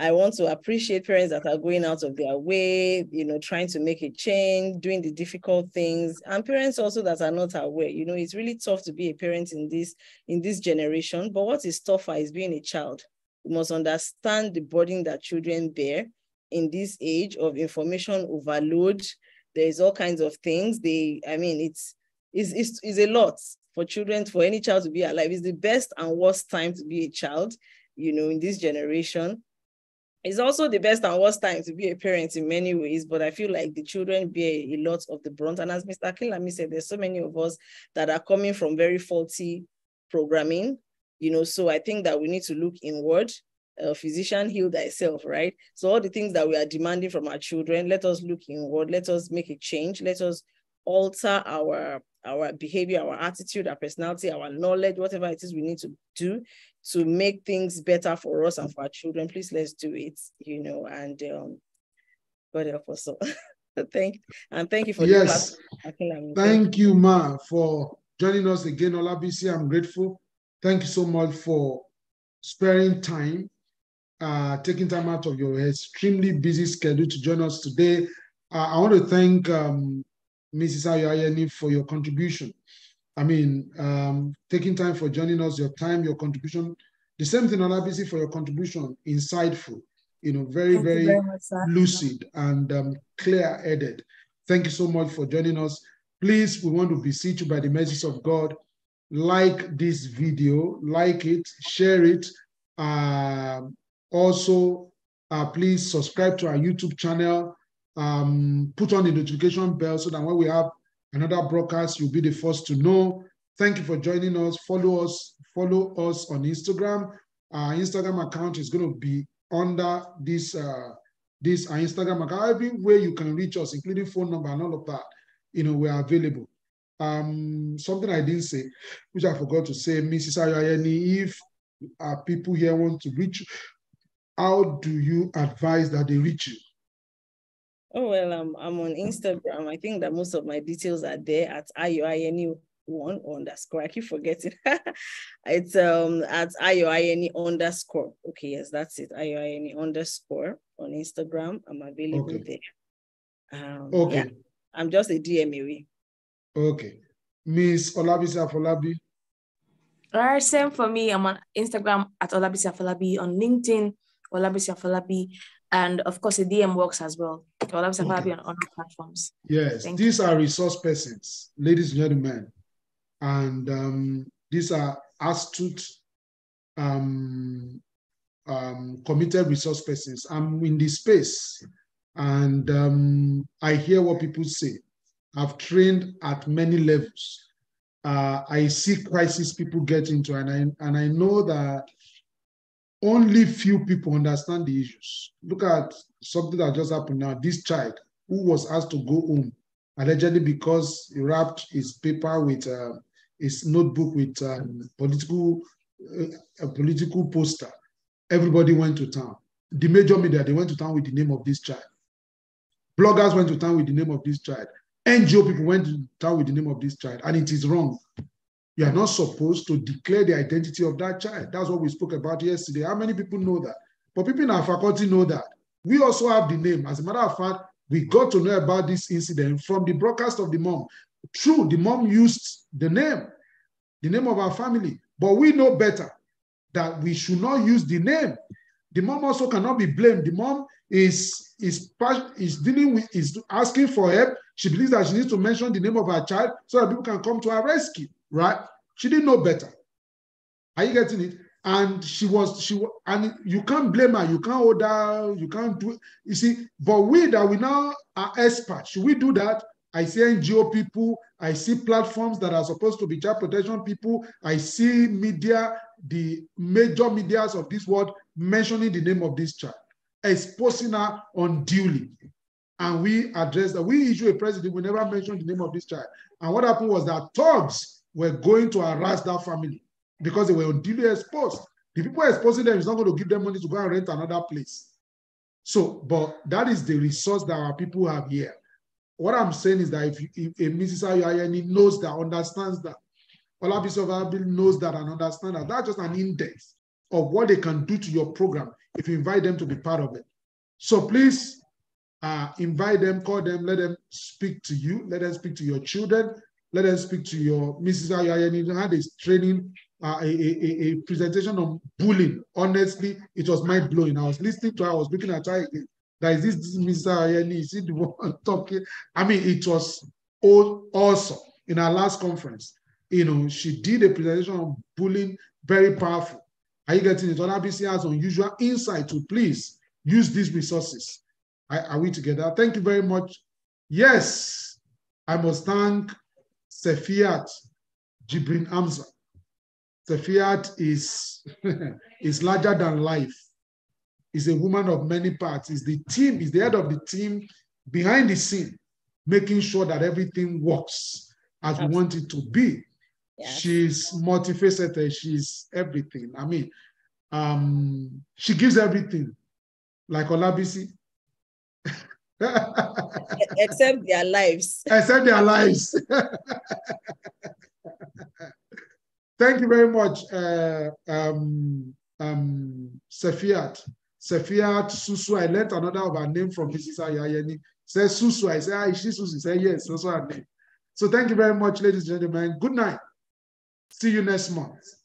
I want to appreciate parents that are going out of their way, you know, trying to make a change, doing the difficult things, and parents also that are not aware. You know, it's really tough to be a parent in this in this generation. But what is tougher is being a child. You must understand the burden that children bear in this age of information overload. There's all kinds of things. They, I mean, it's it's, it's, it's a lot for children, for any child to be alive. It's the best and worst time to be a child, you know, in this generation it's also the best and worst time to be a parent in many ways, but I feel like the children bear a lot of the brunt. And as Mr. Akinlami said, there's so many of us that are coming from very faulty programming, you know, so I think that we need to look inward. Physician heal thyself, right? So all the things that we are demanding from our children, let us look inward, let us make a change, let us alter our our behavior, our attitude, our personality, our knowledge, whatever it is we need to do to make things better for us and for our children, please let's do it, you know, and um, God help us all. [LAUGHS] thank and thank you for yes. Thank you, Ma, for joining us again, Olabisi. I'm grateful. Thank you so much for sparing time, uh, taking time out of your extremely busy schedule to join us today. Uh, I want to thank um, Mrs. Ayoyeni for your contribution. I mean, um, taking time for joining us, your time, your contribution. The same thing, Olabisi, for your contribution, insightful, you know, very, Thank very, very much, lucid and um, clear-headed. Thank you so much for joining us. Please, we want to beseech you by the mercies of God, like this video, like it, share it. Uh, also, uh, please subscribe to our YouTube channel. Um, put on the notification bell so that when we have another broadcast, you'll be the first to know. Thank you for joining us. Follow us, follow us on Instagram. Our Instagram account is going to be under this uh, this our Instagram account. Everywhere you can reach us, including phone number and all of that, you know, we are available. Um, something I didn't say, which I forgot to say, Mrs. Ayayeni, if uh, people here want to reach, how do you advise that they reach you? Oh well, um, I'm on Instagram. I think that most of my details are there at IOINE one underscore. I keep forgetting. [LAUGHS] it's um at IOINE underscore. Okay, yes, that's it. IOINE underscore on Instagram. I'm available okay. there. Um, okay. Yeah, I'm just a DM away. Okay. Miss Olabisi Afolabi. All right, same for me. I'm on Instagram at Olabisi Afolabi, on LinkedIn, Olabisi Afolabi, and of course, the DM works as well. All of okay. on other platforms. Yes, Thank these you. are resource persons, ladies and gentlemen. And um, these are astute, um, um, committed resource persons. I'm in this space and um, I hear what people say. I've trained at many levels. Uh, I see crisis people get into, and I, and I know that only few people understand the issues. Look at something that just happened now. This child who was asked to go home, allegedly because he wrapped his paper with uh, his notebook with um, political uh, a political poster. Everybody went to town. The major media they went to town with the name of this child. Bloggers went to town with the name of this child. NGO people went to town with the name of this child, and it is wrong. You are not supposed to declare the identity of that child. That's what we spoke about yesterday. How many people know that? But people in our faculty know that. We also have the name. As a matter of fact, we got to know about this incident from the broadcast of the mom. True, the mom used the name, the name of our family, but we know better that we should not use the name. The mom also cannot be blamed. The mom is is is dealing with is asking for help. She believes that she needs to mention the name of her child so that people can come to her rescue right? She didn't know better. Are you getting it? And she was, she and you can't blame her, you can't hold her, you can't do You see, but we that we now are experts, should we do that? I see NGO people, I see platforms that are supposed to be child protection people, I see media, the major medias of this world mentioning the name of this child, exposing her unduly. And we address that. We issue a president, we never mention the name of this child. And what happened was that thugs were going to harass that family because they were unduly exposed. The people exposing them is not going to give them money to go and rent another place. So, but that is the resource that our people have here. What I'm saying is that if, if, if Mrs. Ayoyeni knows that, understands that, Olabisi Afolabi knows that and understands that, that's just an index. of what they can do to your program if you invite them to be part of it. So please uh, invite them, call them, let them speak to you, let them speak to your children, let them speak to your Mrs. Ayayani. had this training, uh, a, a, a, presentation on bullying. Honestly, it was mind blowing. I was listening to her, I was looking at her again. That is this Mrs. Ayani, is it the [LAUGHS] one talking? I mean, it was all awesome in our last conference. You know, she did a presentation on bullying, very powerful. Are you getting it? On RBC has unusual insight to please use these resources. Are, are we together? Thank you very much. Yes, I must thank Sefiat Jibrin Amza. Sefiat is, [LAUGHS] is larger than life. Is a woman of many parts. Is the team, is the head of the team behind the scene, making sure that everything works as Absolutely. we want it to be. Yes. She's multifaceted. She's everything. I mean, um, she gives everything, like Olabisi. Except their lives. [LAUGHS] Except their lives. [LAUGHS] Thank you very much, uh, um, um, Sefiat. Sefiat Susu. I learned another of her name from Mrs. Ayayeni. Says Susu. I say, ah, is she Susu? Say, yes, that's her name. So thank you very much, ladies and gentlemen. Good night. See you next month.